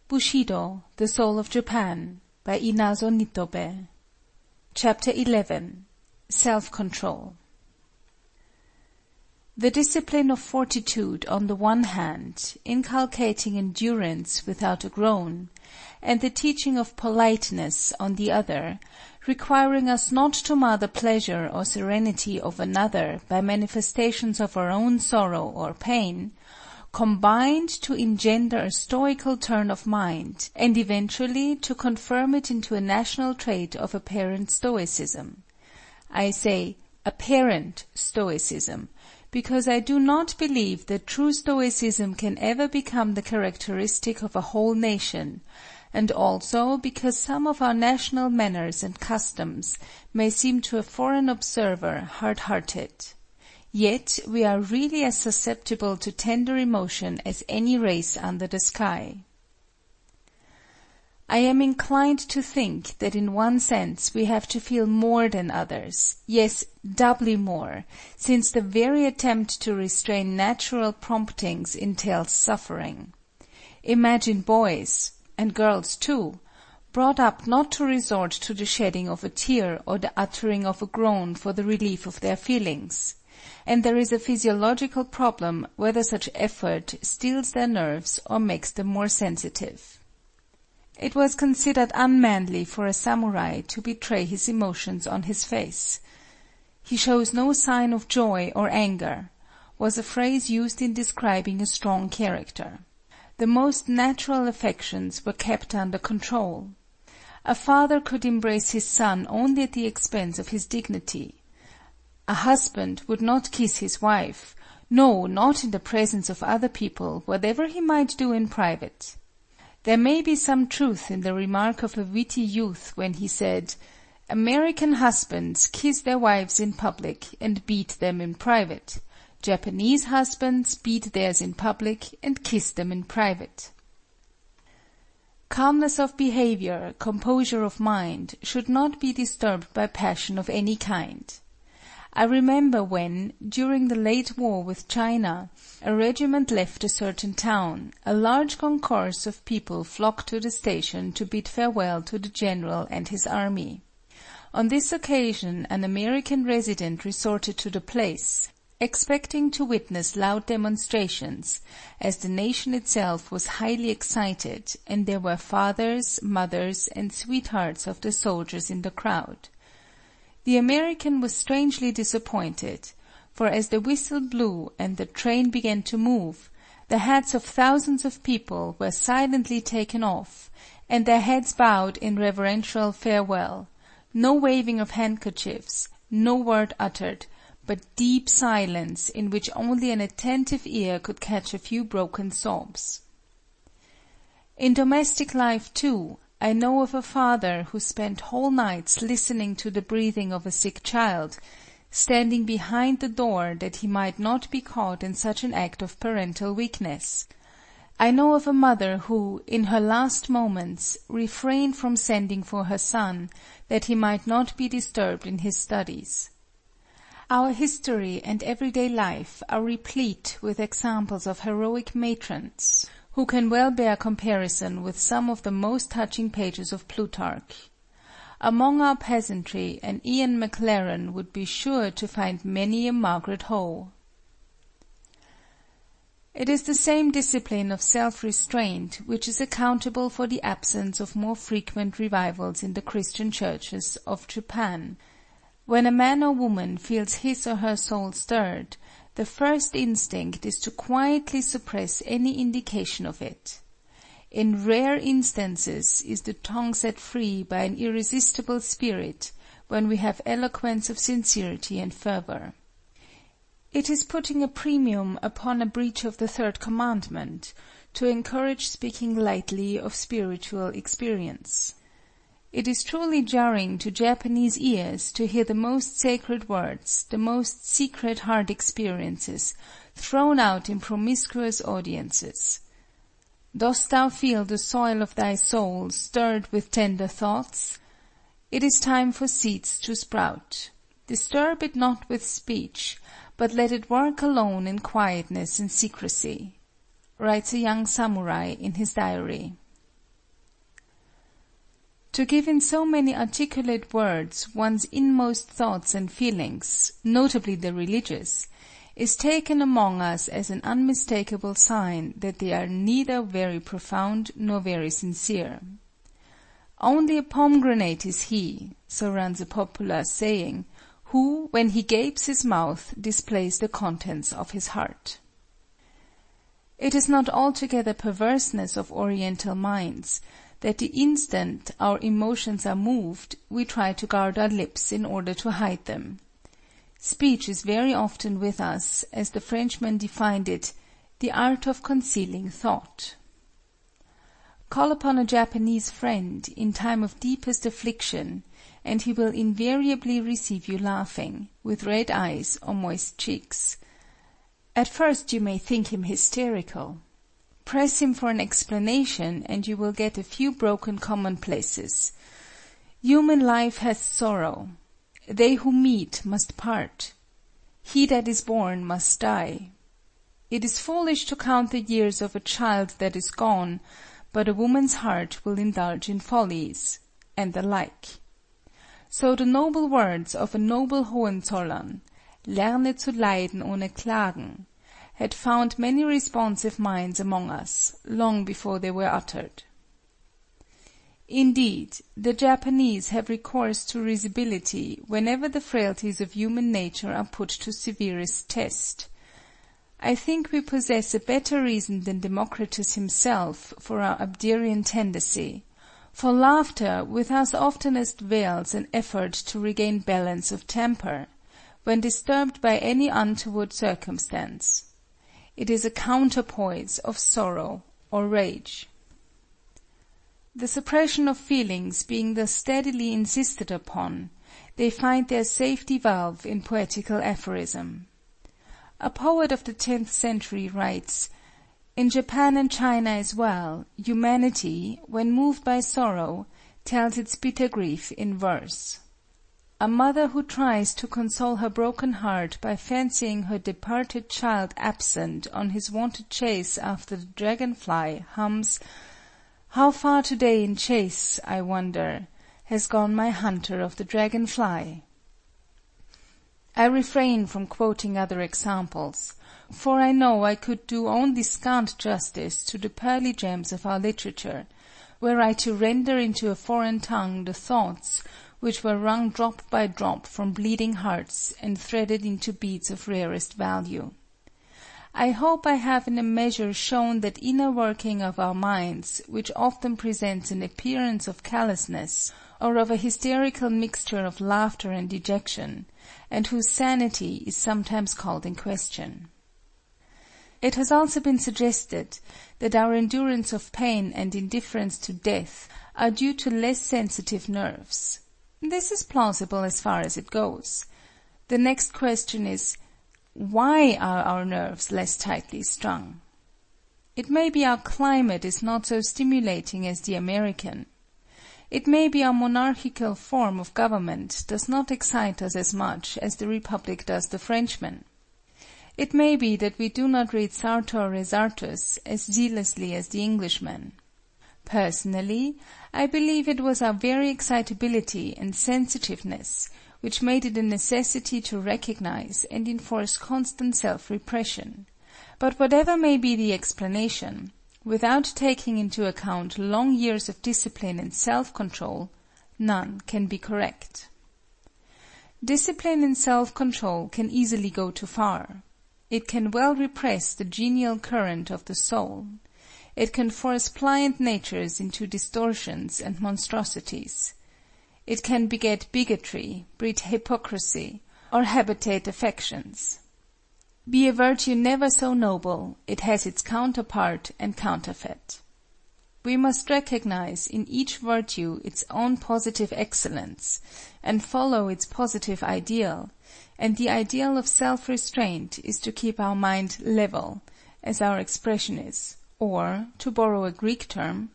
Bushido, The Soul of Japan by Inazo Nitobe. Chapter 11 Self-control. The discipline of fortitude on the one hand, inculcating endurance without a groan, and the teaching of politeness on the other, requiring us not to mar the pleasure or serenity of another by manifestations of our own sorrow or pain, combined to engender a stoical turn of mind, and eventually to confirm it into a national trait of apparent stoicism. I say apparent stoicism, because I do not believe that true stoicism can ever become the characteristic of a whole nation, and also because some of our national manners and customs may seem to a foreign observer hard-hearted. Yet we are really as susceptible to tender emotion as any race under the sky. I am inclined to think that in one sense we have to feel more than others, yes, doubly more, since the very attempt to restrain natural promptings entails suffering. Imagine boys, and girls too, brought up not to resort to the shedding of a tear or the uttering of a groan for the relief of their feelings and there is a physiological problem whether such effort steels their nerves or makes them more sensitive. It was considered unmanly for a samurai to betray his emotions on his face. "He shows no sign of joy or anger," was a phrase used in describing a strong character. The most natural affections were kept under control. A father could embrace his son only at the expense of his dignity. A husband would not kiss his wife, no, not in the presence of other people, whatever he might do in private. There may be some truth in the remark of a witty youth when he said, "American husbands kiss their wives in public and beat them in private. Japanese husbands beat theirs in public and kiss them in private." Calmness of behavior, composure of mind, should not be disturbed by passion of any kind. I remember when, during the late war with China, a regiment left a certain town, a large concourse of people flocked to the station to bid farewell to the General and his army. On this occasion an American resident resorted to the place, expecting to witness loud demonstrations, as the nation itself was highly excited, and there were fathers, mothers, and sweethearts of the soldiers in the crowd. The American was strangely disappointed, for as the whistle blew and the train began to move, the hats of thousands of people were silently taken off, and their heads bowed in reverential farewell; no waving of handkerchiefs, no word uttered, but deep silence in which only an attentive ear could catch a few broken sobs. In domestic life, too, I know of a father who spent whole nights listening to the breathing of a sick child, standing behind the door that he might not be caught in such an act of parental weakness. I know of a mother who, in her last moments, refrained from sending for her son, that he might not be disturbed in his studies. Our history and everyday life are replete with examples of heroic matrons who can well bear comparison with some of the most touching pages of Plutarch. Among our peasantry an Ian Maclaren would be sure to find many a Margaret Howe. It is the same discipline of self-restraint which is accountable for the absence of more frequent revivals in the Christian churches of Japan. When a man or woman feels his or her soul stirred, the first instinct is to quietly suppress any indication of it. In rare instances is the tongue set free by an irresistible spirit, when we have eloquence of sincerity and fervor. It is putting a premium upon a breach of the third commandment, to encourage speaking lightly of spiritual experience. It is truly jarring to Japanese ears to hear the most sacred words, the most secret heart experiences, thrown out in promiscuous audiences. Dost thou feel the soil of thy soul stirred with tender thoughts? It is time for seeds to sprout. Disturb it not with speech, but let it work alone in quietness and secrecy," writes a young samurai in his diary. To give in so many articulate words one's inmost thoughts and feelings, notably the religious, is taken among us as an unmistakable sign that they are neither very profound nor very sincere. Only a pomegranate is he, so runs a popular saying, who, when he gapes his mouth, displays the contents of his heart. It is not altogether perverseness of Oriental minds, that the instant our emotions are moved, we try to guard our lips in order to hide them. Speech is very often with us, as the Frenchman defined it, "the art of concealing thought." Call upon a Japanese friend, in time of deepest affliction, and he will invariably receive you laughing, with red eyes or moist cheeks. At first you may think him hysterical. Press him for an explanation, and you will get a few broken commonplaces. Human life has sorrow. They who meet must part. He that is born must die. It is foolish to count the years of a child that is gone, but a woman's heart will indulge in follies, and the like. So the noble words of a noble Hohenzollern, "Lerne zu leiden ohne Klagen," had found many responsive minds among us, long before they were uttered. Indeed, the Japanese have recourse to risibility whenever the frailties of human nature are put to severest test. I think we possess a better reason than Democritus himself for our Abderian tendency, for laughter with us oftenest veils an effort to regain balance of temper, when disturbed by any untoward circumstance. It is a counterpoise of sorrow or rage. The suppression of feelings being thus steadily insisted upon, they find their safety valve in poetical aphorism. A poet of the tenth century writes, "In Japan and China as well, humanity, when moved by sorrow, tells its bitter grief in verse. A mother who tries to console her broken heart by fancying her departed child absent on his wonted chase after the dragon fly, hums, "How far to day in chase, I wonder, has gone my hunter of the dragon fly?" I refrain from quoting other examples, for I know I could do only scant justice to the pearly gems of our literature, were I to render into a foreign tongue the thoughts which were wrung drop by drop from bleeding hearts and threaded into beads of rarest value. I hope I have in a measure shown that inner working of our minds which often presents an appearance of callousness, or of a hysterical mixture of laughter and dejection, and whose sanity is sometimes called in question. It has also been suggested that our endurance of pain and indifference to death are due to less sensitive nerves. This is plausible as far as it goes. The next question is, why are our nerves less tightly strung? It may be our climate is not so stimulating as the American. It may be our monarchical form of government does not excite us as much as the Republic does the Frenchman. It may be that we do not read Sartor Resartus as zealously as the Englishman. Personally, I believe it was our very excitability and sensitiveness which made it a necessity to recognize and enforce constant self repression; but whatever may be the explanation, without taking into account long years of discipline and self control, none can be correct. Discipline and self control can easily go too far. It can well repress the genial current of the soul. It can force pliant natures into distortions and monstrosities. It can beget bigotry, breed hypocrisy, or habitate affections. Be a virtue never so noble, it has its counterpart and counterfeit. We must recognize in each virtue its own positive excellence, and follow its positive ideal, and the ideal of self restraint is to keep our mind level, as our expression is or, to borrow a Greek term,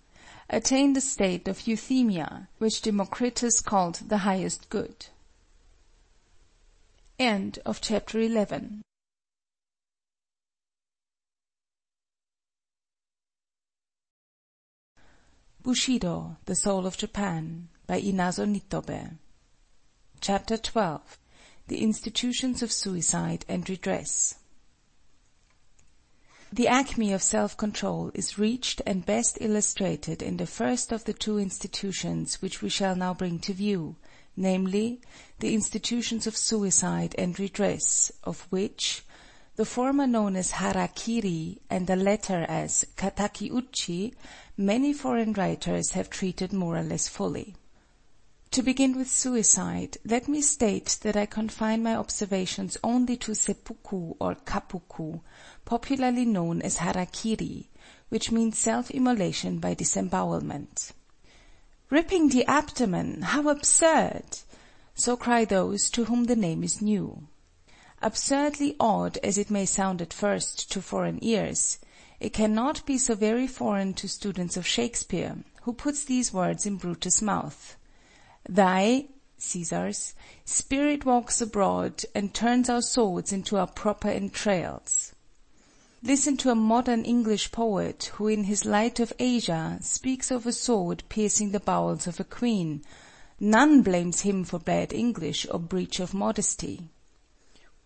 attain the state of euthymia, which Democritus called the highest good. End of chapter 11 Bushido, The Soul of Japan by Inazo Nitobe. Chapter 12 The Institutions of Suicide and Redress the acme of self-control is reached and best illustrated in the first of the two institutions which we shall now bring to view, namely, the institutions of suicide and redress, of which, The former known as hara kiri, and the latter as kataki uchi, many foreign writers have treated more or less fully. To begin with suicide, let me state that I confine my observations only to seppuku or kappuku, popularly known as harakiri, which means self immolation by disembowelment. "Ripping the abdomen! How absurd!" So cry those to whom the name is new. Absurdly odd as it may sound at first to foreign ears, it cannot be so very foreign to students of Shakespeare, who puts these words in Brutus' mouth. Thy (Cæsar's) spirit walks abroad, and turns our swords into our proper entrails. Listen to a modern English poet who in his Light of Asia speaks of a sword piercing the bowels of a queen. None blames him for bad English or breach of modesty.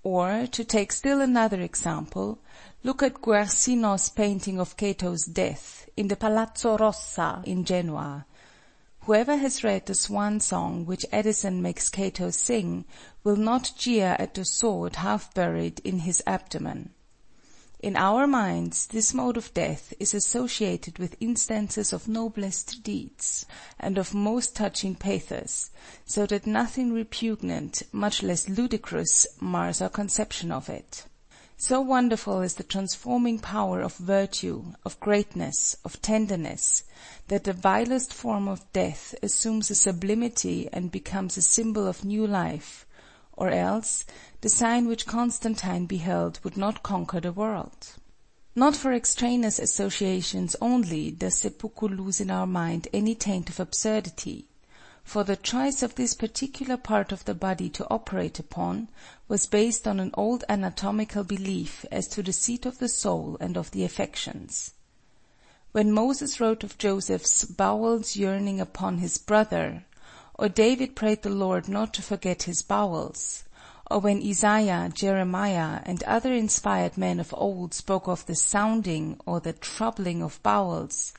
Or, to take still another example, look at Guercino's painting of Cato's death, in the Palazzo Rossa in Genoa. Whoever has read the swan song which Addison makes Cato sing will not jeer at the sword half buried in his abdomen. In our minds this mode of death is associated with instances of noblest deeds, and of most touching pathos, so that nothing repugnant, much less ludicrous, mars our conception of it. So wonderful is the transforming power of virtue, of greatness, of tenderness, that the vilest form of death assumes a sublimity and becomes a symbol of new life, or else the sign which Constantine beheld would not conquer the world. Not for extraneous associations only does seppuku lose in our mind any taint of absurdity for the choice of this particular part of the body to operate upon was based on an old anatomical belief as to the seat of the soul and of the affections. When Moses wrote of Joseph's bowels yearning upon his brother, or David prayed the Lord not to forget his bowels, or when Isaiah, Jeremiah, and other inspired men of old spoke of the sounding or the troubling of bowels,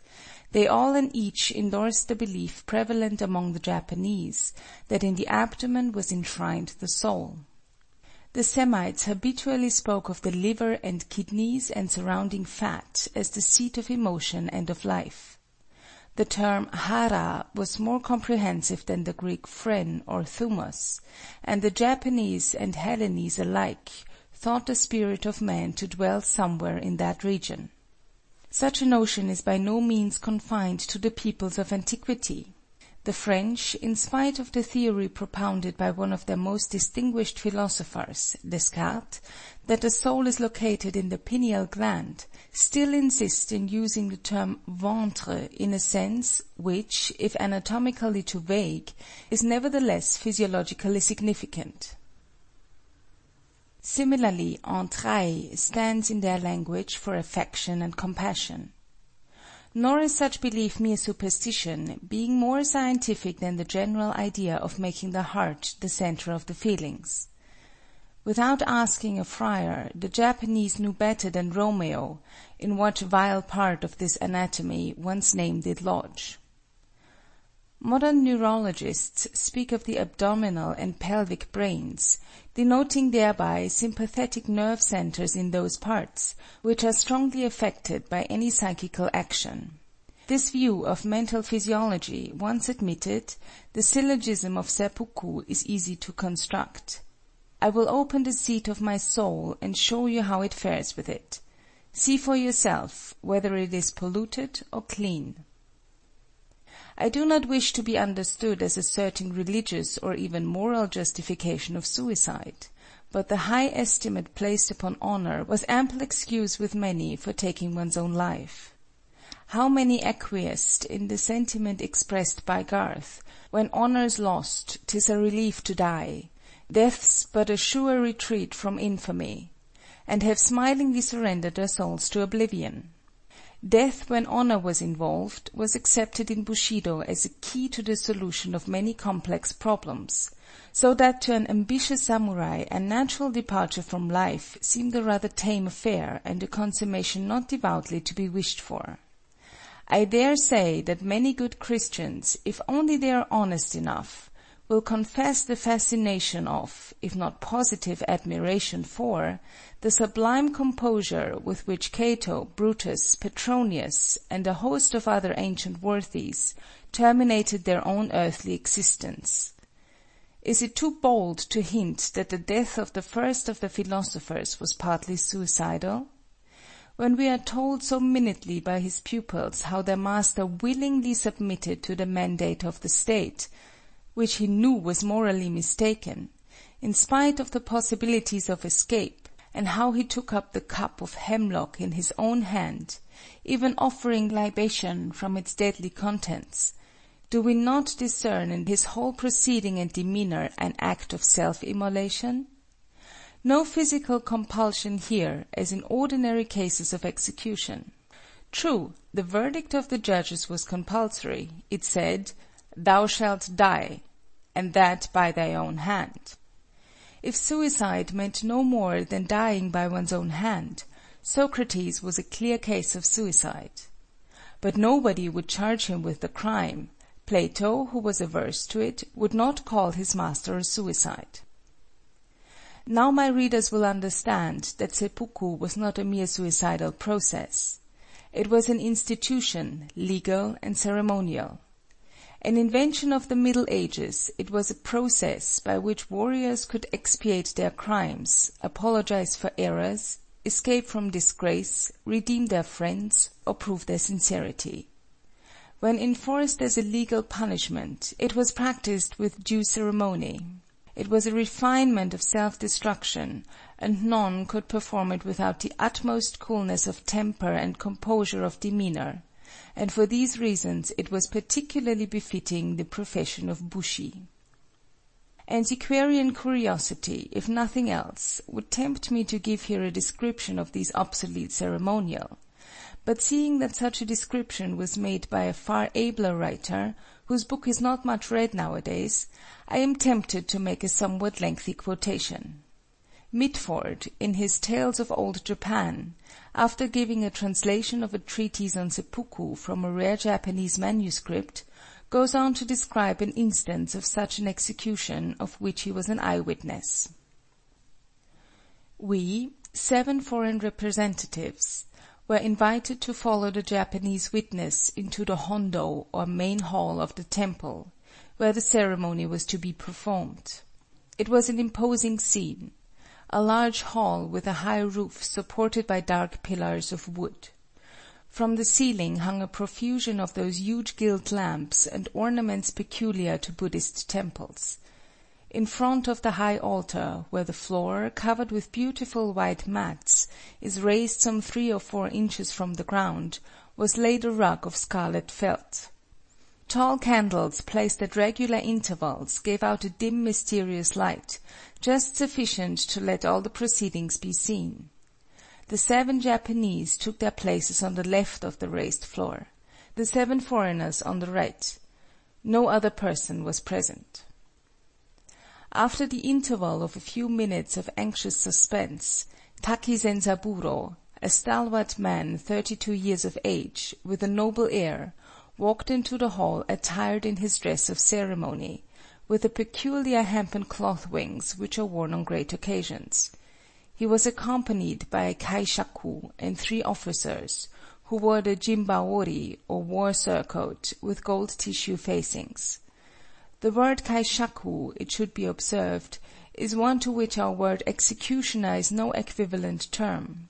they all and each endorsed the belief prevalent among the Japanese, that in the abdomen was enshrined the soul. The Semites habitually spoke of the liver and kidneys and surrounding fat as the seat of emotion and of life. The term hara was more comprehensive than the Greek phren or thumos, and the Japanese and Hellenes alike thought the spirit of man to dwell somewhere in that region. Such a notion is by no means confined to the peoples of antiquity. The French, in spite of the theory propounded by one of their most distinguished philosophers, Descartes, that the soul is located in the pineal gland, still insist in using the term ventre in a sense which, if anatomically too vague, is nevertheless physiologically significant. Similarly entrailles stands in their language for affection and compassion. Nor is such belief mere superstition, being more scientific than the general idea of making the heart the centre of the feelings. Without asking a friar, the Japanese knew better than Romeo in what vile part of this anatomy one's name did lodge. Modern neurologists speak of the abdominal and pelvic brains, denoting thereby sympathetic nerve centers in those parts, which are strongly affected by any psychical action. This view of mental physiology once admitted, the syllogism of seppuku is easy to construct. I will open the seat of my soul and show you how it fares with it. See for yourself whether it is polluted or clean. I do not wish to be understood as asserting religious or even moral justification of suicide, but the high estimate placed upon honor was ample excuse with many for taking one's own life. How many acquiesced in the sentiment expressed by Garth, when honor's lost, 'tis a relief to die, death's but a sure retreat from infamy, and have smilingly surrendered their souls to oblivion. Death when honor was involved was accepted in Bushido as a key to the solution of many complex problems, so that to an ambitious samurai a natural departure from life seemed a rather tame affair and a consummation not devoutly to be wished for. I dare say that many good Christians, if only they are honest enough, will confess the fascination of, if not positive admiration for, the sublime composure with which Cato, Brutus, Petronius, and a host of other ancient worthies, terminated their own earthly existence. Is it too bold to hint that the death of the first of the philosophers was partly suicidal? When we are told so minutely by his pupils how their master willingly submitted to the mandate of the State, which he knew was morally mistaken, in spite of the possibilities of escape, and how he took up the cup of hemlock in his own hand, even offering libation from its deadly contents, do we not discern in his whole proceeding and demeanor an act of self immolation? No physical compulsion here, as in ordinary cases of execution. True, the verdict of the judges was compulsory; it said, "Thou shalt die, and that by thy own hand." If suicide meant no more than dying by one's own hand, Socrates was a clear case of suicide. But nobody would charge him with the crime. Plato, who was averse to it, would not call his master a suicide. Now my readers will understand that seppuku was not a mere suicidal process. It was an institution, legal and ceremonial. An invention of the Middle Ages, it was a process by which warriors could expiate their crimes, apologize for errors, escape from disgrace, redeem their friends, or prove their sincerity. When enforced as a legal punishment, it was practiced with due ceremony. It was a refinement of self destruction, and none could perform it without the utmost coolness of temper and composure of demeanor, and for these reasons it was particularly befitting the profession of bushi. Antiquarian curiosity, if nothing else, would tempt me to give here a description of these obsolete ceremonial. But seeing that such a description was made by a far abler writer, whose book is not much read nowadays, I am tempted to make a somewhat lengthy quotation. Mitford, in his Tales of Old Japan, after giving a translation of a treatise on seppuku from a rare Japanese manuscript, goes on to describe an instance of such an execution of which he was an eye witness. We, seven foreign representatives, were invited to follow the Japanese witness into the hondo or main hall of the temple, where the ceremony was to be performed. It was an imposing scene a large hall with a high roof supported by dark pillars of wood. From the ceiling hung a profusion of those huge gilt lamps and ornaments peculiar to Buddhist temples. In front of the high altar, where the floor, covered with beautiful white mats, is raised some three or four inches from the ground, was laid a rug of scarlet felt. Tall candles placed at regular intervals gave out a dim mysterious light, just sufficient to let all the proceedings be seen. The seven Japanese took their places on the left of the raised floor, the seven foreigners on the right. No other person was present. After the interval of a few minutes of anxious suspense, Taki Zenzaburo, a stalwart man thirty two years of age, with a noble air, walked into the hall attired in his dress of ceremony, with the peculiar hempen cloth wings which are worn on great occasions. He was accompanied by a kaishaku and three officers, who wore the jimbaori or war surcoat with gold tissue facings. The word kaishaku, it should be observed, is one to which our word executioner is no equivalent term.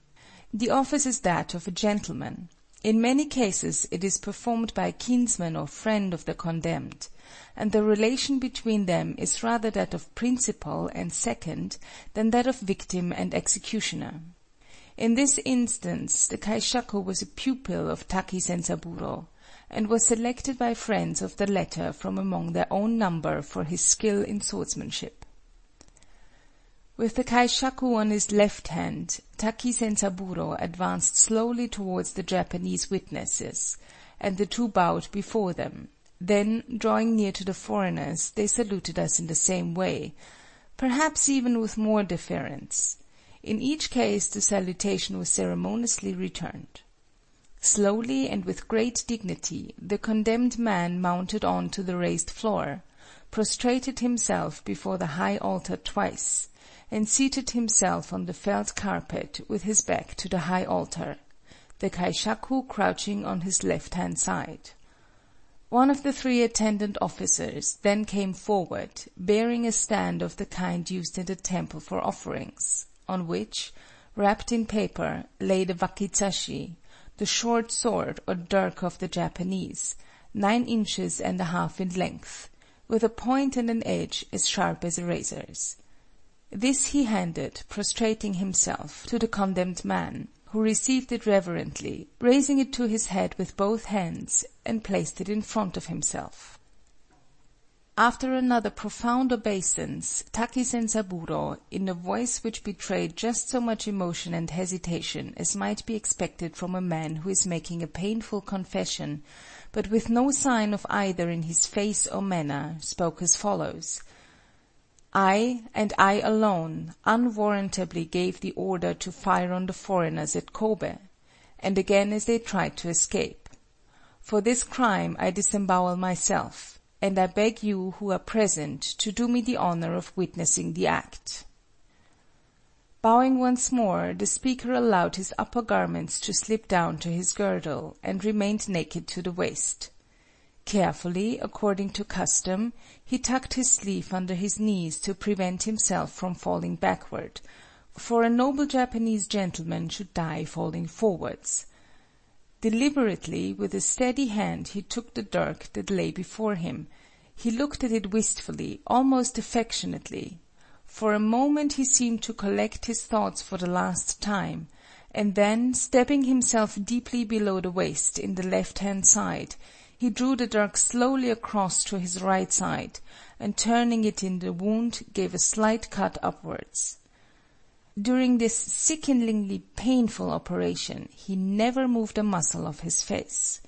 The office is that of a gentleman. In many cases it is performed by a kinsman or friend of the condemned, and the relation between them is rather that of principal and second than that of victim and executioner. In this instance the kaishaku was a pupil of Taki Zenzaburo and was selected by friends of the latter from among their own number for his skill in swordsmanship. With the kaishaku on his left hand, Taki Zenzaburo advanced slowly towards the Japanese witnesses, and the two bowed before them; then, drawing near to the foreigners, they saluted us in the same way, perhaps even with more deference. In each case the salutation was ceremoniously returned. Slowly and with great dignity the condemned man mounted on to the raised floor, prostrated himself before the high altar twice, and seated himself on the felt carpet with his back to the high altar, the kaishaku crouching on his left hand side. One of the three attendant officers then came forward, bearing a stand of the kind used in the temple for offerings, on which, wrapped in paper, lay the wakizashi, the short sword or dirk of the Japanese, nine inches and a half in length, with a point and an edge as sharp as a razor's. This he handed, prostrating himself, to the condemned man, who received it reverently, raising it to his head with both hands, and placed it in front of himself. After another profound obeisance, Taki Zenzaburo, in a voice which betrayed just so much emotion and hesitation as might be expected from a man who is making a painful confession, but with no sign of either in his face or manner, spoke as follows: I, and I alone, unwarrantably gave the order to fire on the foreigners at Kobe, and again as they tried to escape. For this crime I disembowel myself, and I beg you who are present to do me the honor of witnessing the act. Bowing once more, the speaker allowed his upper garments to slip down to his girdle, and remained naked to the waist. Carefully, according to custom, he tucked his sleeve under his knees to prevent himself from falling backward, for a noble Japanese gentleman should die falling forwards. Deliberately, with a steady hand he took the dirk that lay before him; he looked at it wistfully, almost affectionately; for a moment he seemed to collect his thoughts for the last time, and then, stabbing himself deeply below the waist, in the left hand side. He drew the dirk slowly across to his right side, and turning it in the wound gave a slight cut upwards. During this sickeningly painful operation he never moved a muscle of his face.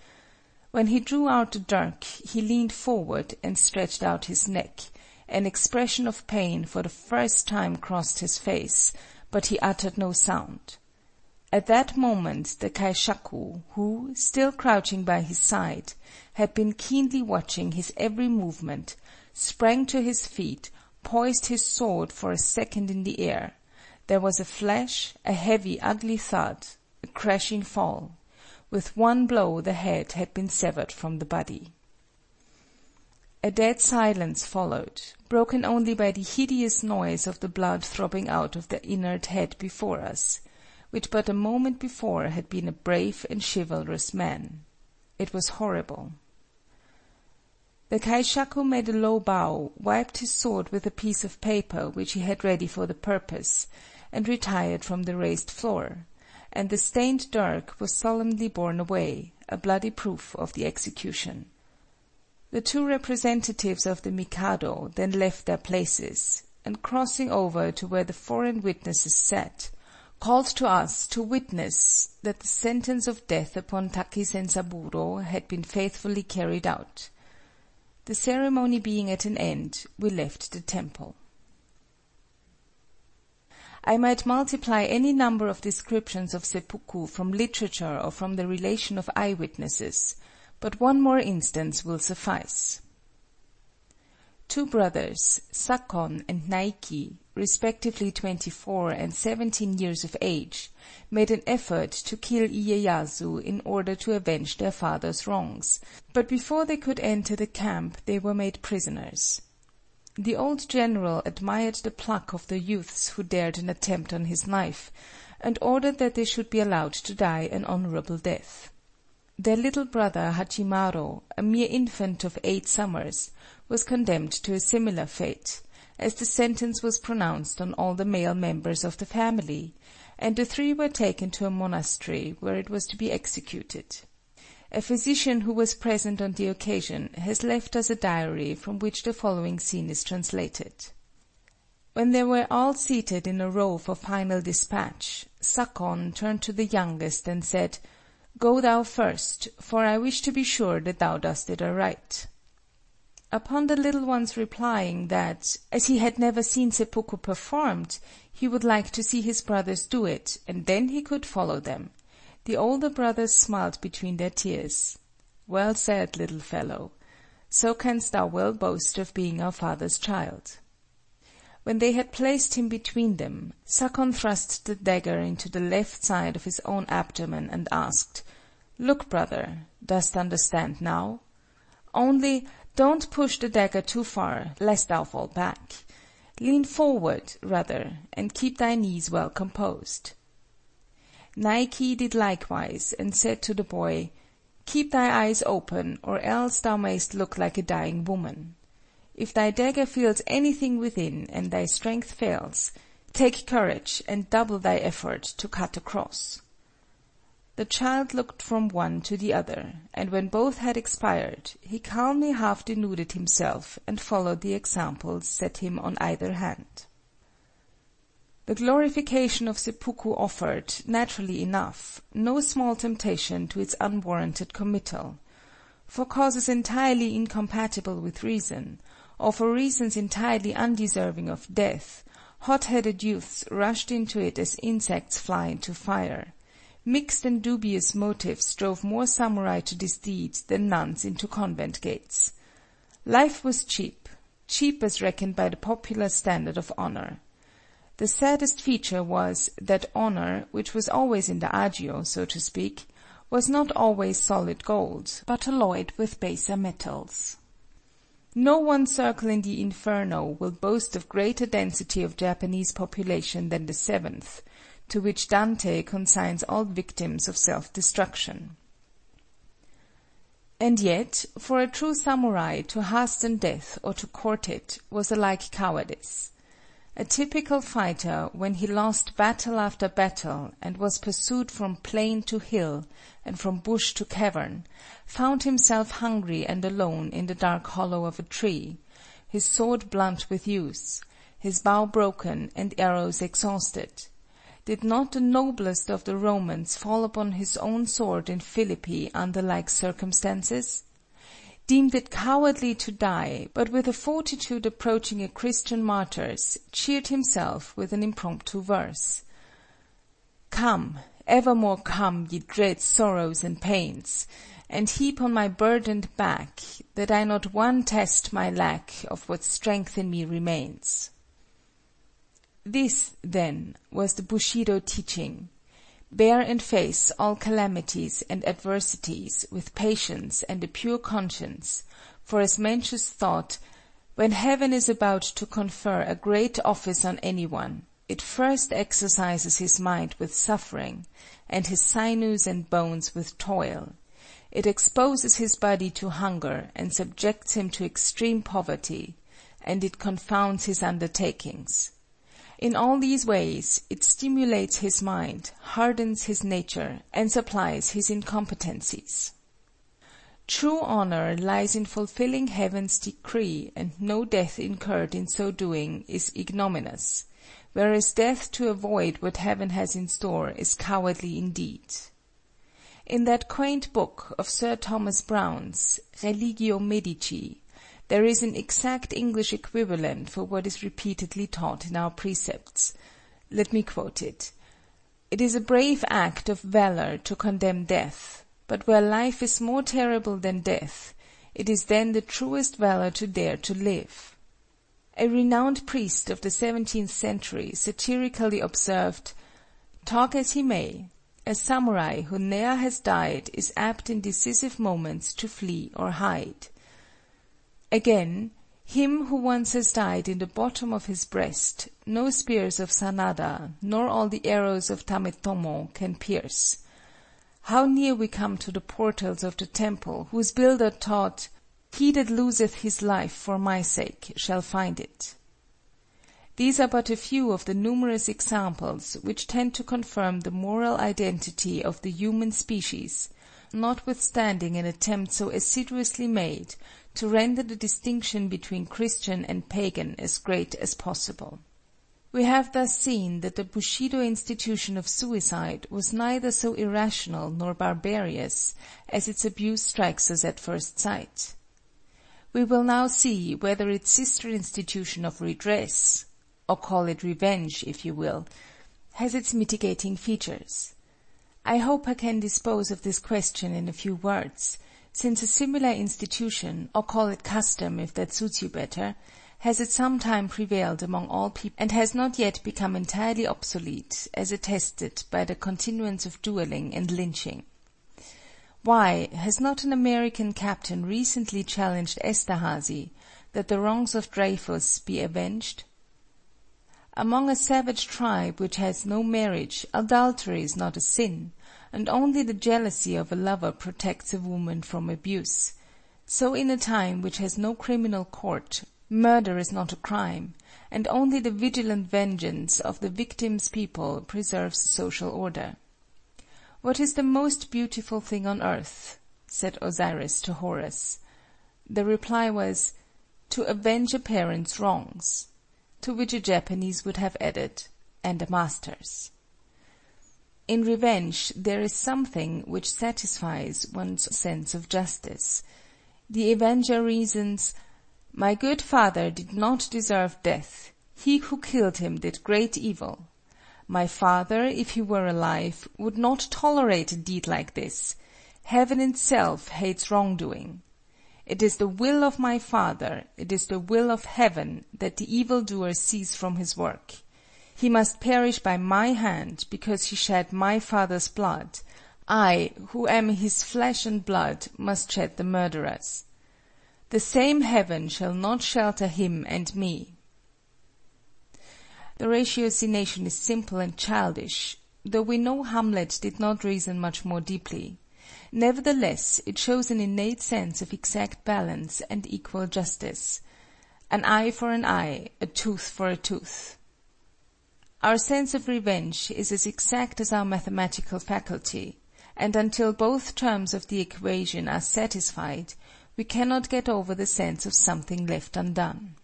When he drew out the dirk he leaned forward and stretched out his neck; an expression of pain for the first time crossed his face, but he uttered no sound. At that moment the kaishaku, who, still crouching by his side, had been keenly watching his every movement, sprang to his feet, poised his sword for a second in the air; there was a flash, a heavy, ugly thud, a crashing fall; with one blow the head had been severed from the body. A dead silence followed, broken only by the hideous noise of the blood throbbing out of the inert head before us which but a moment before had been a brave and chivalrous man. It was horrible. The kaishaku made a low bow, wiped his sword with a piece of paper which he had ready for the purpose, and retired from the raised floor, and the stained dirk was solemnly borne away, a bloody proof of the execution. The two representatives of the Mikado then left their places, and crossing over to where the foreign witnesses sat, called to us to witness that the sentence of death upon Taki Zenzaburo had been faithfully carried out. The ceremony being at an end, we left the temple. I might multiply any number of descriptions of seppuku from literature or from the relation of eye witnesses, but one more instance will suffice. Two brothers, Sakon and Naiki, respectively twenty four and seventeen years of age, made an effort to kill Iyeyasu in order to avenge their father's wrongs, but before they could enter the camp they were made prisoners. The old general admired the pluck of the youths who dared an attempt on his life, and ordered that they should be allowed to die an honorable death. Their little brother Hachimaro, a mere infant of eight summers, was condemned to a similar fate as the sentence was pronounced on all the male members of the family, and the three were taken to a monastery where it was to be executed. A physician who was present on the occasion has left us a diary from which the following scene is translated. When they were all seated in a row for final dispatch, Sakon turned to the youngest and said, Go thou first, for I wish to be sure that thou dost it aright. Upon the little one's replying that, as he had never seen seppuku performed, he would like to see his brothers do it, and then he could follow them, the older brothers smiled between their tears. Well said, little fellow! so canst thou well boast of being our father's child. When they had placed him between them, Sakon thrust the dagger into the left side of his own abdomen and asked, Look, brother, dost understand now? Only, don't push the dagger too far, lest thou fall back. Lean forward, rather, and keep thy knees well composed. Naiki did likewise, and said to the boy, Keep thy eyes open, or else thou mayst look like a dying woman. If thy dagger feels anything within, and thy strength fails, take courage and double thy effort to cut across. The child looked from one to the other, and when both had expired, he calmly half denuded himself and followed the examples set him on either hand. The glorification of seppuku offered, naturally enough, no small temptation to its unwarranted committal; for causes entirely incompatible with reason, or for reasons entirely undeserving of death, hot headed youths rushed into it as insects fly into fire. Mixed and dubious motives drove more samurai to this deed than nuns into convent gates. Life was cheap, cheap as reckoned by the popular standard of honor. The saddest feature was, that honor, which was always in the agio, so to speak, was not always solid gold, but alloyed with baser metals. No one circle in the Inferno will boast of greater density of Japanese population than the seventh, to which Dante consigns all victims of self-destruction. And yet, for a true samurai to hasten death or to court it was alike cowardice. A typical fighter, when he lost battle after battle, and was pursued from plain to hill, and from bush to cavern, found himself hungry and alone in the dark hollow of a tree, his sword blunt with use, his bow broken and arrows exhausted. Did not the noblest of the Romans fall upon his own sword in Philippi under like circumstances? deemed it cowardly to die, but with a fortitude approaching a Christian martyr's, cheered himself with an impromptu verse: Come, evermore come, ye dread sorrows and pains, And heap on my burdened back, That I not one test my lack Of what strength in me remains. This, then, was the Bushido teaching. Bear and face all calamities and adversities with patience and a pure conscience, for as thought, when heaven is about to confer a great office on any one, it first exercises his mind with suffering, and his sinews and bones with toil; it exposes his body to hunger, and subjects him to extreme poverty, and it confounds his undertakings. In all these ways it stimulates his mind, hardens his nature, and supplies his incompetencies. True honor lies in fulfilling heaven's decree, and no death incurred in so doing is ignominious, whereas death to avoid what heaven has in store is cowardly indeed. In that quaint book of Sir Thomas Browne's Religio Medici there is an exact English equivalent for what is repeatedly taught in our precepts. Let me quote it: "It is a brave act of valor to condemn death, but where life is more terrible than death, it is then the truest valor to dare to live." A renowned priest of the seventeenth century satirically observed, "Talk as he may, a samurai who ne'er has died is apt in decisive moments to flee or hide. Again, him who once has died in the bottom of his breast, no spears of Sanada, nor all the arrows of Tametomo can pierce. How near we come to the portals of the temple whose builder taught, "He that loseth his life for my sake shall find it." These are but a few of the numerous examples which tend to confirm the moral identity of the human species, notwithstanding an attempt so assiduously made to render the distinction between Christian and pagan as great as possible. We have thus seen that the Bushido institution of suicide was neither so irrational nor barbarous as its abuse strikes us at first sight. We will now see whether its sister institution of redress or call it revenge, if you will has its mitigating features. I hope I can dispose of this question in a few words since a similar institution, or call it custom if that suits you better, has at some time prevailed among all people and has not yet become entirely obsolete, as attested by the continuance of duelling and lynching. Why has not an American captain recently challenged Esterhazy that the wrongs of Dreyfus be avenged? Among a savage tribe which has no marriage, adultery is not a sin, and only the jealousy of a lover protects a woman from abuse. So in a time which has no criminal court, murder is not a crime, and only the vigilant vengeance of the victim's people preserves social order. "What is the most beautiful thing on earth?" said Osiris to Horus. The reply was, "To avenge a parent's wrongs," to which a Japanese would have added, "and a master's." In revenge there is something which satisfies one's sense of justice. The avenger reasons, "My good father did not deserve death; he who killed him did great evil. My father, if he were alive, would not tolerate a deed like this. Heaven itself hates wrongdoing. It is the will of my father, it is the will of Heaven, that the evil doer cease from his work. He must perish by my hand, because he shed my father's blood. I, who am his flesh and blood, must shed the murderer's. The same Heaven shall not shelter him and me. The ratiocination is simple and childish, though we know Hamlet did not reason much more deeply. Nevertheless it shows an innate sense of exact balance and equal justice. An eye for an eye, a tooth for a tooth. Our sense of revenge is as exact as our mathematical faculty, and until both terms of the equation are satisfied, we cannot get over the sense of something left undone.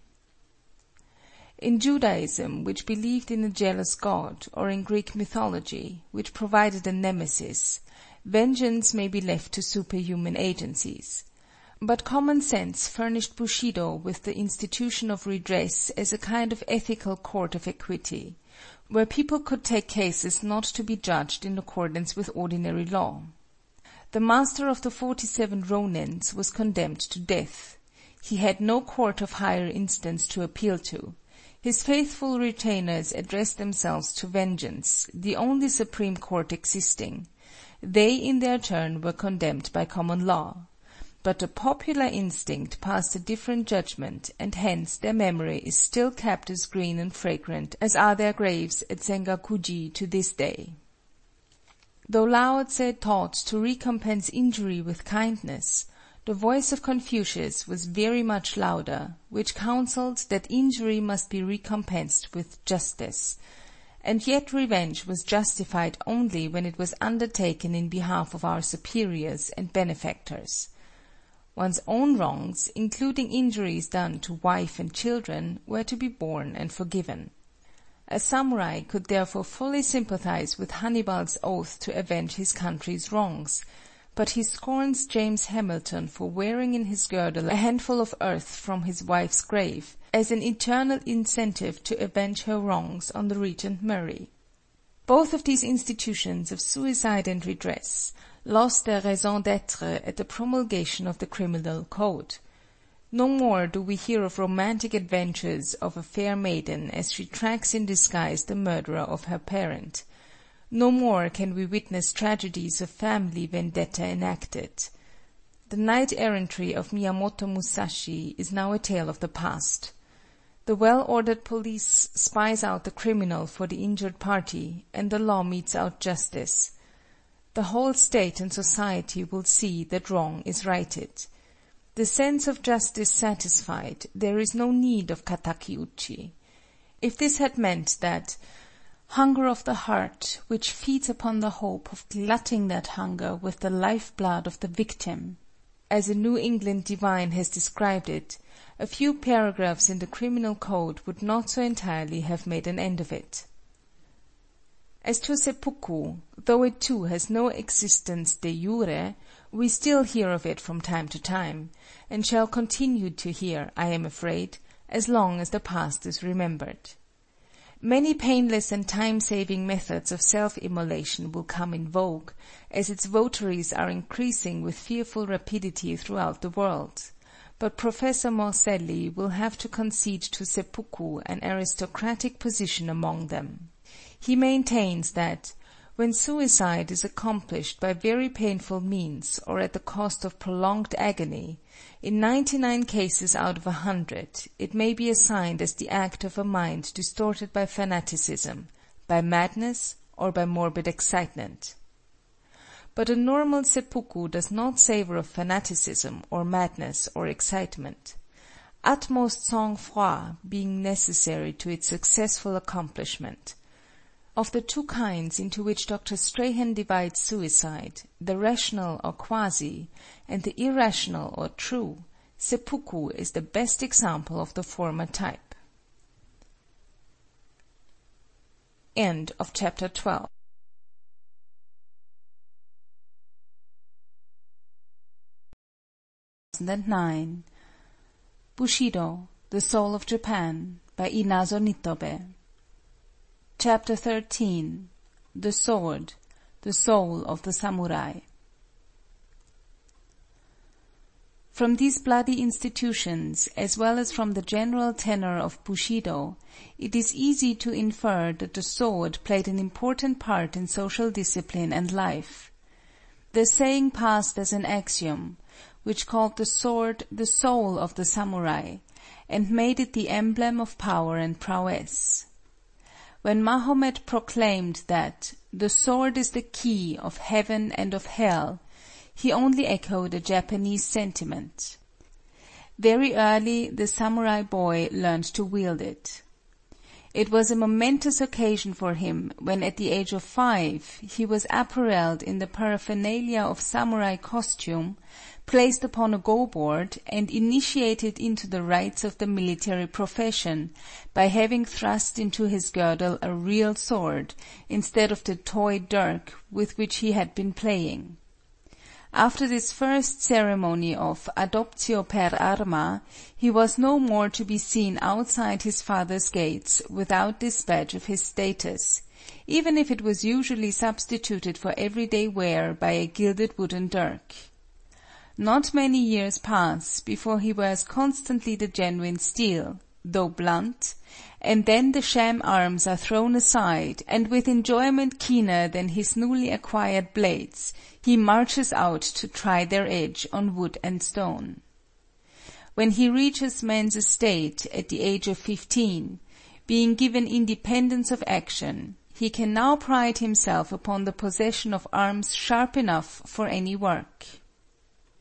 In Judaism, which believed in a jealous God, or in Greek mythology, which provided a Nemesis, vengeance may be left to superhuman agencies. But common sense furnished Bushido with the institution of redress as a kind of ethical court of equity, where people could take cases not to be judged in accordance with ordinary law. The master of the forty seven Rônins was condemned to death. He had no court of higher instance to appeal to. His faithful retainers addressed themselves to vengeance, the only supreme court existing. They in their turn were condemned by common law. But the popular instinct passed a different judgment, and hence their memory is still kept as green and fragrant as are their graves at Sengakuji to this day. Though Lao Tse taught to recompense injury with kindness, the voice of Confucius was very much louder, which counselled that injury must be recompensed with justice; and yet revenge was justified only when it was undertaken in behalf of our superiors and benefactors. One's own wrongs, including injuries done to wife and children, were to be borne and forgiven. A samurai could therefore fully sympathize with Hannibal's oath to avenge his country's wrongs but he scorns James Hamilton for wearing in his girdle a handful of earth from his wife's grave, as an eternal incentive to avenge her wrongs on the Regent Murray. Both of these institutions of suicide and redress lost their raison d'être at the promulgation of the criminal code. No more do we hear of romantic adventures of a fair maiden as she tracks in disguise the murderer of her parent. No more can we witness tragedies of family vendetta enacted. The knight errantry of Miyamoto Musashi is now a tale of the past. The well ordered police spies out the criminal for the injured party, and the law metes out justice. The whole state and society will see that wrong is righted. The sense of justice satisfied, there is no need of kataki uchi. If this had meant that Hunger of the heart, which feeds upon the hope of glutting that hunger with the life blood of the victim, as a New England divine has described it, a few paragraphs in the criminal code would not so entirely have made an end of it. As to seppuku, though it too has no existence de jure, we still hear of it from time to time, and shall continue to hear, I am afraid, as long as the past is remembered. Many painless and time saving methods of self immolation will come in vogue, as its votaries are increasing with fearful rapidity throughout the world; but Professor Morselli will have to concede to seppuku an aristocratic position among them. He maintains that "when suicide is accomplished by very painful means or at the cost of prolonged agony, in ninety nine cases out of a hundred it may be assigned as the act of a mind distorted by fanaticism, by madness, or by morbid excitement." But a normal seppuku does not savor of fanaticism, or madness, or excitement; utmost sang froid being necessary to its successful accomplishment. Of the two kinds into which Dr. Strahan divides suicide, the rational or quasi, and the irrational or true, seppuku is the best example of the former type. End of chapter 12 2009 Bushido, The Soul of Japan by Inazo Nitobe. CHAPTER XIII THE SWORD The Soul of the Samurai. From these bloody institutions, as well as from the general tenor of Bushido, it is easy to infer that the sword played an important part in social discipline and life. The saying passed as an axiom, which called the sword the soul of the samurai, and made it the emblem of power and prowess. When Mahomet proclaimed that "the sword is the key of heaven and of hell," he only echoed a Japanese sentiment. Very early the samurai boy learned to wield it. It was a momentous occasion for him when at the age of five he was apparelled in the paraphernalia of samurai costume, placed upon a go board, and initiated into the rites of the military profession by having thrust into his girdle a real sword, instead of the toy dirk with which he had been playing. After this first ceremony of adoptio per arma, he was no more to be seen outside his father's gates without this badge of his status, even if it was usually substituted for everyday wear by a gilded wooden dirk. Not many years pass before he wears constantly the genuine steel, though blunt, and then the sham arms are thrown aside, and with enjoyment keener than his newly acquired blades, he marches out to try their edge on wood and stone. When he reaches man's estate at the age of fifteen, being given independence of action, he can now pride himself upon the possession of arms sharp enough for any work.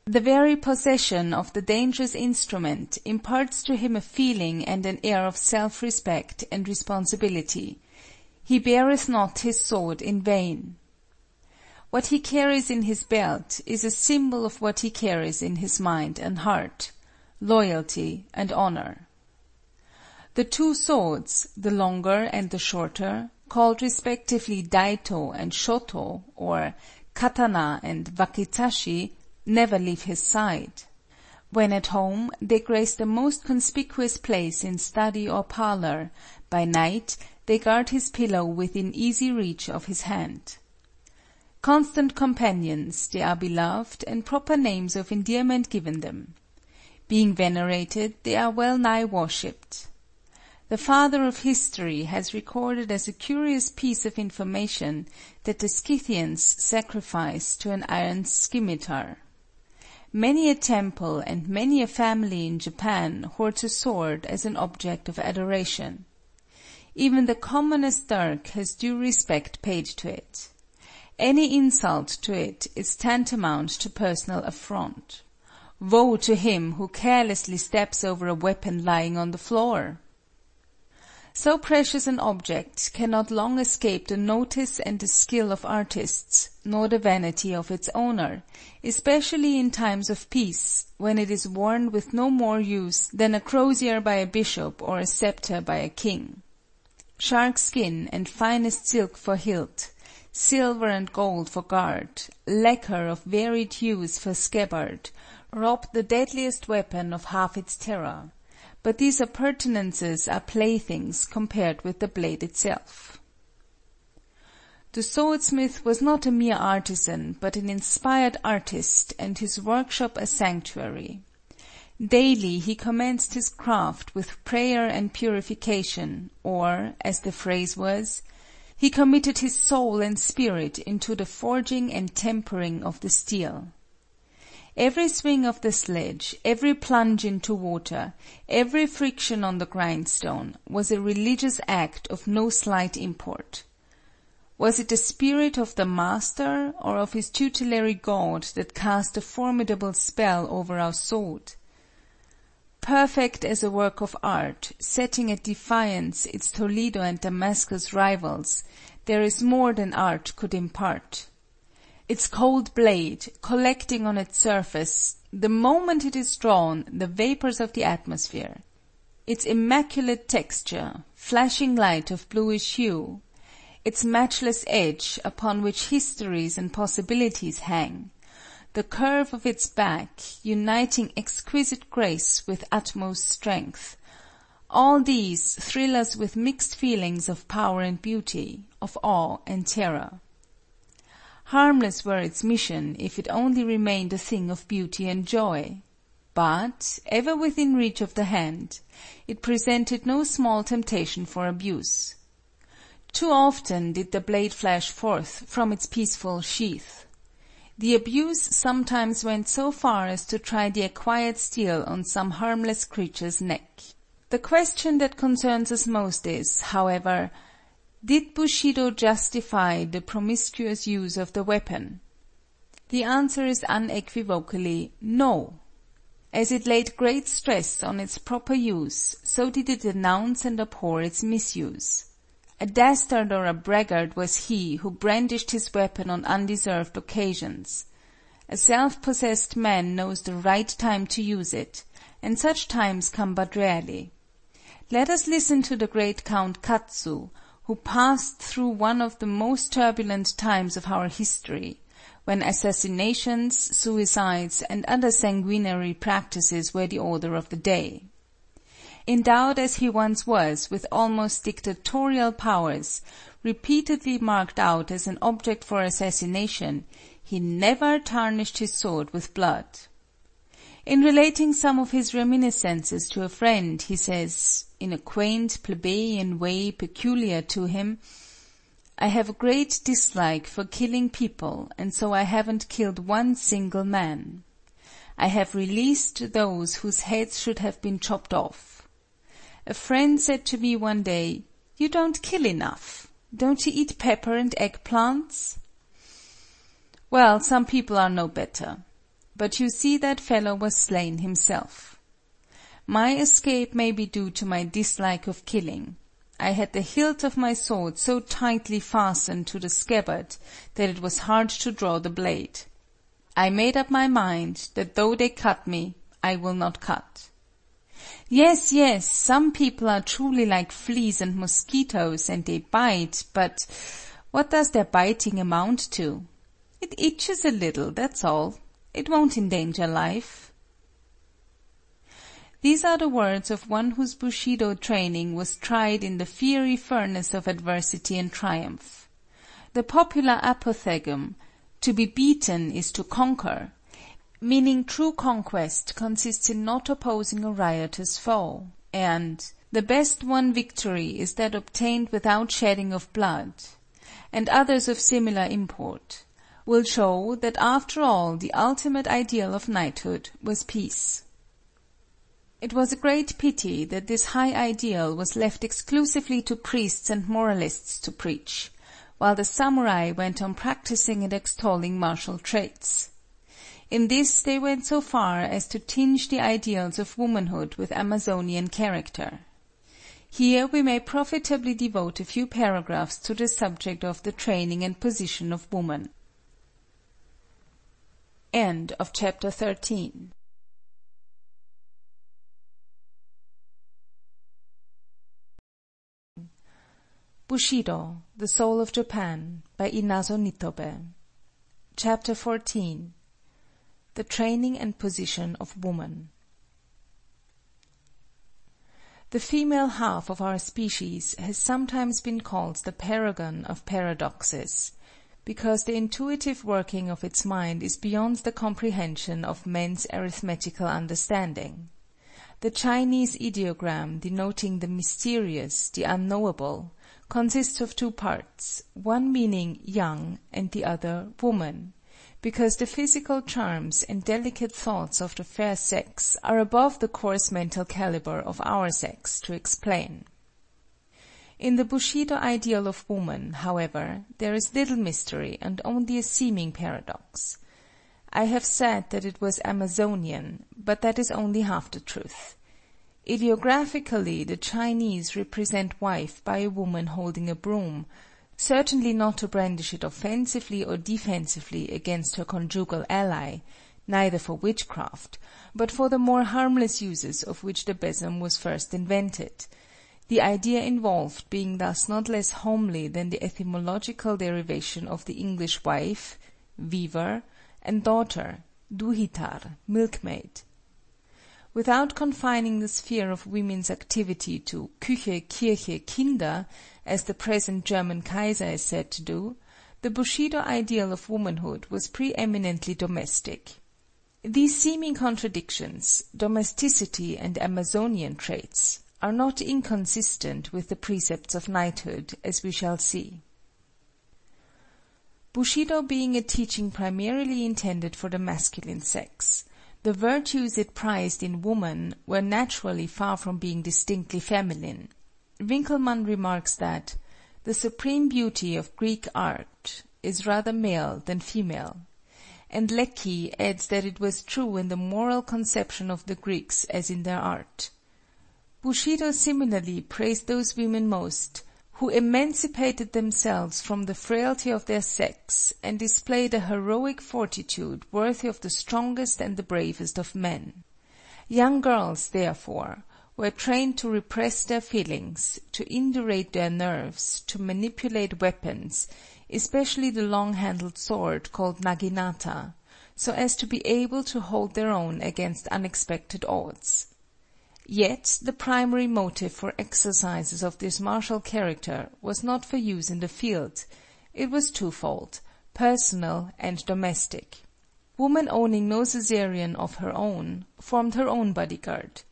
The very possession of the dangerous instrument imparts to him a feeling and an air of self respect and responsibility. He beareth not his sword in vain. What he carries in his belt is a symbol of what he carries in his mind and heart loyalty and honor. The two swords, the longer and the shorter, called respectively daito and shoto, or katana and wakizashi, never leave his side. When at home, they grace the most conspicuous place in study or parlor; by night, they guard his pillow within easy reach of his hand. Constant companions, they are beloved, and proper names of endearment given them. Being venerated, they are well nigh worshipped. The father of history has recorded as a curious piece of information that the Scythians sacrificed to an iron scimitar. Many a temple and many a family in Japan hoards a sword as an object of adoration. Even the commonest dirk has due respect paid to it. Any insult to it is tantamount to personal affront. Woe to him who carelessly steps over a weapon lying on the floor! So precious an object cannot long escape the notice and the skill of artists, nor the vanity of its owner, especially in times of peace, when it is worn with no more use than a crozier by a bishop or a sceptre by a king. Shark skin and finest silk for hilt, silver and gold for guard, lacquer of varied hues for scabbard, rob the deadliest weapon of half its terror. But these appurtenances are playthings compared with the blade itself. The swordsmith was not a mere artisan, but an inspired artist, and his workshop a sanctuary. Daily he commenced his craft with prayer and purification, or, as the phrase was, he committed his soul and spirit into the forging and tempering of the steel. Every swing of the sledge, every plunge into water, every friction on the grindstone, was a religious act of no slight import. Was it the spirit of the master or of his tutelary god that cast a formidable spell over our sword? Perfect as a work of art, setting at defiance its Toledo and Damascus rivals, there is more than art could impart. Its cold blade, collecting on its surface, the moment it is drawn, the vapors of the atmosphere; its immaculate texture, flashing light of bluish hue, its matchless edge, upon which histories and possibilities hang; the curve of its back, uniting exquisite grace with utmost strength, all these thrill us with mixed feelings of power and beauty, of awe and terror. Harmless were its mission if it only remained a thing of beauty and joy; but, ever within reach of the hand, it presented no small temptation for abuse. Too often did the blade flash forth from its peaceful sheath. The abuse sometimes went so far as to try the acquired steel on some harmless creature's neck. The question that concerns us most is, however, did Bushido justify the promiscuous use of the weapon? The answer is unequivocally no. As it laid great stress on its proper use, so did it denounce and abhor its misuse. A dastard or a braggart was he who brandished his weapon on undeserved occasions. A self possessed man knows the right time to use it, and such times come but rarely. Let us listen to the great Count Katsu, who passed through one of the most turbulent times of our history, when assassinations, suicides, and other sanguinary practices were the order of the day. Endowed as he once was with almost dictatorial powers, repeatedly marked out as an object for assassination, he never tarnished his sword with blood. In relating some of his reminiscences to a friend, he says, in a quaint plebeian way peculiar to him, I have a great dislike for killing people, and so I haven't killed one single man. I have released those whose heads should have been chopped off. A friend said to me one day, "You don't kill enough. Don't you eat pepper and egg plants?" Well, some people are no better. But you see that fellow was slain himself. My escape may be due to my dislike of killing. I had the hilt of my sword so tightly fastened to the scabbard that it was hard to draw the blade. I made up my mind that though they cut me, I will not cut. Yes, yes, some people are truly like fleas and mosquitoes, and they bite, but what does their biting amount to? It itches a little, that's all. It won't endanger life. These are the words of one whose Bushido training was tried in the fiery furnace of adversity and triumph. The popular apothegm, "To be beaten is to conquer," meaning true conquest consists in not opposing a riotous foe, and "the best won victory is that obtained without shedding of blood," and others of similar import, will show that after all the ultimate ideal of knighthood was peace. It was a great pity that this high ideal was left exclusively to priests and moralists to preach, while the samurai went on practising and extolling martial traits. In this they went so far as to tinge the ideals of womanhood with Amazonian character. Here we may profitably devote a few paragraphs to the subject of the training and position of woman. End of chapter 13 Bushido, The Soul of Japan by Inazo Nitobe Chapter 14 the Training and Position of Woman. The female half of our species has sometimes been called the paragon of paradoxes, because the intuitive working of its mind is beyond the comprehension of men's arithmetical understanding. The Chinese ideogram denoting the mysterious, the unknowable, consists of two parts, one meaning young and the other woman, because the physical charms and delicate thoughts of the fair sex are above the coarse mental calibre of our sex to explain. In the Bushido ideal of woman, however, there is little mystery and only a seeming paradox. I have said that it was Amazonian, but that is only half the truth. Ideographically the Chinese represent wife by a woman holding a broom, certainly not to brandish it offensively or defensively against her conjugal ally, neither for witchcraft, but for the more harmless uses of which the besom was first invented, the idea involved being thus not less homely than the etymological derivation of the English wife (weaver) and daughter (duhitar, milkmaid). Without confining the sphere of women's activity to Küche, Kirche, Kinder, as the present German Kaiser is said to do, the Bushido ideal of womanhood was pre eminently domestic. These seeming contradictions, domesticity and Amazonian traits, are not inconsistent with the precepts of knighthood, as we shall see. Bushido being a teaching primarily intended for the masculine sex, the virtues it prized in woman were naturally far from being distinctly feminine. Winckelmann remarks that "the supreme beauty of Greek art is rather male than female," and Lecky adds that it was true in the moral conception of the Greeks as in their art. Bushido similarly praised those women most who emancipated themselves from the frailty of their sex, and displayed a heroic fortitude worthy of the strongest and the bravest of men. Young girls, therefore, were trained to repress their feelings, to indurate their nerves, to manipulate weapons, especially the long-handled sword called naginata, so as to be able to hold their own against unexpected odds. Yet the primary motive for exercises of this martial character was not for use in the field; it was twofold, personal and domestic. Woman owning no suzerain of her own, formed her own bodyguard.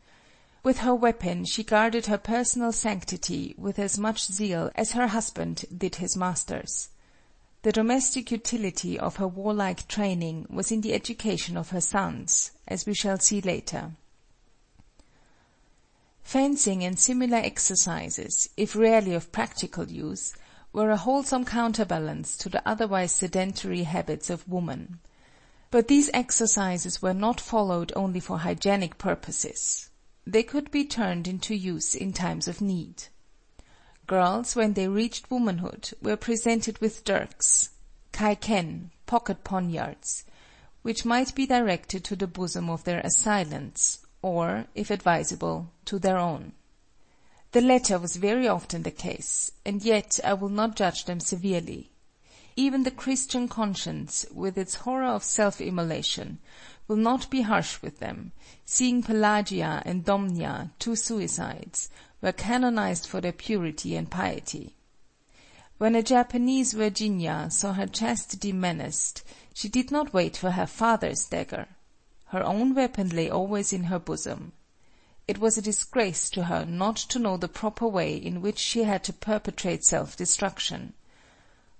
With her weapon she guarded her personal sanctity with as much zeal as her husband did his master's. The domestic utility of her warlike training was in the education of her sons, as we shall see later. Fencing and similar exercises, if rarely of practical use, were a wholesome counterbalance to the otherwise sedentary habits of woman. But these exercises were not followed only for hygienic purposes. They could be turned into use in times of need. Girls, when they reached womanhood, were presented with dirks (kai-ken, pocket poniards), which might be directed to the bosom of their assailants or, if advisable, to their own. The latter was very often the case, and yet I will not judge them severely. Even the Christian conscience, with its horror of self-immolation, will not be harsh with them, seeing Pelagia and Domnina, two suicides, were canonized for their purity and piety. When a Japanese Virginia saw her chastity menaced, she did not wait for her father's dagger. Her own weapon lay always in her bosom. It was a disgrace to her not to know the proper way in which she had to perpetrate self destruction.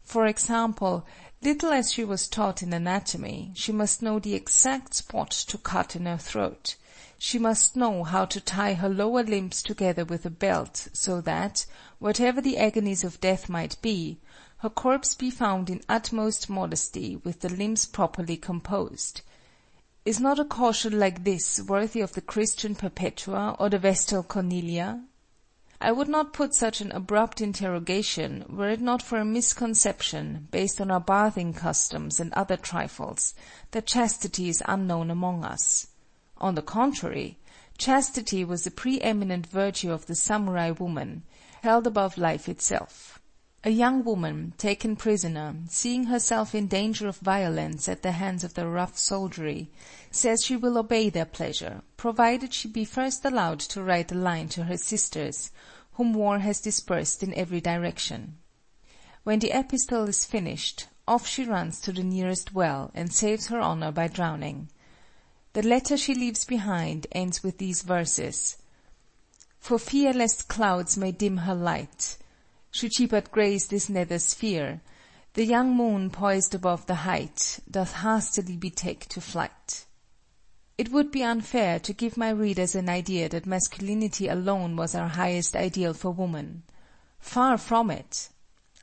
For example, little as she was taught in anatomy, she must know the exact spot to cut in her throat; she must know how to tie her lower limbs together with a belt, so that, whatever the agonies of death might be, her corpse be found in utmost modesty with the limbs properly composed. Is not a caution like this worthy of the Christian Perpetua or the Vestal Cornelia? I would not put such an abrupt interrogation were it not for a misconception, based on our bathing customs and other trifles, that chastity is unknown among us. On the contrary, chastity was the pre eminent virtue of the samurai woman, held above life itself. A young woman, taken prisoner, seeing herself in danger of violence at the hands of the rough soldiery, says she will obey their pleasure, provided she be first allowed to write a line to her sisters, whom war has dispersed in every direction. When the epistle is finished, off she runs to the nearest well, and saves her honour by drowning. The letter she leaves behind ends with these verses: For fear lest clouds may dim her light should she but grace this nether sphere, The young moon poised above the height Doth hastily betake to flight. It would be unfair to give my readers an idea that masculinity alone was our highest ideal for woman. Far from it.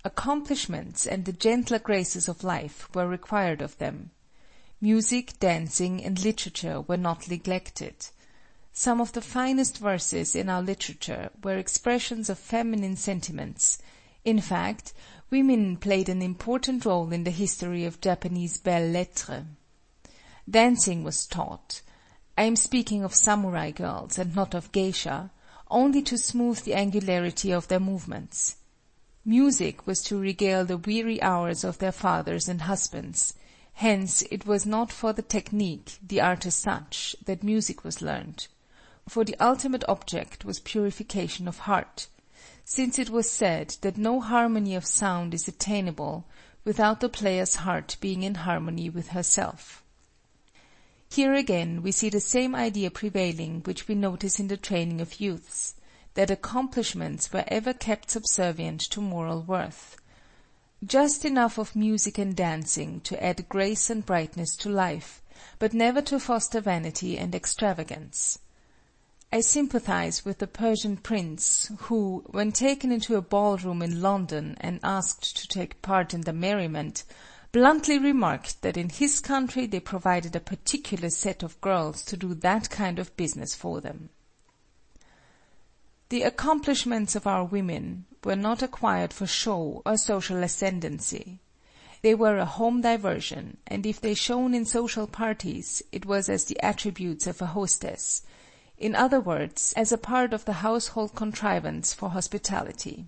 Accomplishments and the gentler graces of life were required of them. Music, dancing, and literature were not neglected. Some of the finest verses in our literature were expressions of feminine sentiments; in fact, women played an important role in the history of Japanese belles lettres. Dancing was taught (I am speaking of samurai girls, and not of geisha) only to smooth the angularity of their movements. Music was to regale the weary hours of their fathers and husbands; hence it was not for the technique, the art as such, that music was learned for the ultimate object was purification of heart, since it was said that no harmony of sound is attainable without the player's heart being in harmony with herself. Here again we see the same idea prevailing which we notice in the training of youths, that accomplishments were ever kept subservient to moral worth. Just enough of music and dancing to add grace and brightness to life, but never to foster vanity and extravagance. I sympathize with the Persian prince, who, when taken into a ball room in London and asked to take part in the merriment, bluntly remarked that in his country they provided a particular set of girls to do that kind of business for them. The accomplishments of our women were not acquired for show or social ascendancy. They were a home diversion, and if they shone in social parties, it was as the attributes of a hostess in other words, as a part of the household contrivance for hospitality.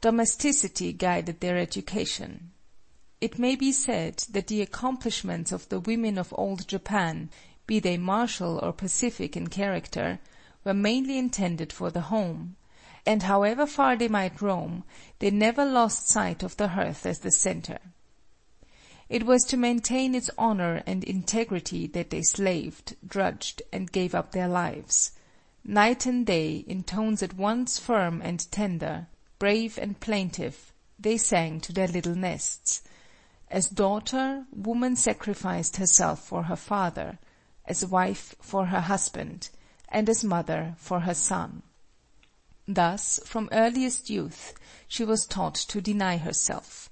Domesticity guided their education. It may be said that the accomplishments of the women of old Japan, be they martial or pacific in character, were mainly intended for the home, and however far they might roam, they never lost sight of the hearth as the centre. It was to maintain its honor and integrity that they slaved, drudged, and gave up their lives. Night and day, in tones at once firm and tender, brave and plaintive, they sang to their little nests. As daughter, woman sacrificed herself for her father, as wife for her husband, and as mother for her son. Thus, from earliest youth, she was taught to deny herself.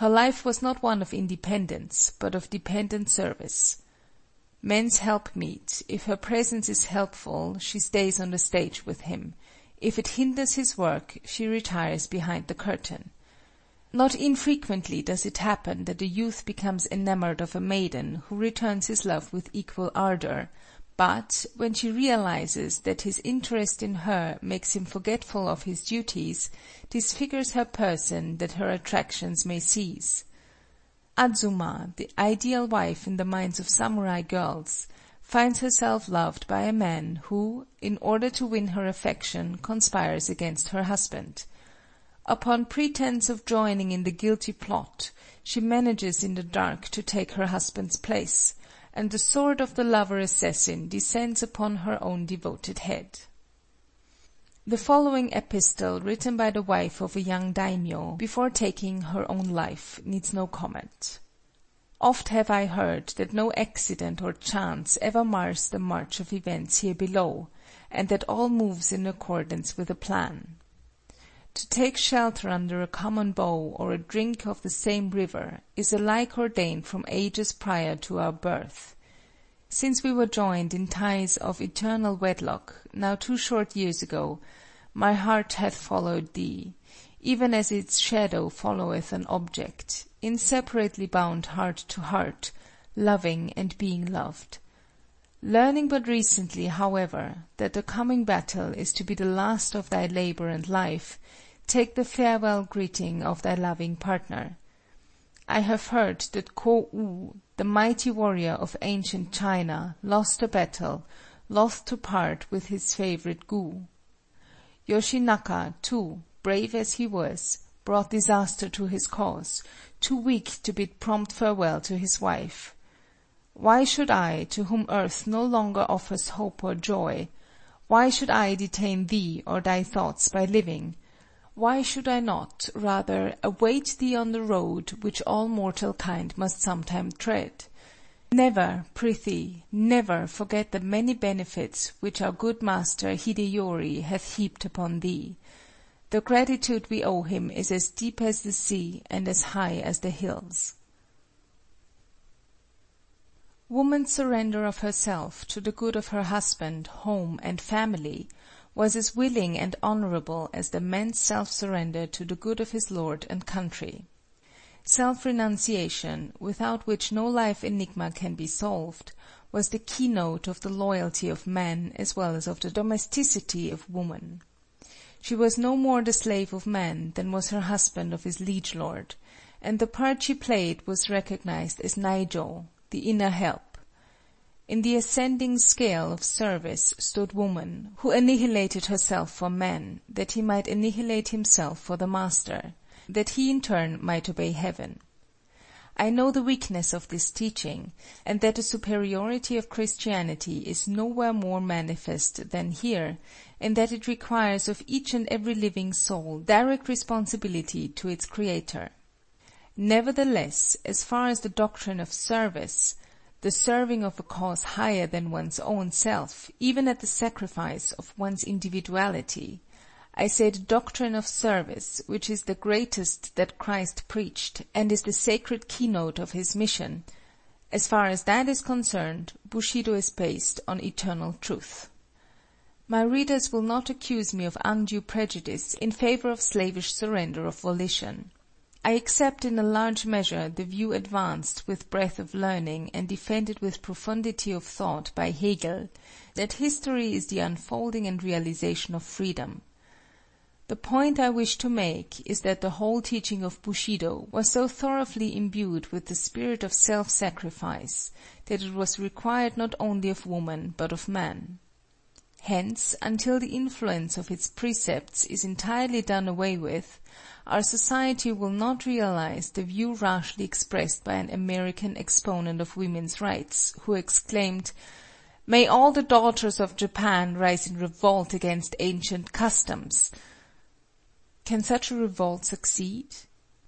Her life was not one of independence, but of dependent service. Man's helpmeet, if her presence is helpful, she stays on the stage with him; if it hinders his work, she retires behind the curtain. Not infrequently does it happen that a youth becomes enamored of a maiden, who returns his love with equal ardor. But, when she realizes that his interest in her makes him forgetful of his duties, disfigures her person that her attractions may cease. Azuma, the ideal wife in the minds of samurai girls, finds herself loved by a man who, in order to win her affection, conspires against her husband. Upon pretence of joining in the guilty plot, she manages in the dark to take her husband's place and the sword of the lover-assassin descends upon her own devoted head. The following epistle written by the wife of a young daimyo before taking her own life needs no comment. Oft have I heard that no accident or chance ever mars the march of events here below, and that all moves in accordance with a plan. To take shelter under a common bough or a drink of the same river is alike ordained from ages prior to our birth. Since we were joined in ties of eternal wedlock, now two short years ago, my heart hath followed thee, even as its shadow followeth an object, inseparably bound heart to heart, loving and being loved. Learning but recently, however, that the coming battle is to be the last of thy labor and life, take the farewell greeting of thy loving partner. I have heard that Kō u, the mighty warrior of ancient China, lost a battle, loth to part with his favorite Gu. Yoshinaka, too, brave as he was, brought disaster to his cause, too weak to bid prompt farewell to his wife. Why should I, to whom earth no longer offers hope or joy, why should I detain thee or thy thoughts by living? Why should I not, rather, await thee on the road which all mortal kind must sometime tread? Never, prithee, never forget the many benefits which our good master Hideyori hath heaped upon thee. The gratitude we owe him is as deep as the sea and as high as the hills. Woman's surrender of herself to the good of her husband, home, and family was as willing and honorable as the man's self-surrender to the good of his lord and country. Self-renunciation, without which no life enigma can be solved, was the keynote of the loyalty of man as well as of the domesticity of woman. She was no more the slave of man than was her husband of his liege lord, and the part she played was recognized as Naijo, the inner help. In the ascending scale of service stood woman, who annihilated herself for man, that he might annihilate himself for the master, that he in turn might obey heaven. I know the weakness of this teaching, and that the superiority of Christianity is nowhere more manifest than here, in that it requires of each and every living soul direct responsibility to its Creator. Nevertheless, as far as the doctrine of service, the serving of a cause higher than one's own self, even at the sacrifice of one's individuality, I say the doctrine of service, which is the greatest that Christ preached, and is the sacred keynote of his mission, as far as that is concerned, Bushido is based on eternal truth. My readers will not accuse me of undue prejudice in favor of slavish surrender of volition. I accept in a large measure the view advanced with breadth of learning and defended with profundity of thought by Hegel, that history is the unfolding and realization of freedom. The point I wish to make is that the whole teaching of Bushido was so thoroughly imbued with the spirit of self-sacrifice that it was required not only of woman but of man. Hence, until the influence of its precepts is entirely done away with, our society will not realize the view rashly expressed by an American exponent of women's rights, who exclaimed, "May all the daughters of Japan rise in revolt against ancient customs!" Can such a revolt succeed?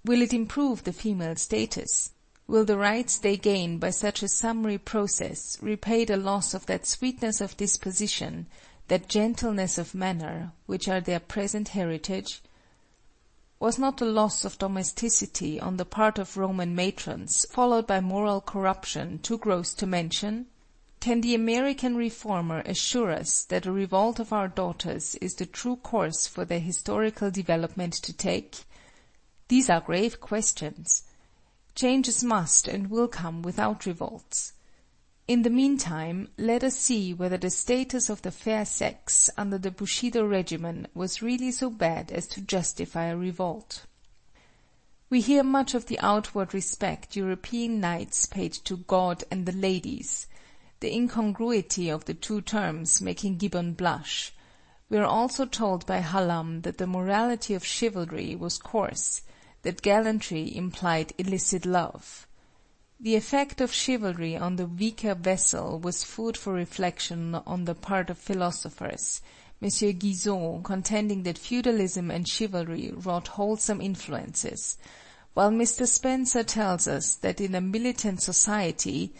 Will it improve the female status? Will the rights they gain by such a summary process repay the loss of that sweetness of disposition, that gentleness of manner, which are their present heritage? Was not the loss of domesticity on the part of Roman matrons followed by moral corruption too gross to mention? Can the American reformer assure us that a revolt of our daughters is the true course for their historical development to take? These are grave questions. Changes must and will come without revolts. In the meantime, let us see whether the status of the fair sex under the Bushido regimen was really so bad as to justify a revolt. We hear much of the outward respect European knights paid to God and the ladies, the incongruity of the two terms making Gibbon blush. We are also told by Hallam that the morality of chivalry was coarse, that gallantry implied illicit love. The effect of chivalry on the weaker vessel was food for reflection on the part of philosophers, M. Guizot contending that feudalism and chivalry wrought wholesome influences, while Mr. Spencer tells us that in a militant society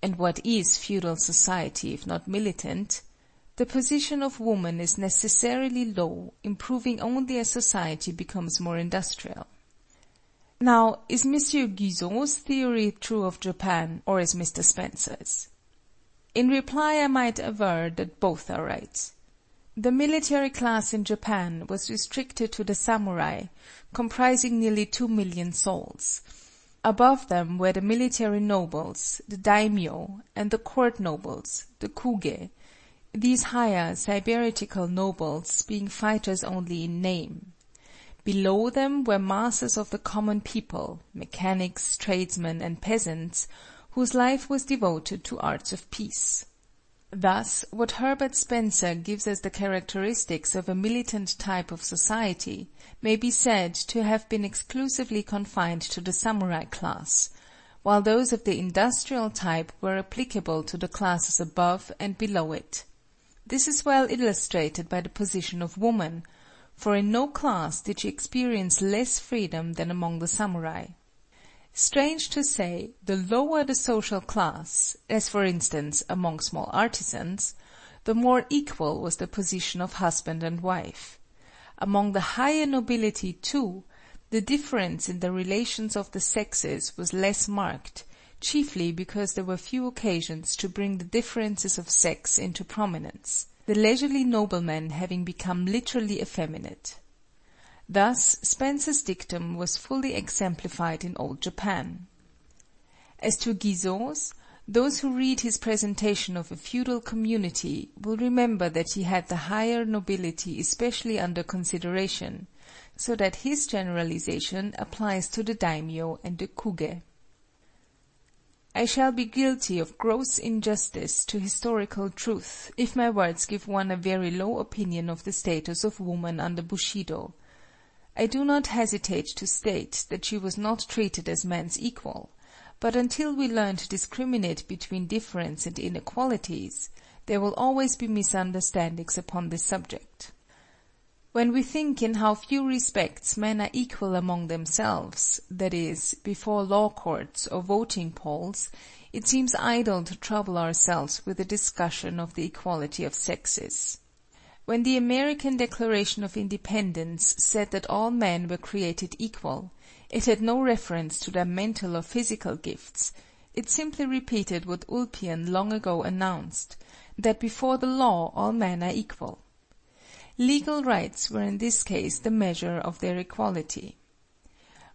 (and what is feudal society if not militant?) the position of woman is necessarily low, improving only as society becomes more industrial. Now, is M. Guizot's theory true of Japan, or is Mr. Spencer's? In reply I might aver that both are right. The military class in Japan was restricted to the samurai, comprising nearly two million souls. Above them were the military nobles, the daimyo, and the court nobles, the kuge, these higher, sybaritical nobles being fighters only in name. Below them were masses of the common people, mechanics, tradesmen, and peasants, whose life was devoted to arts of peace. Thus what Herbert Spencer gives as the characteristics of a militant type of society may be said to have been exclusively confined to the samurai class, while those of the industrial type were applicable to the classes above and below it. This is well illustrated by the position of woman, for in no class did she experience less freedom than among the samurai. Strange to say, the lower the social class, as for instance among small artisans, the more equal was the position of husband and wife. Among the higher nobility, too, the difference in the relations of the sexes was less marked, chiefly because there were few occasions to bring the differences of sex into prominence, the leisurely noblemen having become literally effeminate. Thus Spencer's dictum was fully exemplified in old Japan. As to Guizot's, those who read his presentation of a feudal community will remember that he had the higher nobility especially under consideration, so that his generalization applies to the daimyo and the kuge. I shall be guilty of gross injustice to historical truth if my words give one a very low opinion of the status of woman under Bushido. I do not hesitate to state that she was not treated as man's equal, but until we learn to discriminate between difference and inequalities, there will always be misunderstandings upon this subject. When we think in how few respects men are equal among themselves, that is, before law courts or voting polls, it seems idle to trouble ourselves with a discussion of the equality of sexes. When the American Declaration of Independence said that all men were created equal, it had no reference to their mental or physical gifts; it simply repeated what Ulpian long ago announced, that before the law all men are equal. Legal rights were in this case the measure of their equality.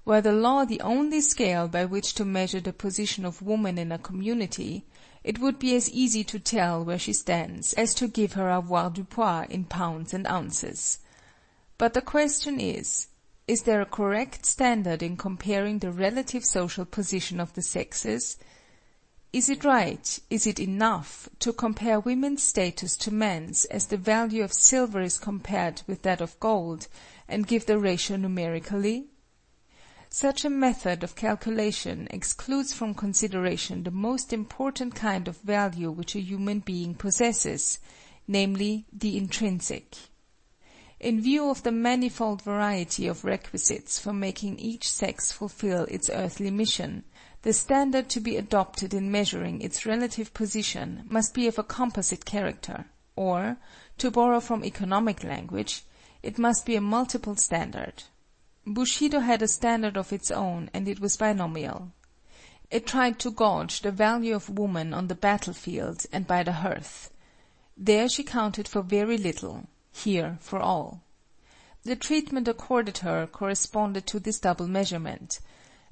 Were the law the only scale by which to measure the position of woman in a community, it would be as easy to tell where she stands as to give her avoirdupois in pounds and ounces. But the question is, is there a correct standard in comparing the relative social position of the sexes? Is it right, is it enough, to compare women's status to men's as the value of silver is compared with that of gold, and give the ratio numerically? Such a method of calculation excludes from consideration the most important kind of value which a human being possesses, namely the intrinsic. In view of the manifold variety of requisites for making each sex fulfill its earthly mission, the standard to be adopted in measuring its relative position must be of a composite character, or, to borrow from economic language, it must be a multiple standard. Bushido had a standard of its own and it was binomial. It tried to gauge the value of woman on the battlefield and by the hearth. There she counted for very little, here for all. The treatment accorded her corresponded to this double measurement;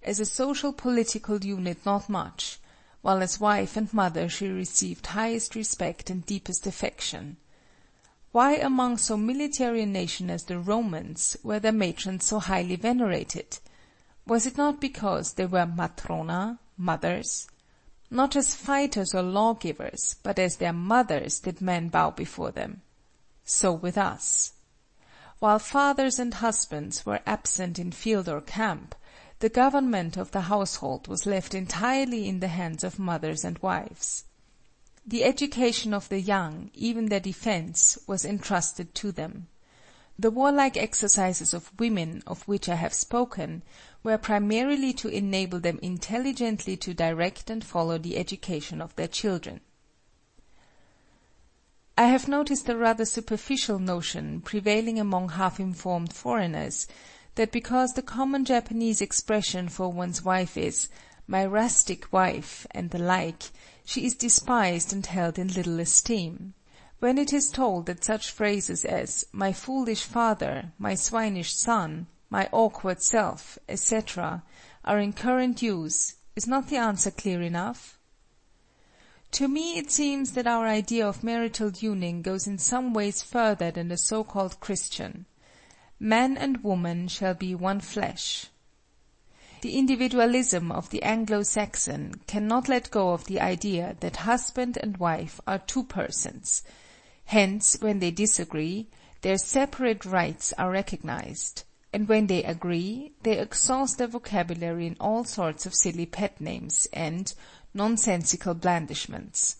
as a social political unit not much, while as wife and mother she received highest respect and deepest affection. Why among so military a nation as the Romans were their matrons so highly venerated? Was it not because they were matrona, mothers? Not as fighters or lawgivers, but as their mothers did men bow before them. So with us. While fathers and husbands were absent in field or camp, the government of the household was left entirely in the hands of mothers and wives. The education of the young, even their defense, was entrusted to them. The warlike exercises of women of which I have spoken were primarily to enable them intelligently to direct and follow the education of their children. I have noticed a rather superficial notion prevailing among half informed foreigners that because the common Japanese expression for one's wife is "my rustic wife" and the like, she is despised and held in little esteem. When it is told that such phrases as "my foolish father," "my swinish son," "my awkward self," etc., are in current use, is not the answer clear enough? To me it seems that our idea of marital union goes in some ways further than the so called Christian. Man and woman shall be one flesh. The individualism of the Anglo Saxon cannot let go of the idea that husband and wife are two persons; hence when they disagree, their separate rights are recognized, and when they agree, they exhaust their vocabulary in all sorts of silly pet names and nonsensical blandishments.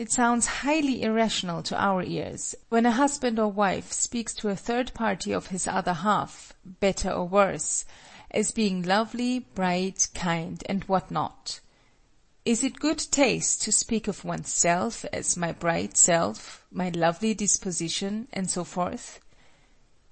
It sounds highly irrational to our ears, when a husband or wife speaks to a third party of his other half, better or worse, as being lovely, bright, kind, and what not. Is it good taste to speak of one's self as my bright self, my lovely disposition, and so forth?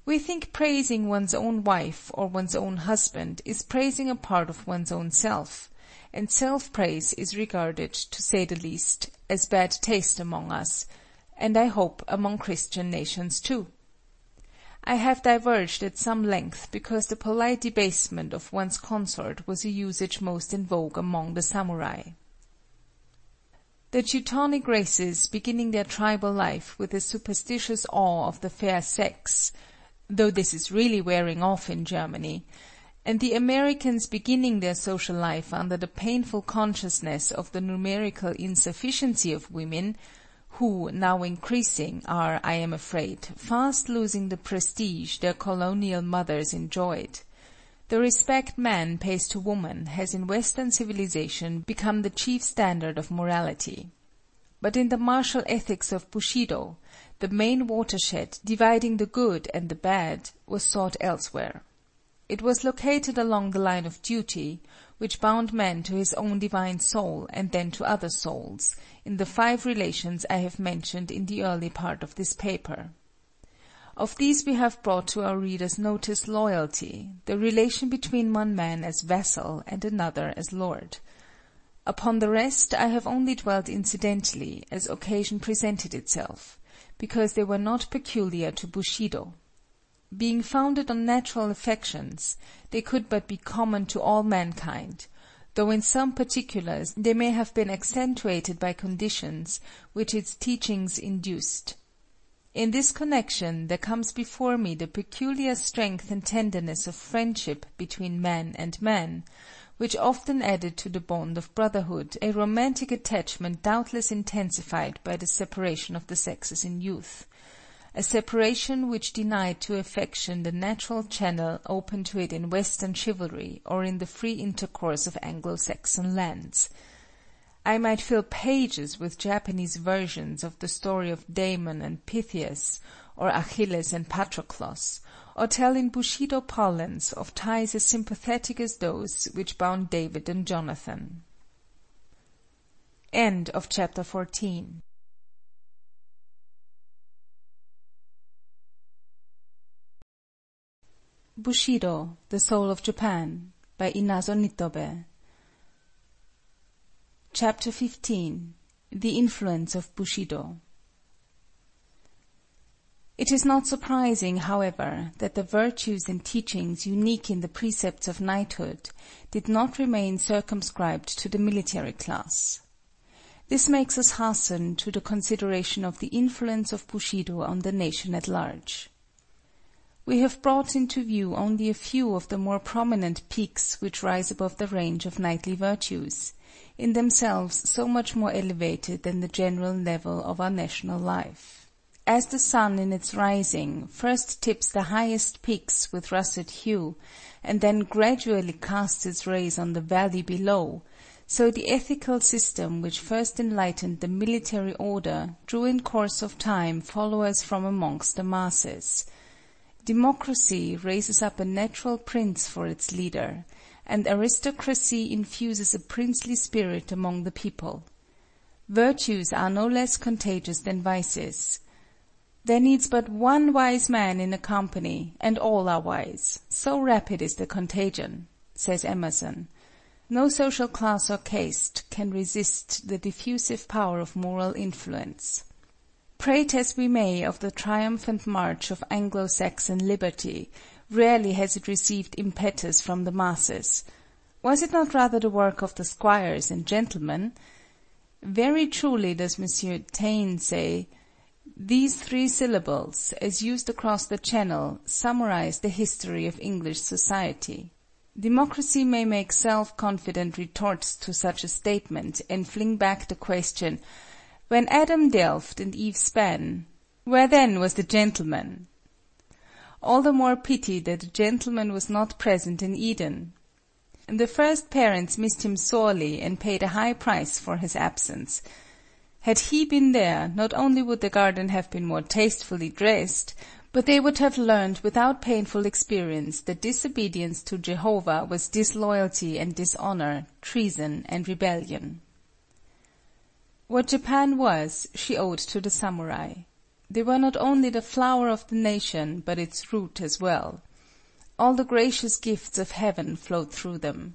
We think praising one's own wife or one's own husband is praising a part of one's own self, and self-praise is regarded, to say the least, as bad taste among us, and I hope among Christian nations too. I have diverged at some length because the polite debasement of one's consort was a usage most in vogue among the samurai. The Teutonic races beginning their tribal life with a superstitious awe of the fair sex (though this is really wearing off in Germany), and the Americans beginning their social life under the painful consciousness of the numerical insufficiency of women, who, now increasing, are, I am afraid, fast losing the prestige their colonial mothers enjoyed. The respect man pays to woman has in Western civilization become the chief standard of morality. But in the martial ethics of Bushido, the main watershed, dividing the good and the bad, was sought elsewhere. It was located along the line of duty, which bound man to his own divine soul and then to other souls, in the five relations I have mentioned in the early part of this paper. Of these we have brought to our readers' notice loyalty, the relation between one man as vassal and another as lord. Upon the rest I have only dwelt incidentally, as occasion presented itself, because they were not peculiar to Bushido. Being founded on natural affections, they could but be common to all mankind, though in some particulars they may have been accentuated by conditions which its teachings induced. In this connection there comes before me the peculiar strength and tenderness of friendship between man and man, which often added to the bond of brotherhood a romantic attachment doubtless intensified by the separation of the sexes in youth a separation which denied to affection the natural channel open to it in Western chivalry or in the free intercourse of Anglo Saxon lands. I might fill pages with Japanese versions of the story of Damon and Pythias, or Achilles and Patroclus, or tell in Bushido parlance of ties as sympathetic as those which bound David and Jonathan. End of chapter 14 Bushido, The Soul of Japan by Inazo Nitobe Chapter 15 The Influence of Bushido It is not surprising, however, that the virtues and teachings unique in the precepts of knighthood did not remain circumscribed to the military class. This makes us hasten to the consideration of the influence of Bushido on the nation at large. We have brought into view only a few of the more prominent peaks which rise above the range of knightly virtues, in themselves so much more elevated than the general level of our national life. As the sun in its rising first tips the highest peaks with russet hue, and then gradually casts its rays on the valley below, so the ethical system which first enlightened the military order drew in course of time followers from amongst the masses. Democracy raises up a natural prince for its leader, and aristocracy infuses a princely spirit among the people. Virtues are no less contagious than vices. There needs but one wise man in a company, and all are wise, so rapid is the contagion, says Emerson. No social class or caste can resist the diffusive power of moral influence. Prate as we may of the triumphant march of Anglo Saxon liberty, rarely has it received impetus from the masses. Was it not rather the work of the squires and gentlemen? Very truly does M. Taine say, These three syllables, as used across the Channel, summarize the history of English society. Democracy may make self confident retorts to such a statement, and fling back the question, "When Adam delved and Eve span, where then was the gentleman?" All the more pity that the gentleman was not present in Eden. And the first parents missed him sorely, and paid a high price for his absence. Had he been there, not only would the garden have been more tastefully dressed, but they would have learned without painful experience that disobedience to Jehovah was disloyalty and dishonor, treason and rebellion. What Japan was, she owed to the samurai. They were not only the flower of the nation, but its root as well. All the gracious gifts of heaven flowed through them.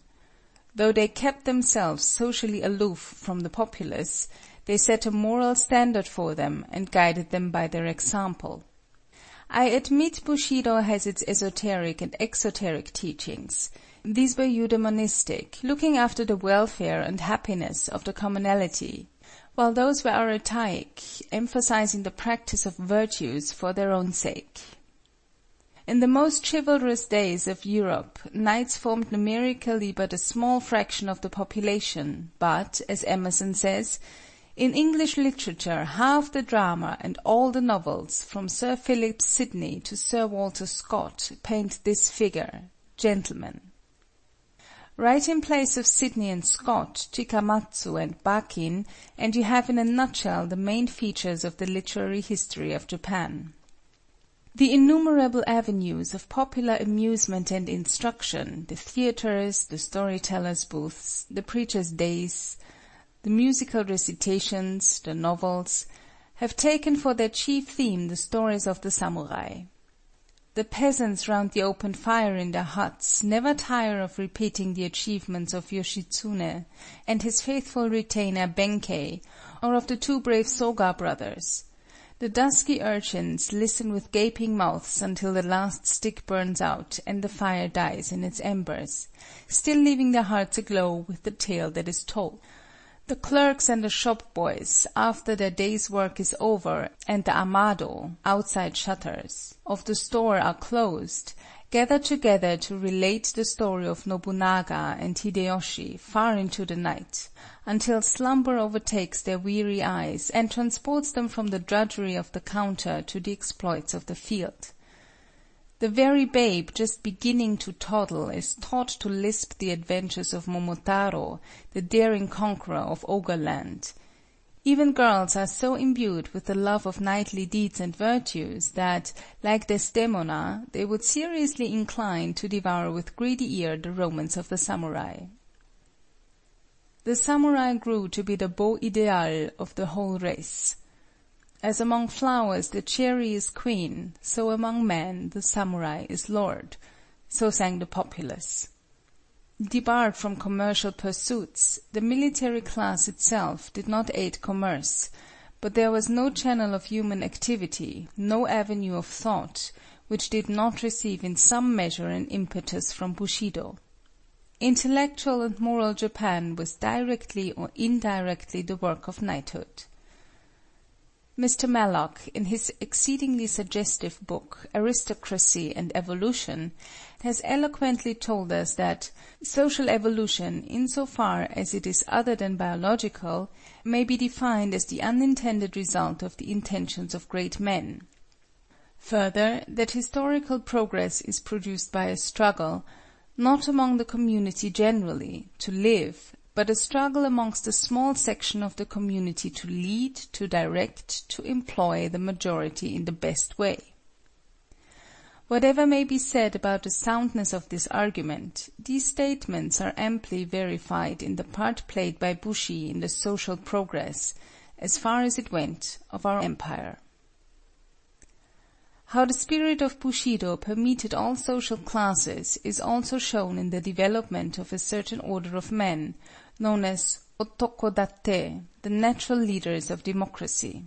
Though they kept themselves socially aloof from the populace, they set a moral standard for them, and guided them by their example. I admit Bushido has its esoteric and exoteric teachings. These were eudaimonistic, looking after the welfare and happiness of the commonalty, while those were aretaic, emphasizing the practice of virtues for their own sake. In the most chivalrous days of Europe, knights formed numerically but a small fraction of the population, but, as Emerson says, in English literature half the drama and all the novels, from Sir Philip Sidney to Sir Walter Scott, paint this figure, gentleman. Write in place of Sidney and Scott, Chikamatsu and Bakin, and you have in a nutshell the main features of the literary history of Japan. The innumerable avenues of popular amusement and instruction, the theatres, the storytellers' booths, the preachers' days, the musical recitations, the novels, have taken for their chief theme the stories of the samurai. The peasants round the open fire in their huts never tire of repeating the achievements of Yoshitsune and his faithful retainer Benkei, or of the two brave Soga brothers. The dusky urchins listen with gaping mouths until the last stick burns out and the fire dies in its embers, still leaving their hearts aglow with the tale that is told. The clerks and the shop boys, after their day's work is over and the amado (outside shutters) of the store are closed, gather together to relate the story of Nobunaga and Hideyoshi far into the night, until slumber overtakes their weary eyes and transports them from the drudgery of the counter to the exploits of the field. The very babe just beginning to toddle is taught to lisp the adventures of Momotaro, the daring conqueror of Ogre Land. Even girls are so imbued with the love of knightly deeds and virtues that, like Desdemona, they would seriously incline to devour with greedy ear the romance of the samurai. The samurai grew to be the beau ideal of the whole race. As among flowers the cherry is queen, so among men the samurai is lord. So sang the populace. Debarred from commercial pursuits, the military class itself did not aid commerce, but there was no channel of human activity, no avenue of thought, which did not receive in some measure an impetus from Bushido. Intellectual and moral Japan was directly or indirectly the work of knighthood. Mr. Mallock, in his exceedingly suggestive book, Aristocracy and Evolution, has eloquently told us that "social evolution, in so far as it is other than biological, may be defined as the unintended result of the intentions of great men"; further, that historical progress is produced by a struggle, not among the community generally, to live but a struggle amongst a small section of the community to lead, to direct, to employ the majority in the best way. Whatever may be said about the soundness of this argument, these statements are amply verified in the part played by Bushi in the social progress, as far as it went, of our empire. How the spirit of Bushido permeated all social classes is also shown in the development of a certain order of men known as Otokodatte, the natural leaders of democracy.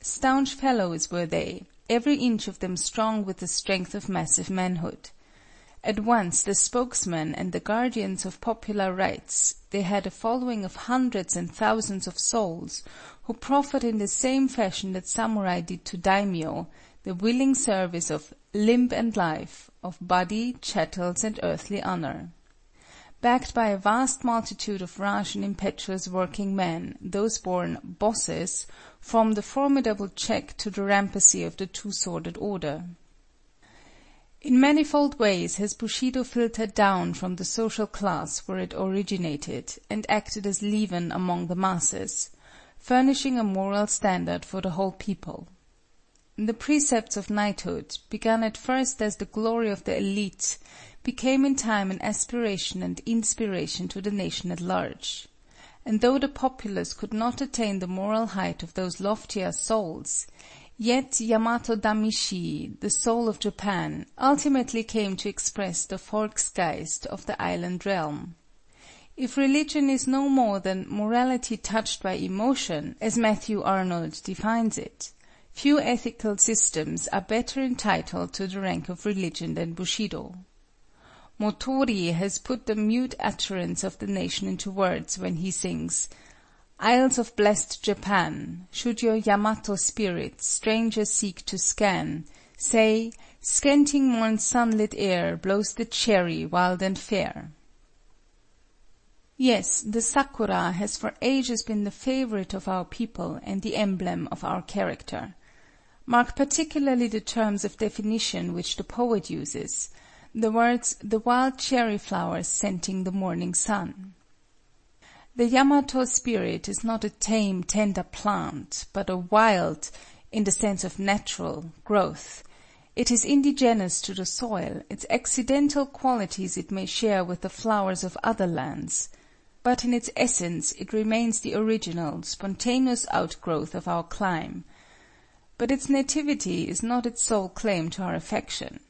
Staunch fellows were they, every inch of them strong with the strength of massive manhood. At once the spokesmen and the guardians of popular rights, they had a following of hundreds and thousands of souls, who proffered in the same fashion that samurai did to daimio, the willing service of "limb and life," of body, chattels and earthly honor. Backed by a vast multitude of rash and impetuous working men, those born "bosses" formed a formidable check to the rampancy of the Two Sworded Order. In manifold ways has Bushido filtered down from the social class where it originated, and acted as leaven among the masses, furnishing a moral standard for the whole people. The precepts of knighthood, begun at first as the glory of the élite, became in time an aspiration and inspiration to the nation at large. And though the populace could not attain the moral height of those loftier souls, Yet Yamato Damashii, the soul of Japan, ultimately came to express the Volksgeist of the island realm. If religion is no more than morality touched by emotion, as Matthew Arnold defines it, few ethical systems are better entitled to the rank of religion than Bushido. Motoori has put the mute utterance of the nation into words when he sings Isles of blest Japan, Should your Yamato spirit Stranger seek to scan, Say, scanting morn's sunlit air Blows the cherry wild and fair. Yes, the sakura has for ages been the favorite of our people and the emblem of our character. Mark particularly the terms of definition which the poet uses, the words "the wild cherry flowers scenting the morning sun." The Yamato spirit is not a tame, tender plant, but a wild, in the sense of natural, growth. It is indigenous to the soil, its accidental qualities it may share with the flowers of other lands, but in its essence it remains the original, spontaneous outgrowth of our clime. But its nativity is not its sole claim to our affection.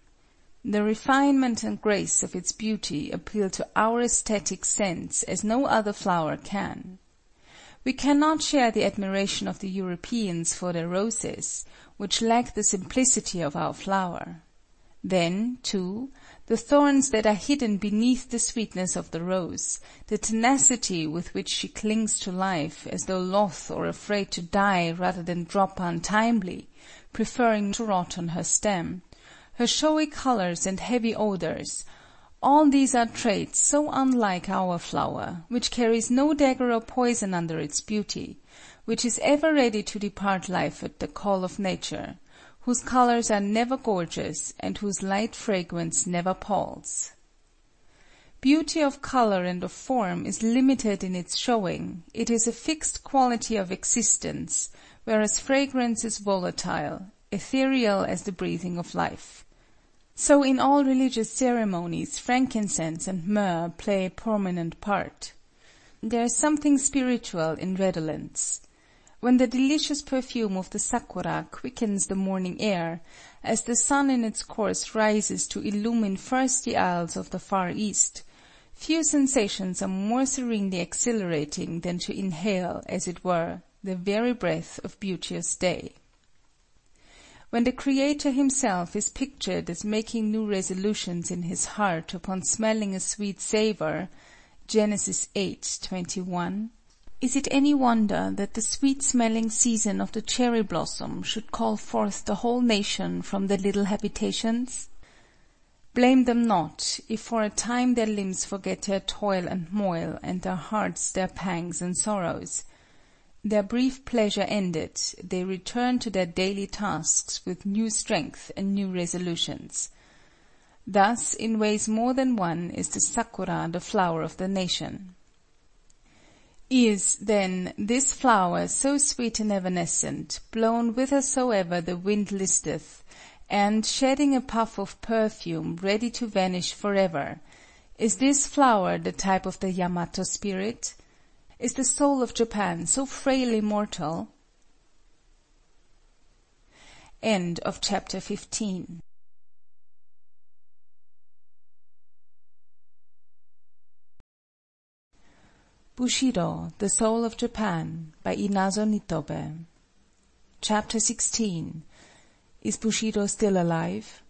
The refinement and grace of its beauty appeal to our aesthetic sense as no other flower can. We cannot share the admiration of the Europeans for their roses, which lack the simplicity of our flower. Then, too, the thorns that are hidden beneath the sweetness of the rose, the tenacity with which she clings to life, as though loth or afraid to die rather than drop untimely, preferring to rot on her stem, her showy colors and heavy odors, all these are traits so unlike our flower, which carries no dagger or poison under its beauty, which is ever ready to depart life at the call of nature, whose colors are never gorgeous, and whose light fragrance never palls. Beauty of color and of form is limited in its showing, it is a fixed quality of existence, whereas fragrance is volatile, ethereal as the breathing of life. So in all religious ceremonies frankincense and myrrh play a prominent part. There is something spiritual in redolence. When the delicious perfume of the sakura quickens the morning air, as the sun in its course rises to illumine first the isles of the Far East, few sensations are more serenely exhilarating than to inhale, as it were, the very breath of beauteous day. When the Creator himself is pictured as making new resolutions in his heart upon smelling a sweet savor (Genesis viii. 21), is it any wonder that the sweet smelling season of the cherry blossom should call forth the whole nation from their little habitations? Blame them not, if for a time their limbs forget their toil and moil, and their hearts their pangs and sorrows. Their brief pleasure ended, they return to their daily tasks with new strength and new resolutions. Thus, in ways more than one, is the sakura the flower of the nation. Is, then, this flower so sweet and evanescent, blown whithersoever the wind listeth, and, shedding a puff of perfume, ready to vanish forever, is this flower the type of the Yamato spirit? Is the soul of Japan so frailly mortal? End of chapter 15 Bushido, The Soul of Japan by Inazo Nitobe Chapter 16 Is Bushido Still Alive?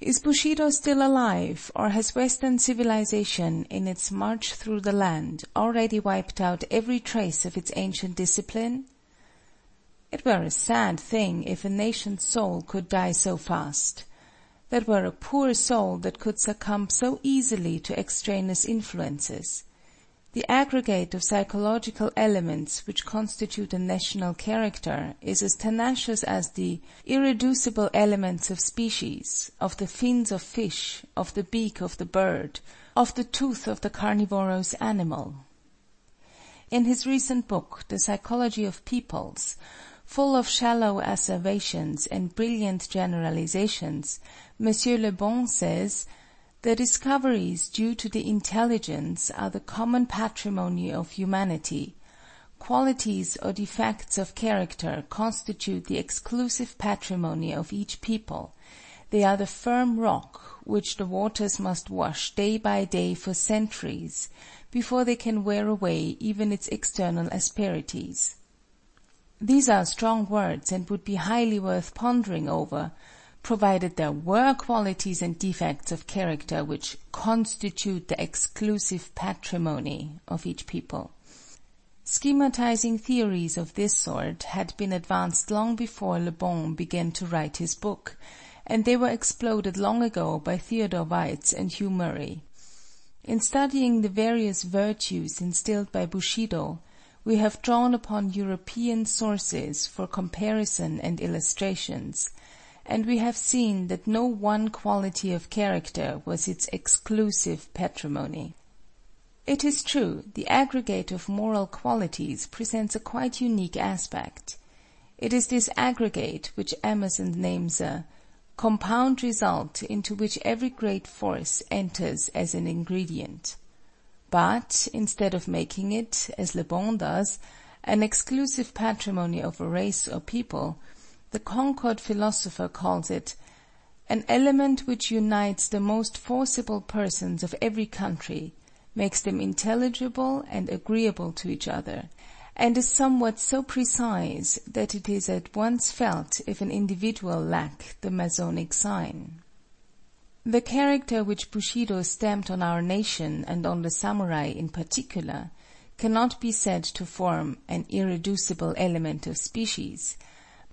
Is Bushido still alive, or has Western civilization, in its march through the land, already wiped out every trace of its ancient discipline? It were a sad thing if a nation's soul could die so fast. That were a poor soul that could succumb so easily to extraneous influences. The aggregate of psychological elements which constitute a national character is as tenacious as the irreducible elements of species, of the fins of fish, of the beak of the bird, of the tooth of the carnivorous animal. In his recent book, The Psychology of Peoples, full of shallow asseverations and brilliant generalizations, M. Le Bon says the discoveries due to the intelligence are the common patrimony of humanity; qualities or defects of character constitute the exclusive patrimony of each people; they are the firm rock which the waters must wash day by day for centuries before they can wear away even its external asperities. These are strong words and would be highly worth pondering over provided there were qualities and defects of character which constitute the exclusive patrimony of each people. Schematizing theories of this sort had been advanced long before Le Bon began to write his book, and they were exploded long ago by Theodore Waitz and Hugh Murray. In studying the various virtues instilled by Bushido, we have drawn upon European sources for comparison and illustrations, and we have seen that no one quality of character was its exclusive patrimony. It is true, the aggregate of moral qualities presents a quite unique aspect. It is this aggregate which Emerson names a "compound result into which every great force enters as an ingredient." But, instead of making it, as Le Bon does, an exclusive patrimony of a race or people, the Concord philosopher calls it "an element which unites the most forcible persons of every country, makes them intelligible and agreeable to each other, and is somewhat so precise that it is at once felt if an individual lack the Masonic sign." The character which Bushido stamped on our nation and on the samurai in particular, cannot be said to form an irreducible element of species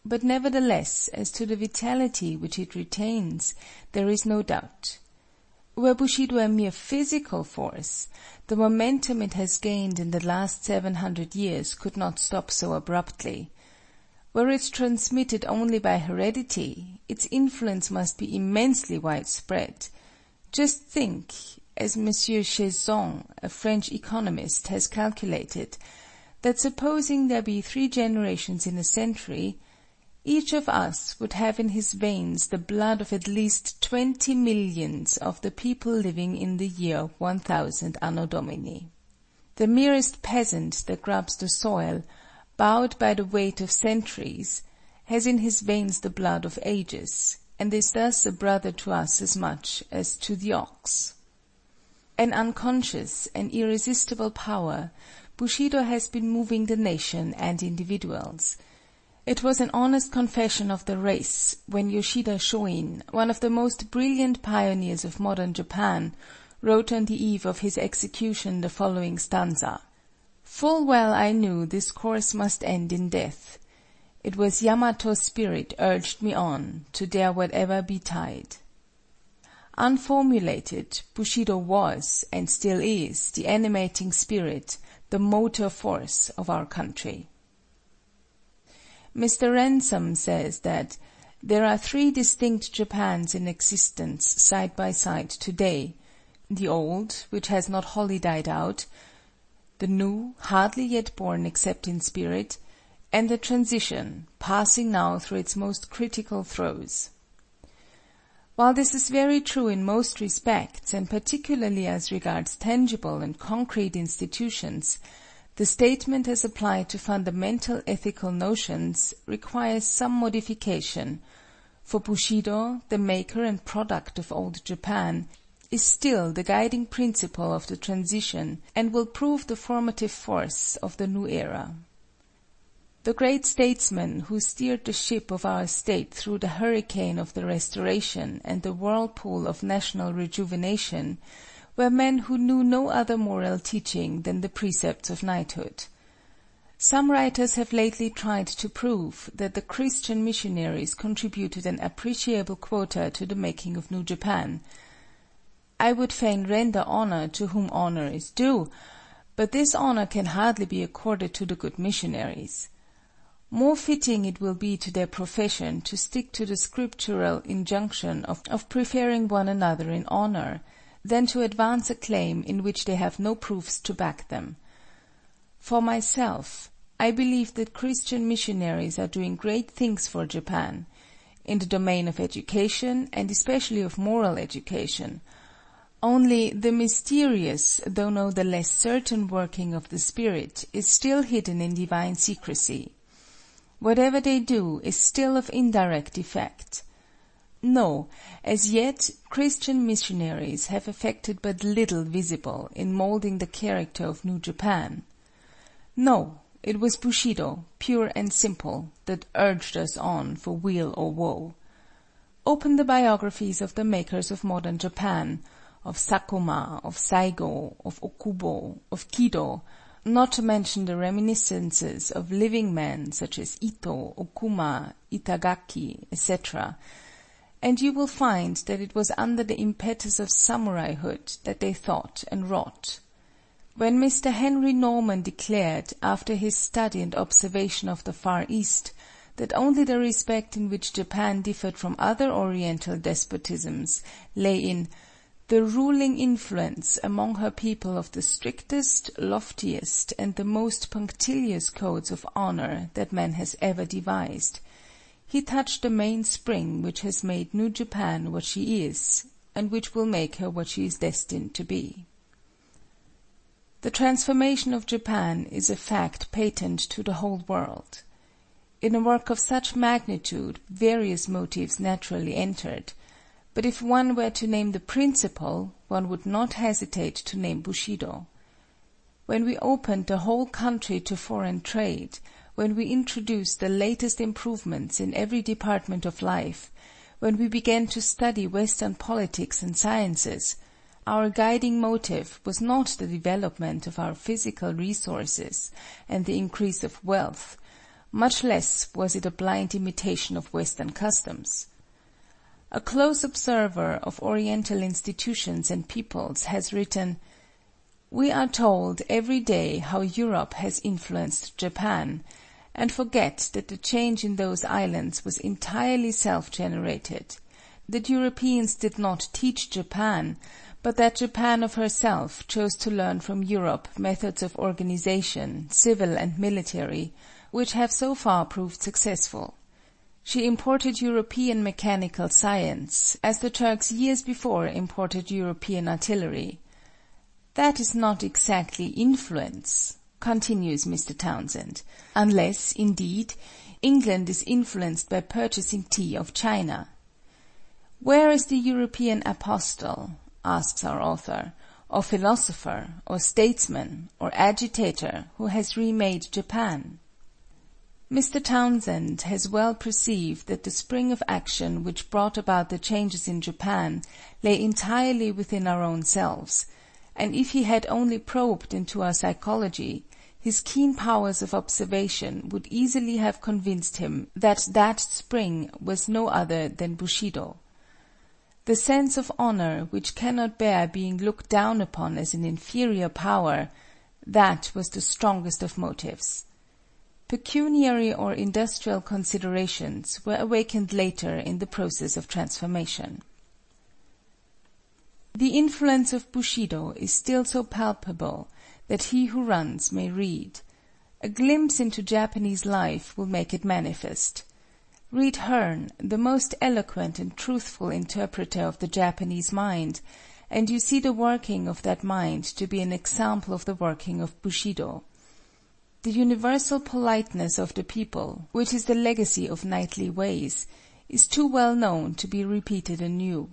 but nevertheless as to the vitality which it retains there is no doubt. Were Bushido a mere physical force, the momentum it has gained in the last seven hundred years could not stop so abruptly. Were it transmitted only by heredity, its influence must be immensely widespread. Just think, as M. Cheysson, a French economist, has calculated, that supposing there be three generations in a century, each of us would have in his veins the blood of at least twenty millions of the people living in the year 1000 Anno Domini. The merest peasant that grubs the soil, bowed by the weight of centuries, has in his veins the blood of ages, and is thus a brother to us as much as to the ox. An unconscious, an irresistible power, Bushido has been moving the nation and individuals. It was an honest confession of the race when Yoshida Shoin, one of the most brilliant pioneers of modern Japan, wrote on the eve of his execution the following stanza: "Full well I knew this course must end in death. It was Yamato's spirit urged me on To dare whatever betide." Unformulated, Bushido was, and still is, the animating spirit, the motor force of our country. Mr. Ransome says that "there are three distinct Japans in existence side by side to day: the old, which has not wholly died out; the new, hardly yet born except in spirit; and the transition, passing now through its most critical throes." While this is very true in most respects, and particularly as regards tangible and concrete institutions. The statement as applied to fundamental ethical notions requires some modification, for Bushido, the maker and product of Old Japan, is still the guiding principle of the transition and will prove the formative force of the new era. The great statesmen who steered the ship of our State through the hurricane of the Restoration and the whirlpool of national rejuvenation were men who knew no other moral teaching than the precepts of knighthood. Some writers have lately tried to prove that the Christian missionaries contributed an appreciable quota to the making of New Japan. I would fain render honor to whom honor is due, but this honor can hardly be accorded to the good missionaries. More fitting it will be to their profession to stick to the scriptural injunction of, preferring one another in honor, than to advance a claim in which they have no proofs to back them. For myself, I believe that Christian missionaries are doing great things for Japan, in the domain of education, and especially of moral education, only the mysterious, though no the less certain working of the Spirit is still hidden in divine secrecy. Whatever they do is still of indirect effect. No, as yet Christian missionaries have effected but little visible in molding the character of New Japan. No, it was Bushido, pure and simple, that urged us on for weal or woe. Open the biographies of the makers of modern Japan, of Sakuma, of Saigo, of Okubo, of Kido, not to mention the reminiscences of living men such as Ito, Okuma, Itagaki, etc., and you will find that it was under the impetus of samuraihood that they thought and wrought. When Mr. Henry Norman declared, after his study and observation of the Far East, that only the respect in which Japan differed from other Oriental despotisms lay in "the ruling influence among her people of the strictest, loftiest, and the most punctilious codes of honor that man has ever devised," he touched the main spring which has made New Japan what she is, and which will make her what she is destined to be. The transformation of Japan is a fact patent to the whole world. In a work of such magnitude various motives naturally entered, but if one were to name the principal, one would not hesitate to name Bushido. When we opened the whole country to foreign trade, when we introduced the latest improvements in every department of life, when we began to study Western politics and sciences, our guiding motive was not the development of our physical resources and the increase of wealth, much less was it a blind imitation of Western customs. A close observer of Oriental institutions and peoples has written, "We are told every day how Europe has influenced Japan, and forget that the change in those islands was entirely self generated; that Europeans did not teach Japan, but that Japan of herself chose to learn from Europe methods of organization, civil and military, which have so far proved successful. She imported European mechanical science, as the Turks years before imported European artillery. That is not exactly influence continues Mr. Townsend, unless, indeed, England is influenced by purchasing tea of China. Where is the European apostle, asks our author, or philosopher, or statesman, or agitator who has remade Japan? Mr. Townsend has well perceived that the spring of action which brought about the changes in Japan lay entirely within our own selves, and if he had only probed into our psychology, his keen powers of observation would easily have convinced him that that spring was no other than Bushido. The sense of honor which cannot bear being looked down upon as an inferior power, that was the strongest of motives. Pecuniary or industrial considerations were awakened later in the process of transformation. The influence of Bushido is still so palpable that he who runs may read. A glimpse into Japanese life will make it manifest. Read Hearn, the most eloquent and truthful interpreter of the Japanese mind, and you see the working of that mind to be an example of the working of Bushido. The universal politeness of the people, which is the legacy of knightly ways, is too well known to be repeated anew.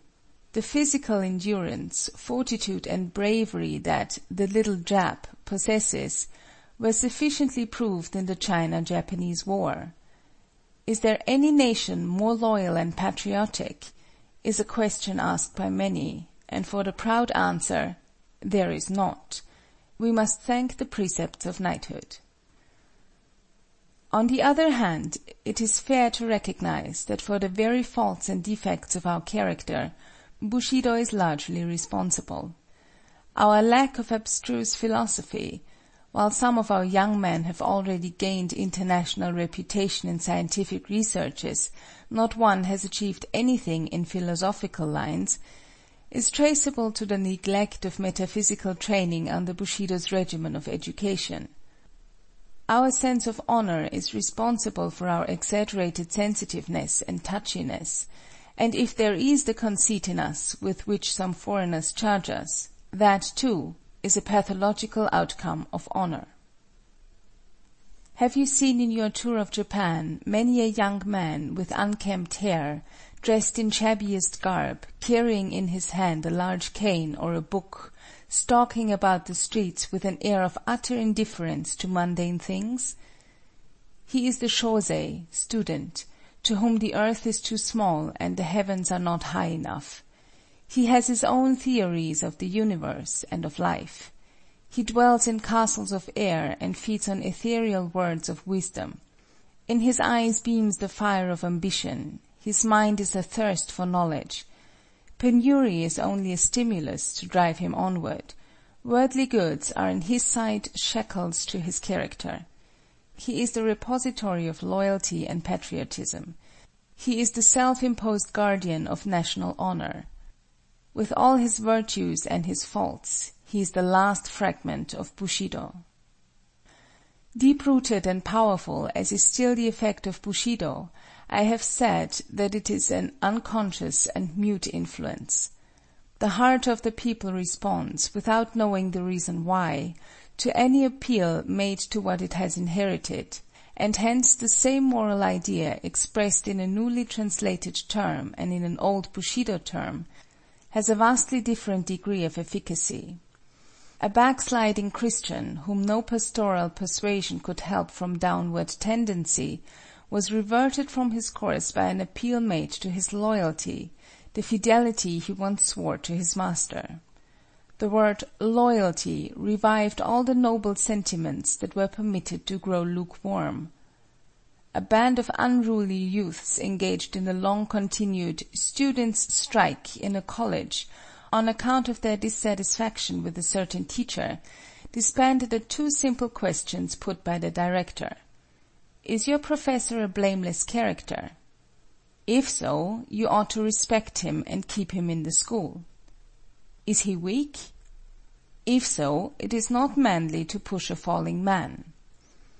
The physical endurance, fortitude and bravery that "the little Jap" possesses were sufficiently proved in the China Japanese war. Is there any nation more loyal and patriotic? is a question asked by many, and for the proud answer, there is not. We must thank the precepts of knighthood. On the other hand, it is fair to recognize that for the very faults and defects of our character, Bushido is largely responsible. Our lack of abstruse philosophy, while some of our young men have already gained international reputation in scientific researches, not one has achieved anything in philosophical lines, is traceable to the neglect of metaphysical training under Bushido's regimen of education. Our sense of honor is responsible for our exaggerated sensitiveness and touchiness, and if there is the conceit in us with which some foreigners charge us, that, too, is a pathological outcome of honor. Have you seen in your tour of Japan many a young man with unkempt hair, dressed in shabbiest garb, carrying in his hand a large cane or a book, stalking about the streets with an air of utter indifference to mundane things? He is the Shosei (student), to whom the earth is too small and the heavens are not high enough. He has his own theories of the universe and of life. He dwells in castles of air and feeds on ethereal words of wisdom. In his eyes beams the fire of ambition, his mind is athirst for knowledge. Penury is only a stimulus to drive him onward. Worldly goods are in his sight shackles to his character. He is the repository of loyalty and patriotism. He is the self imposed guardian of national honor. With all his virtues and his faults, he is the last fragment of Bushido. Deep rooted and powerful as is still the effect of Bushido, I have said that it is an unconscious and mute influence. The heart of the people responds, without knowing the reason why, to any appeal made to what it has inherited, and hence the same moral idea expressed in a newly translated term and in an old Bushido term has a vastly different degree of efficacy. A backsliding Christian, whom no pastoral persuasion could help from downward tendency, was reverted from his course by an appeal made to his loyalty, the fidelity he once swore to his Master. The word loyalty revived all the noble sentiments that were permitted to grow lukewarm. A band of unruly youths engaged in a long continued "students' strike" in a college, on account of their dissatisfaction with a certain teacher, disbanded at two simple questions put by the director: "Is your professor a blameless character? If so, you ought to respect him and keep him in the school. Is he weak? If so, it is not manly to push a falling man.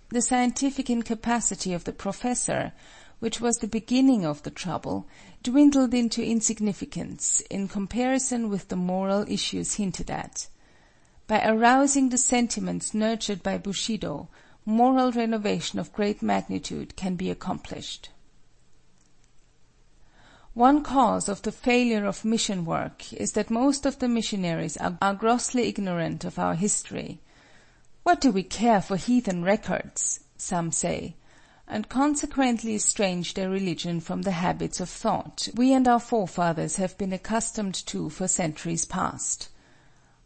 The scientific incapacity of the professor, which was the beginning of the trouble, dwindled into insignificance in comparison with the moral issues hinted at. By arousing the sentiments nurtured by Bushido, moral renovation of great magnitude can be accomplished. One cause of the failure of mission work is that most of the missionaries are, grossly ignorant of our history. What do we care for heathen records? some say, and consequently estrange their religion from the habits of thought we and our forefathers have been accustomed to for centuries past.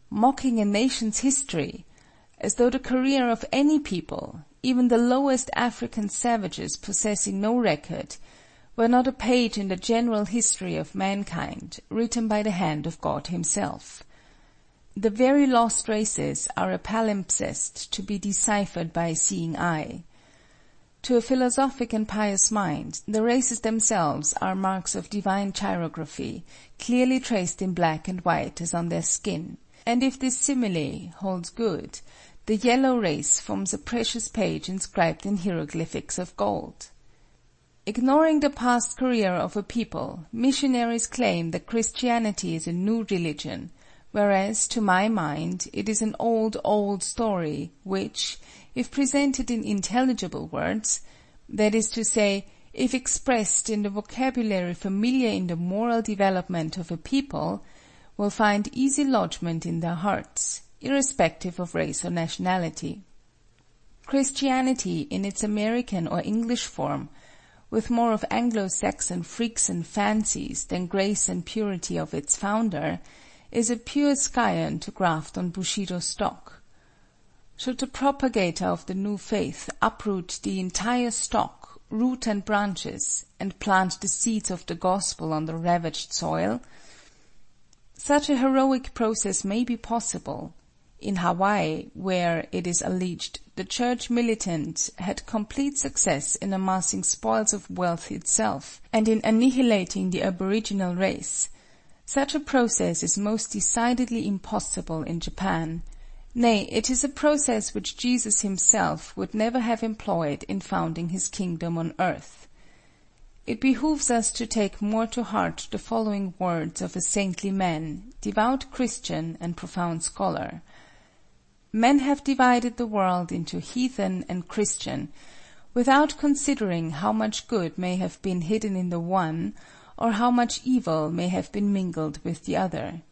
Mocking a nation's history, as though the career of any people, even the lowest African savages possessing no record, were not a page in the general history of mankind, written by the hand of God himself. The very lost races are a palimpsest to be deciphered by a seeing eye. To a philosophic and pious mind, the races themselves are marks of divine chirography, clearly traced in black and white as on their skin; and if this simile holds good, the yellow race forms a precious page inscribed in hieroglyphics of gold. Ignoring the past career of a people, missionaries claim that Christianity is a new religion whereas, to my mind, it is an old, old story, which, if presented in intelligible words, that is to say, if expressed in the vocabulary familiar in the moral development of a people, will find easy lodgment in their hearts, irrespective of race or nationality. Christianity in its American or English form, with more of Anglo Saxon freaks and fancies than grace and purity of its founder, is a pure scion to graft on Bushido stock. Should the propagator of the new faith uproot the entire stock, root and branches, and plant the seeds of the gospel on the ravaged soil? Such a heroic process may be possible. In Hawaii, where, it is alleged, the church militant had complete success in amassing spoils of wealth itself, and in annihilating the aboriginal race, such a process is most decidedly impossible in Japan. Nay, it is a process which Jesus himself would never have employed in founding his kingdom on earth. It behooves us to take more to heart the following words of a saintly man, devout Christian and profound scholar. Men have divided the world into heathen and Christian, without considering how much good may have been hidden in the one, or how much evil may have been mingled with the other.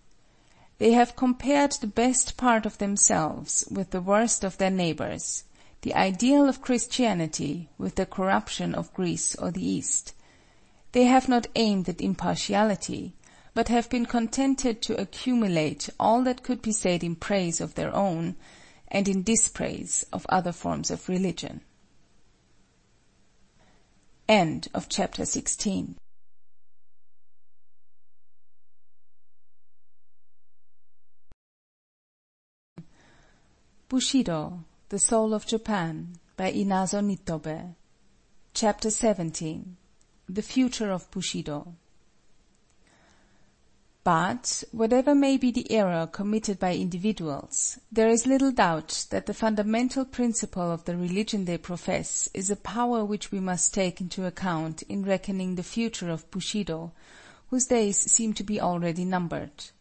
They have compared the best part of themselves with the worst of their neighbors, the ideal of Christianity with the corruption of Greece or the East. They have not aimed at impartiality, but have been contented to accumulate all that could be said in praise of their own, and in dispraise of other forms of religion. End of chapter 16 Bushido, The Soul of Japan, by Inazo Nitobe. Chapter 17 The Future of Bushido. But, whatever may be the error committed by individuals, there is little doubt that the fundamental principle of the religion they profess is a power which we must take into account in reckoning the future of Bushido, whose days seem to be already numbered.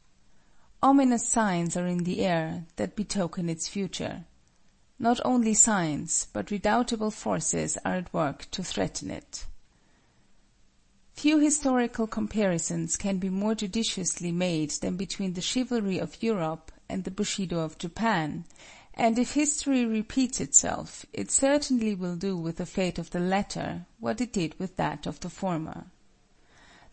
Ominous signs are in the air that betoken its future. Not only signs, but redoubtable forces are at work to threaten it. Few historical comparisons can be more judiciously made than between the chivalry of Europe and the Bushido of Japan, and if history repeats itself, it certainly will do with the fate of the latter what it did with that of the former.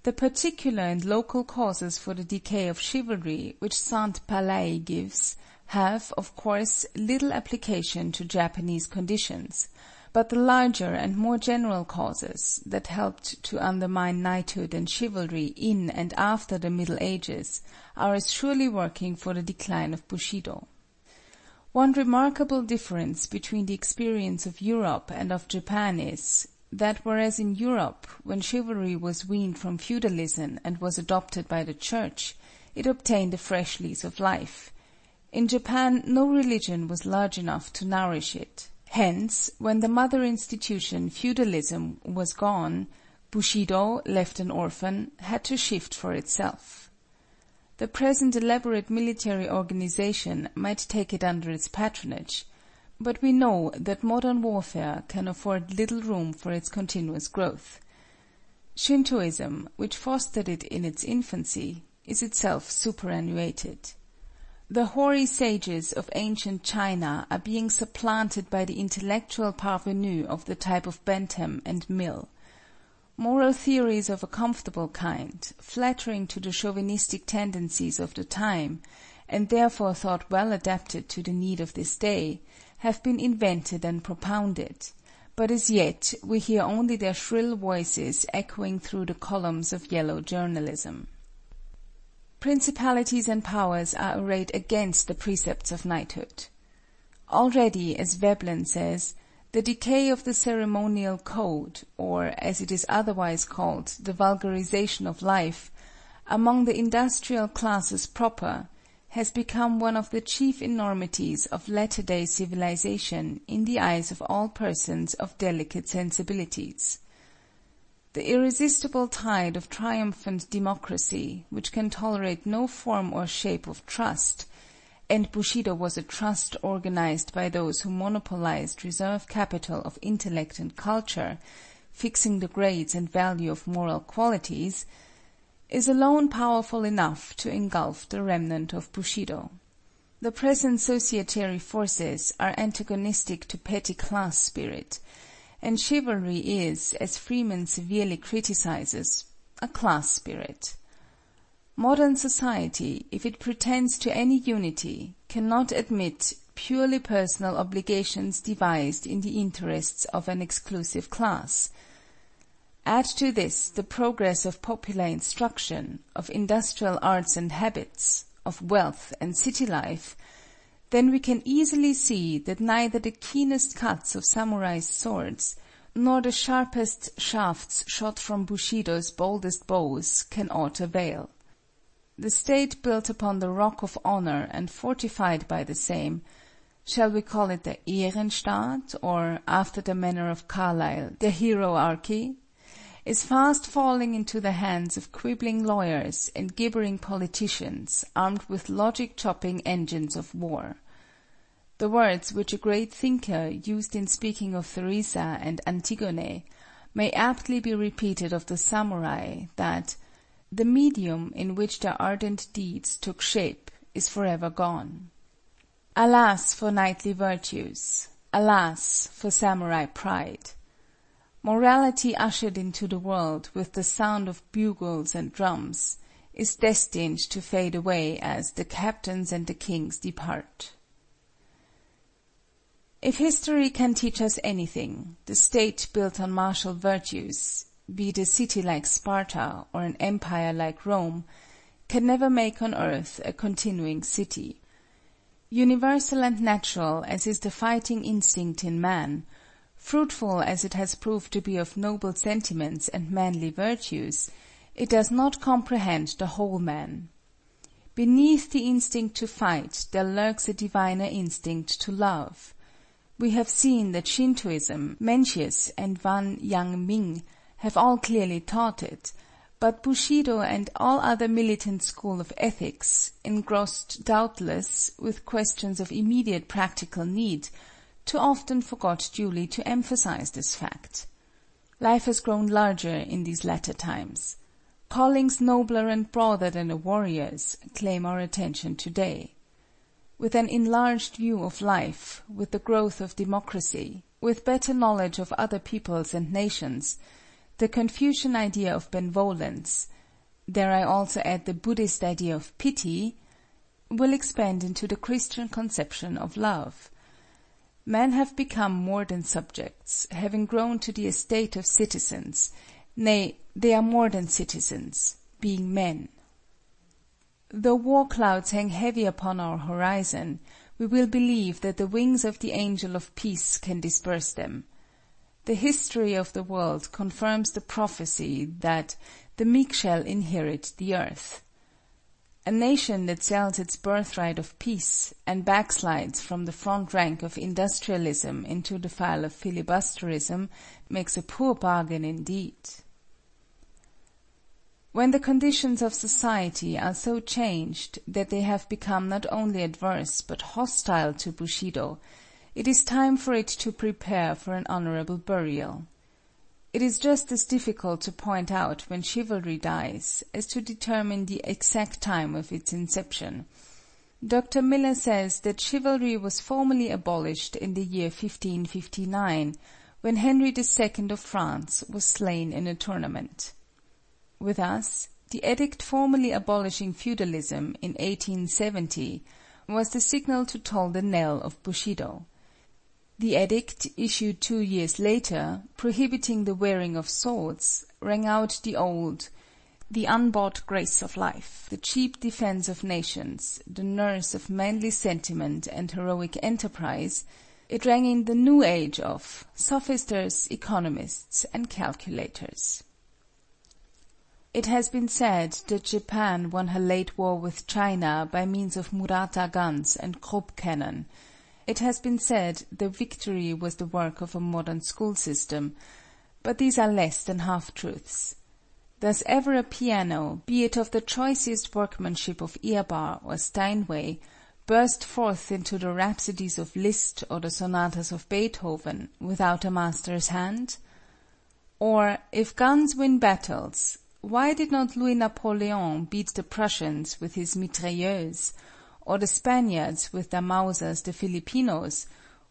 The particular and local causes for the decay of chivalry which St. Palaye gives, have, of course, little application to Japanese conditions, but the larger and more general causes, that helped to undermine knighthood and chivalry in and after the Middle Ages, are as surely working for the decline of Bushido. One remarkable difference between the experience of Europe and of Japan is, that whereas in Europe, when chivalry was weaned from feudalism and was adopted by the Church, it obtained a fresh lease of life, in Japan no religion was large enough to nourish it. Hence, when the mother institution, feudalism, was gone, Bushido, left an orphan, had to shift for itself. The present elaborate military organization might take it under its patronage, but we know that modern warfare can afford little room for its continuous growth. Shintoism, which fostered it in its infancy, is itself superannuated. The hoary sages of ancient China are being supplanted by the intellectual parvenus of the type of Bentham and Mill. Moral theories of a comfortable kind, flattering to the chauvinistic tendencies of the time, and therefore thought well adapted to the need of this day, have been invented and propounded, but as yet we hear only their shrill voices echoing through the columns of yellow journalism. Principalities and powers are arrayed against the precepts of knighthood. Already, as Veblen says, the decay of the ceremonial code, or, as it is otherwise called, the vulgarization of life, among the industrial classes proper, has become one of the chief enormities of latter day civilization in the eyes of all persons of delicate sensibilities. The irresistible tide of triumphant democracy, which can tolerate no form or shape of trust, and Bushido was a trust organized by those who monopolized reserve capital of intellect and culture, fixing the grades and value of moral qualities, is alone powerful enough to engulf the remnant of Bushido. The present societary forces are antagonistic to petty class spirit, and Chivalry is, as Freeman severely criticizes, a class spirit. Modern society, if it pretends to any unity, cannot admit purely personal obligations devised in the interests of an exclusive class. Add to this the progress of popular instruction, of industrial arts and habits, of wealth and city life, then we can easily see that neither the keenest cuts of samurai's swords, nor the sharpest shafts shot from Bushido's boldest bows can aught avail. The State built upon the rock of honor and fortified by the same, shall we call it the Ehrenstaat, or, after the manner of Carlyle, the Heroarchy, is fast falling into the hands of quibbling lawyers and gibbering politicians armed with logic-chopping engines of war. The words which a great thinker used in speaking of Theresa and Antigone may aptly be repeated of the samurai, that "the medium in which their ardent deeds took shape is forever gone." Alas for knightly virtues! Alas for samurai pride! Morality ushered into the world with the sound of bugles and drums, is destined to fade away as "the captains and the kings depart." If history can teach us anything, the State built on martial virtues, be it a city like Sparta or an empire like Rome, can never make on earth a continuing city. Universal and natural as is the fighting instinct in man, fruitful as it has proved to be of noble sentiments and manly virtues, it does not comprehend the whole man. Beneath the instinct to fight there lurks a diviner instinct to love. We have seen that Shintoism, Mencius and Wang Yang Ming have all clearly taught it, but Bushido and all other militant school of ethics, engrossed doubtless with questions of immediate practical need, too often forgot duly to emphasize this fact. Life has grown larger in these latter times. Callings nobler and broader than a warrior's claim our attention today. With an enlarged view of life, with the growth of democracy, with better knowledge of other peoples and nations, the Confucian idea of benevolence (dare I also add the Buddhist idea of pity) will expand into the Christian conception of love. Men have become more than subjects, having grown to the estate of citizens, nay, they are more than citizens, being men. Though war clouds hang heavy upon our horizon, we will believe that the wings of the angel of peace can disperse them. The history of the world confirms the prophecy that "the meek shall inherit the earth." A nation that sells its birthright of peace, and backslides from the front rank of industrialism into the file of filibusterism, makes a poor bargain indeed. When the conditions of society are so changed that they have become not only adverse but hostile to Bushido, it is time for it to prepare for an honorable burial. It is just as difficult to point out when chivalry dies as to determine the exact time of its inception. Dr. Miller says that chivalry was formally abolished in the year 1559, when Henry II of France was slain in a tournament. With us, the edict formally abolishing feudalism in 1870 was the signal to toll the knell of Bushido. The edict, issued two years later, prohibiting the wearing of swords, rang out the old "The unbought grace of life, the cheap defense of nations, the nurse of manly sentiment and heroic enterprise," it rang in the new age of sophisters, economists, and calculators. It has been said that Japan won her late war with China by means of Murata guns and Krupp cannon. It has been said the victory was the work of a modern school system, but these are less than half truths. Does ever a piano, be it of the choicest workmanship of Ehrbar or Steinway, burst forth into the rhapsodies of Liszt or the sonatas of Beethoven, without a master's hand? Or, if guns win battles, why did not Louis Napoleon beat the Prussians with his mitrailleuse? Or the Spaniards with their Mausers the Filipinos,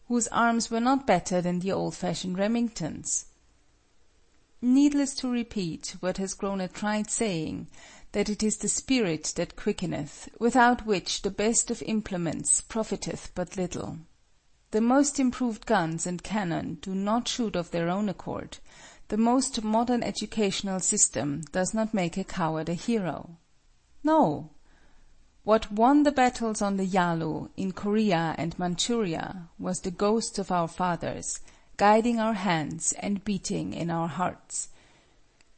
whose arms were not better than the old fashioned Remingtons? Needless to repeat what has grown a trite saying, that it is the spirit that quickeneth, without which the best of implements profiteth but little. The most improved guns and cannon do not shoot of their own accord; the most modern educational system does not make a coward a hero. No! What won the battles on the Yalu, in Korea and Manchuria, was the ghosts of our fathers, guiding our hands and beating in our hearts.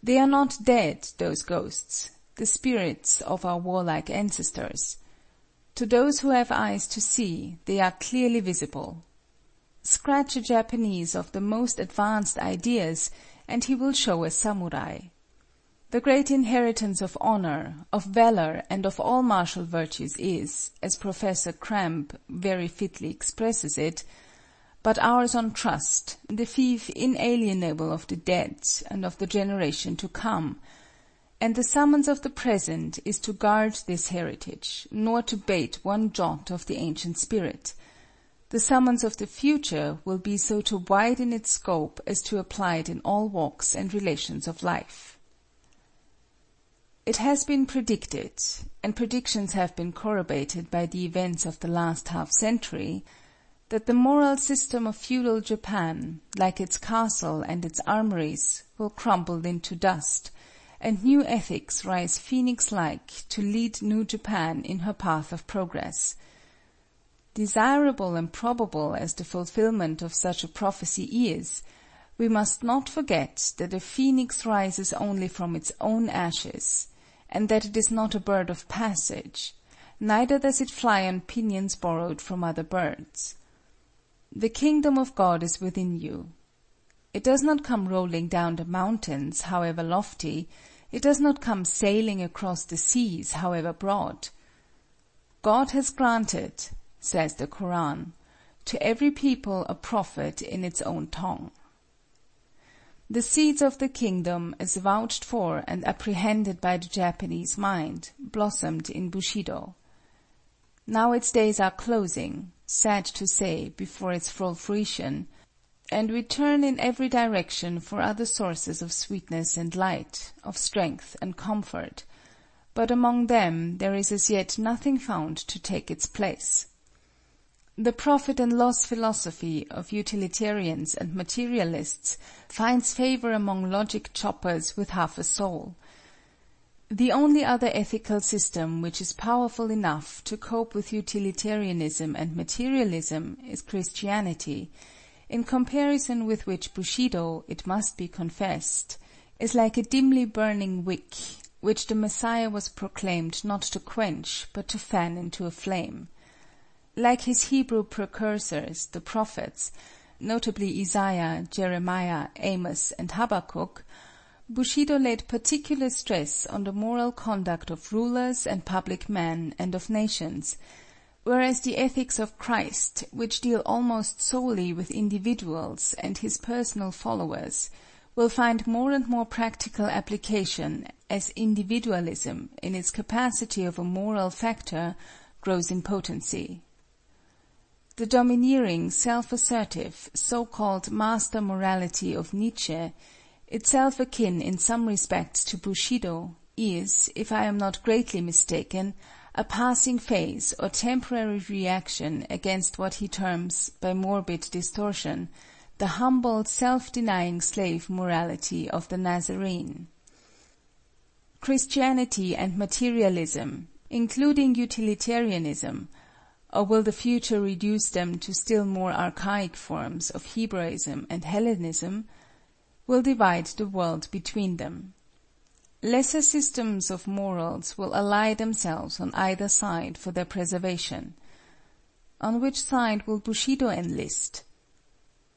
They are not dead, those ghosts, the spirits of our warlike ancestors. To those who have eyes to see, they are clearly visible. Scratch a Japanese of the most advanced ideas, and he will show a samurai. The great inheritance of honor, of valor and of all martial virtues is, as Professor Cramb very fitly expresses it, but ours on trust, the fief inalienable of the dead and of the generation to come, and the summons of the present is to guard this heritage, nor to bate one jot of the ancient spirit; the summons of the future will be so to widen its scope as to apply it in all walks and relations of life. It has been predicted, and predictions have been corroborated by the events of the last half century, that the moral system of feudal Japan, like its castle and its armories, will crumble into dust and new ethics rise phoenix like to lead New Japan in her path of progress. Desirable and probable as the fulfillment of such a prophecy is, we must not forget that a phoenix rises only from its own ashes, and that it is not a bird of passage, neither does it fly on pinions borrowed from other birds. The kingdom of God is within you. It does not come rolling down the mountains, however lofty, it does not come sailing across the seas, however broad. God has granted, says the Koran, to every people a prophet in its own tongue. The seeds of the kingdom, as vouched for and apprehended by the Japanese mind, blossomed in Bushido. Now its days are closing, sad to say, before its full fruition, and we turn in every direction for other sources of sweetness and light, of strength and comfort, but among them there is as yet nothing found to take its place. The profit and loss philosophy of utilitarians and materialists finds favor among logic choppers with half a soul. The only other ethical system which is powerful enough to cope with utilitarianism and materialism is Christianity, in comparison with which Bushido, it must be confessed, is like a dimly burning wick, which the Messiah was proclaimed not to quench, but to fan into a flame. Like his Hebrew precursors, the prophets, notably Isaiah, Jeremiah, Amos, and Habakkuk, Bushido laid particular stress on the moral conduct of rulers and public men and of nations, Whereas the ethics of Christ, which deal almost solely with individuals and his personal followers, will find more and more practical application as individualism, in its capacity of a moral factor, grows in potency. The domineering, self-assertive, so-called master morality of Nietzsche, itself akin in some respects to Bushido, is, if I am not greatly mistaken, a passing phase or temporary reaction against what he terms, by morbid distortion, the humble self-denying slave morality of the Nazarene. Christianity and materialism, including utilitarianism, or will the future reduce them to still more archaic forms of Hebraism and Hellenism, will divide the world between them. Lesser systems of morals will ally themselves on either side for their preservation. On which side will Bushido enlist?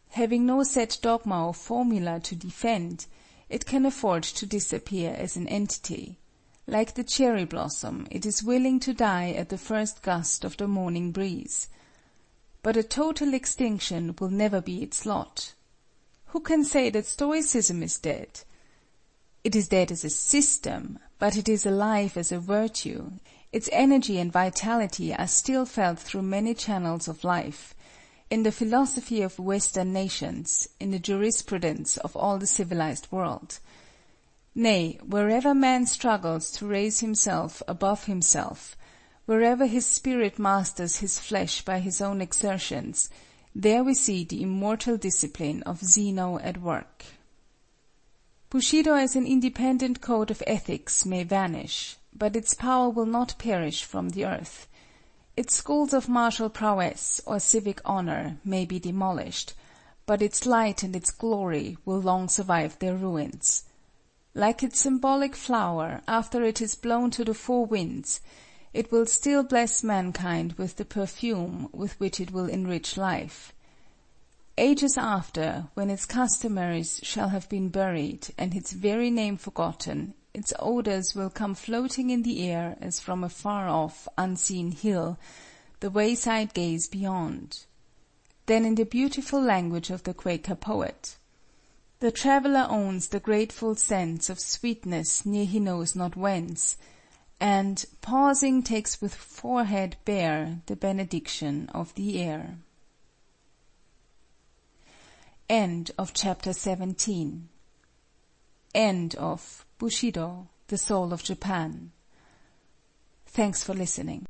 Having no set dogma or formula to defend, it can afford to disappear as an entity. Like the cherry blossom, it is willing to die at the first gust of the morning breeze. But a total extinction will never be its lot. Who can say that Stoicism is dead? It is dead as a system, but it is alive as a virtue; Its energy and vitality are still felt through many channels of life,—in the philosophy of Western nations, in the jurisprudence of all the civilized world. Nay, wherever man struggles to raise himself above himself, wherever his spirit masters his flesh by his own exertions, there we see the immortal discipline of Zeno at work. Bushido as an independent code of ethics may vanish, but its power will not perish from the earth. Its schools of martial prowess or civic honor may be demolished, but its light and its glory will long survive their ruins. Like its symbolic flower, after it is blown to the four winds, it will still bless mankind with the perfume with which it will enrich life. Ages after, when its customaries shall have been buried, and its very name forgotten, its odors will come floating in the air as from a far off, unseen hill, the wayside gaze beyond. Then in the beautiful language of the Quaker poet: The traveler owns the grateful sense Of sweetness near he knows not whence, And, pausing, takes with forehead bare The benediction of the air. End of Chapter 17 End of Bushido, the Soul of Japan Thanks for listening.